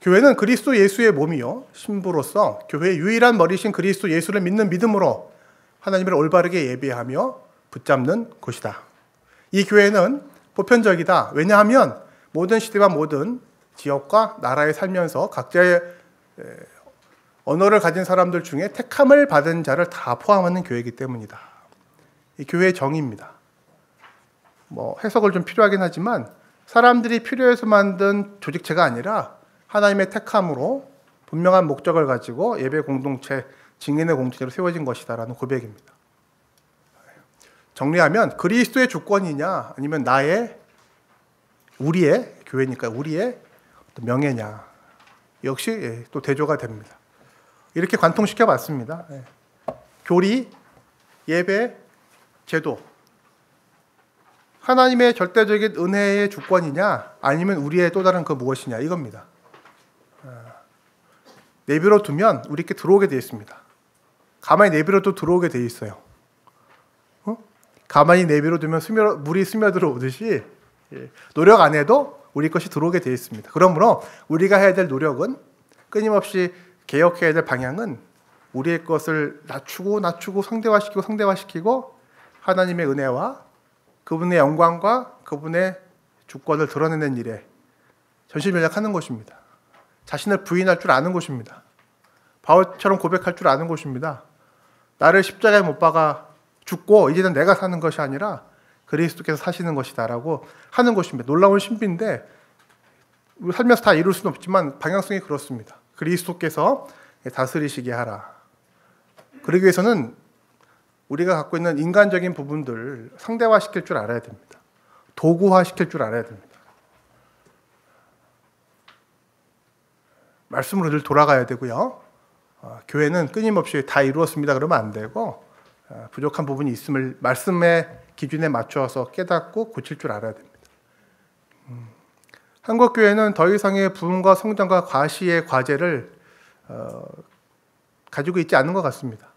교회는 그리스도 예수의 몸이요 신부로서 교회의 유일한 머리신 그리스도 예수를 믿는 믿음으로 하나님을 올바르게 예배하며 붙잡는 곳이다. 이 교회는 보편적이다. 왜냐하면 모든 시대와 모든 지역과 나라에 살면서 각자의 언어를 가진 사람들 중에 택함을 받은 자를 다 포함하는 교회이기 때문이다. 이 교회의 정의입니다. 뭐 해석을 좀 필요하긴 하지만 사람들이 필요해서 만든 조직체가 아니라 하나님의 택함으로 분명한 목적을 가지고 예배 공동체, 증인의 공동체로 세워진 것이다라는 고백입니다. 정리하면 그리스도의 주권이냐 아니면 나의 우리의 교회니까 우리의 명예냐 역시 예, 또 대조가 됩니다. 이렇게 관통시켜 봤습니다. 예. 교리, 예배, 제도. 하나님의 절대적인 은혜의 주권이냐 아니면 우리의 또 다른 그 무엇이냐 이겁니다. 아, 내비로 두면 우리께 들어오게 되어 있습니다. 가만히 내비로 들어오게 되어 있어요. 어? 가만히 내비로 두면 스며, 물이 스며들어 오듯이 예, 노력 안 해도 우리 것이 들어오게 되어 있습니다. 그러므로 우리가 해야 될 노력은 끊임없이 개혁해야 될 방향은 우리의 것을 낮추고 낮추고 상대화시키고 상대화시키고 하나님의 은혜와 그분의 영광과 그분의 주권을 드러내는 일에 전심전력하는 것입니다. 자신을 부인할 줄 아는 것입니다. 바울처럼 고백할 줄 아는 것입니다. 나를 십자가에 못 박아 죽고 이제는 내가 사는 것이 아니라 그리스도께서 사시는 것이다라고 하는 것입니다. 놀라운 신비인데 살면서 다 이룰 수는 없지만 방향성이 그렇습니다. 그리스도께서 다스리시게 하라. 그러기 위해서는 우리가 갖고 있는 인간적인 부분들 상대화 시킬 줄 알아야 됩니다. 도구화 시킬 줄 알아야 됩니다. 말씀으로 늘 돌아가야 되고요. 어, 교회는 끊임없이 다 이루었습니다. 그러면 안 되고 어, 부족한 부분이 있음을 말씀의 기준에 맞추어서 깨닫고 고칠 줄 알아야 됩니다. 음. 한국 교회는 더 이상의 부흥과 성장과 과시의 과제를 어, 가지고 있지 않는 것 같습니다.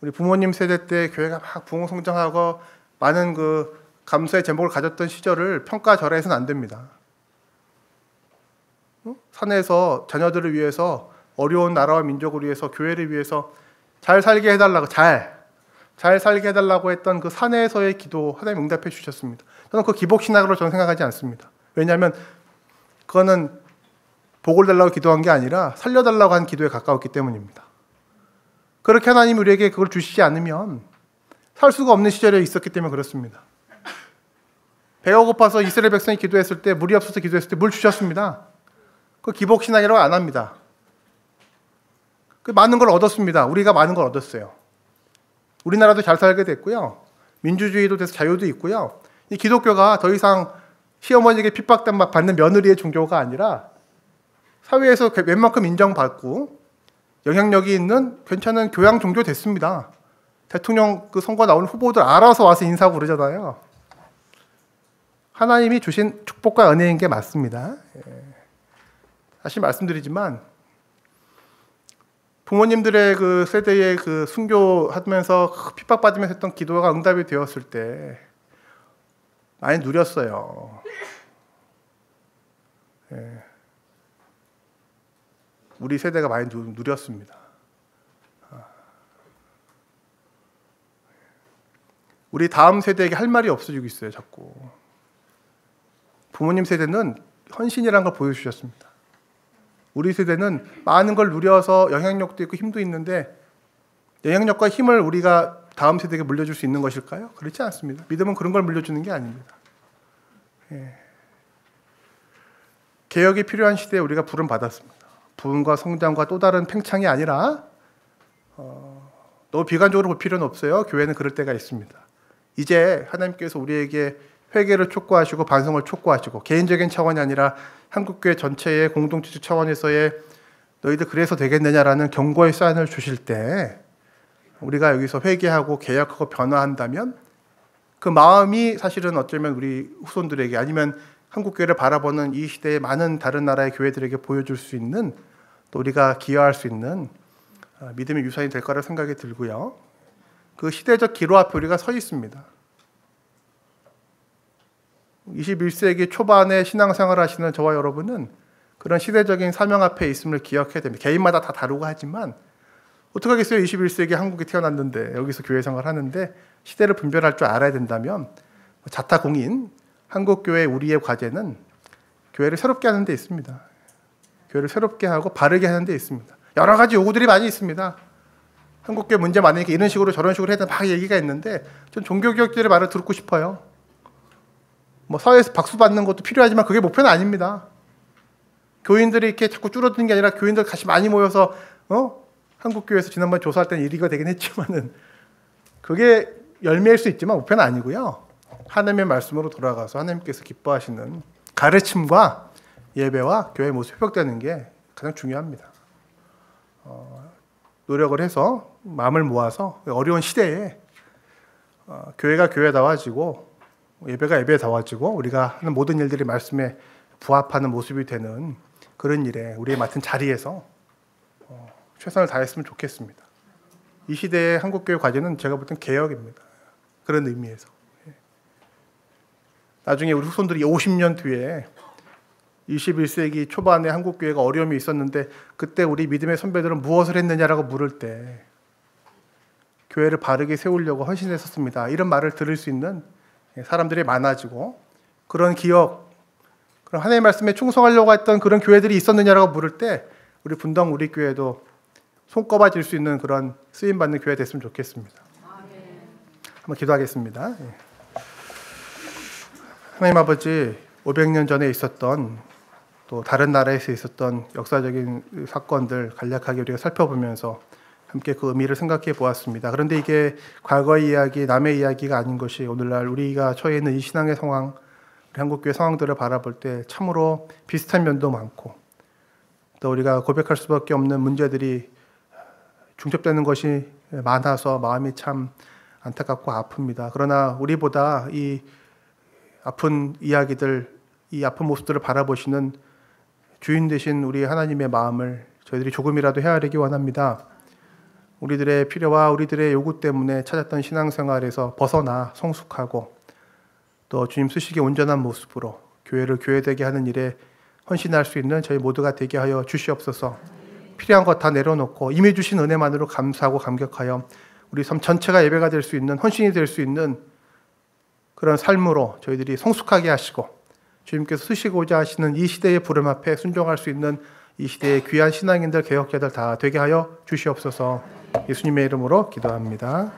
우리 부모님 세대 때 교회가 막 부흥 성장하고 많은 그 감사의 제목을 가졌던 시절을 평가절하해서는 안 됩니다. 어? 산에서 자녀들을 위해서 어려운 나라와 민족을 위해서 교회를 위해서 잘 살게 해달라고 잘, 잘 살게 해달라고 했던 그 산에서의 기도 하나님 응답해 주셨습니다. 저는 그 기복 신학으로 저는 생각하지 않습니다. 왜냐하면 그거는 복을 달라고 기도한 게 아니라 살려달라고 한 기도에 가까웠기 때문입니다. 그렇게 하나님 우리에게 그걸 주시지 않으면 살 수가 없는 시절에 있었기 때문에 그렇습니다. 배가 고파서 이스라엘 백성이 기도했을 때 물이 없어서 기도했을 때 물 주셨습니다. 그 기복 신앙이라고 안 합니다. 그 많은 걸 얻었습니다. 우리가 많은 걸 얻었어요. 우리나라도 잘 살게 됐고요. 민주주의도 돼서 자유도 있고요. 이 기독교가 더 이상 시어머니에게 핍박된 받는 며느리의 종교가 아니라 사회에서 웬만큼 인정받고 영향력이 있는 괜찮은 교양 종교 됐습니다. 대통령 그 선거 나오는 후보들 알아서 와서 인사하고 그러잖아요. 하나님이 주신 축복과 은혜인 게 맞습니다. 예. 다시 말씀드리지만 부모님들의 그 세대의 그 순교하면서 핍박받으면서 했던 기도가 응답이 되었을 때 많이 누렸어요. 예. 우리 세대가 많이 누, 렸습니다 우리 다음 세대에게 할 말이 없어지고 있어요, 자꾸. 부모님 세대는 헌신이라는 걸 보여주셨습니다. 우리 세대는 많은 걸 누려서 영향력도 있고 힘도 있는데 영향력과 힘을 우리가 다음 세대에게 물려줄 수 있는 것일까요? 그렇지 않습니다. 믿음은 그런 걸 물려주는 게 아닙니다. 예. 개혁이 필요한 시대에 우리가 부름 받았습니다. 부흥과 성장과 또 다른 팽창이 아니라 어, 너무 비관적으로 볼 필요는 없어요. 교회는 그럴 때가 있습니다. 이제 하나님께서 우리에게 회개를 촉구하시고 반성을 촉구하시고 개인적인 차원이 아니라 한국교회 전체의 공동체적 차원에서의 너희들 그래서 되겠느냐라는 경고의 사인을 주실 때 우리가 여기서 회개하고 개혁하고 변화한다면 그 마음이 사실은 어쩌면 우리 후손들에게 아니면 한국 교회를 바라보는 이 시대의 많은 다른 나라의 교회들에게 보여줄 수 있는 또 우리가 기여할 수 있는 어, 믿음의 유산이 될 거라 생각이 들고요. 그 시대적 기로 앞에 우리가 서 있습니다. 21세기 초반에 신앙생활 하시는 저와 여러분은 그런 시대적인 사명 앞에 있음을 기억해야 됩니다. 개인마다 다 다르고 하지만 어떻게 하겠어요? 21세기 한국에 태어났는데 여기서 교회 생활 하는데 시대를 분별할 줄 알아야 된다면 자타공인 한국교회 우리의 과제는 교회를 새롭게 하는 데 있습니다. 교회를 새롭게 하고 바르게 하는 데 있습니다. 여러 가지 요구들이 많이 있습니다. 한국교회 문제 많으니까 이런 식으로 저런 식으로 해야 막 얘기가 있는데 전 종교개혁들의 말을 듣고 싶어요. 뭐 사회에서 박수 받는 것도 필요하지만 그게 목표는 아닙니다. 교인들이 이렇게 자꾸 줄어드는 게 아니라 교인들 같이 많이 모여서 어? 한국 교회에서 지난번 조사할 때는 1위가 되긴 했지만은 그게 열매일 수 있지만 목표는 아니고요. 하나님의 말씀으로 돌아가서 하나님께서 기뻐하시는 가르침과 예배와 교회 모습 회복되는 게 가장 중요합니다. 어, 노력을 해서 마음을 모아서 어려운 시대에 어, 교회가 교회다워지고 예배가 예배다워지고 우리가 하는 모든 일들이 말씀에 부합하는 모습이 되는 그런 일에 우리의 맡은 자리에서 어, 최선을 다했으면 좋겠습니다. 이 시대의 한국교회 과제는 제가 볼 땐 개혁입니다. 그런 의미에서. 예. 나중에 우리 후손들이 50년 뒤에 21세기 초반에 한국교회가 어려움이 있었는데 그때 우리 믿음의 선배들은 무엇을 했느냐라고 물을 때 교회를 바르게 세우려고 헌신했었습니다. 이런 말을 들을 수 있는 사람들이 많아지고 그런 기억, 그런 하나님의 말씀에 충성하려고 했던 그런 교회들이 있었느냐라고 물을 때 우리 분당 우리 교회도 손꼽아질 수 있는 그런 쓰임 받는 교회 됐으면 좋겠습니다. 한번 기도하겠습니다. 예. 하나님 아버지 500년 전에 있었던 또 다른 나라에서 있었던 역사적인 사건들 간략하게 우리가 살펴보면서 함께 그 의미를 생각해 보았습니다. 그런데 이게 과거의 이야기, 남의 이야기가 아닌 것이 오늘날 우리가 처해 있는 이 신앙의 상황, 한국교회 상황들을 바라볼 때 참으로 비슷한 면도 많고 또 우리가 고백할 수밖에 없는 문제들이 중첩되는 것이 많아서 마음이 참 안타깝고 아픕니다. 그러나 우리보다 이 아픈 이야기들, 이 아픈 모습들을 바라보시는 주인 되신 우리 하나님의 마음을 저희들이 조금이라도 헤아리기 원합니다. 우리들의 필요와 우리들의 요구 때문에 찾았던 신앙생활에서 벗어나 성숙하고 또 주님 쓰시기 온전한 모습으로 교회를 교회되게 하는 일에 헌신할 수 있는 저희 모두가 되게 하여 주시옵소서. 필요한 것 다 내려놓고 이미 주신 은혜만으로 감사하고 감격하여 우리 삶 전체가 예배가 될 수 있는 헌신이 될 수 있는 그런 삶으로 저희들이 성숙하게 하시고 주님께서 쓰시고자 하시는 이 시대의 부름 앞에 순종할 수 있는 이 시대의 귀한 신앙인들 개혁자들 다 되게 하여 주시옵소서. 예수님의 이름으로 기도합니다.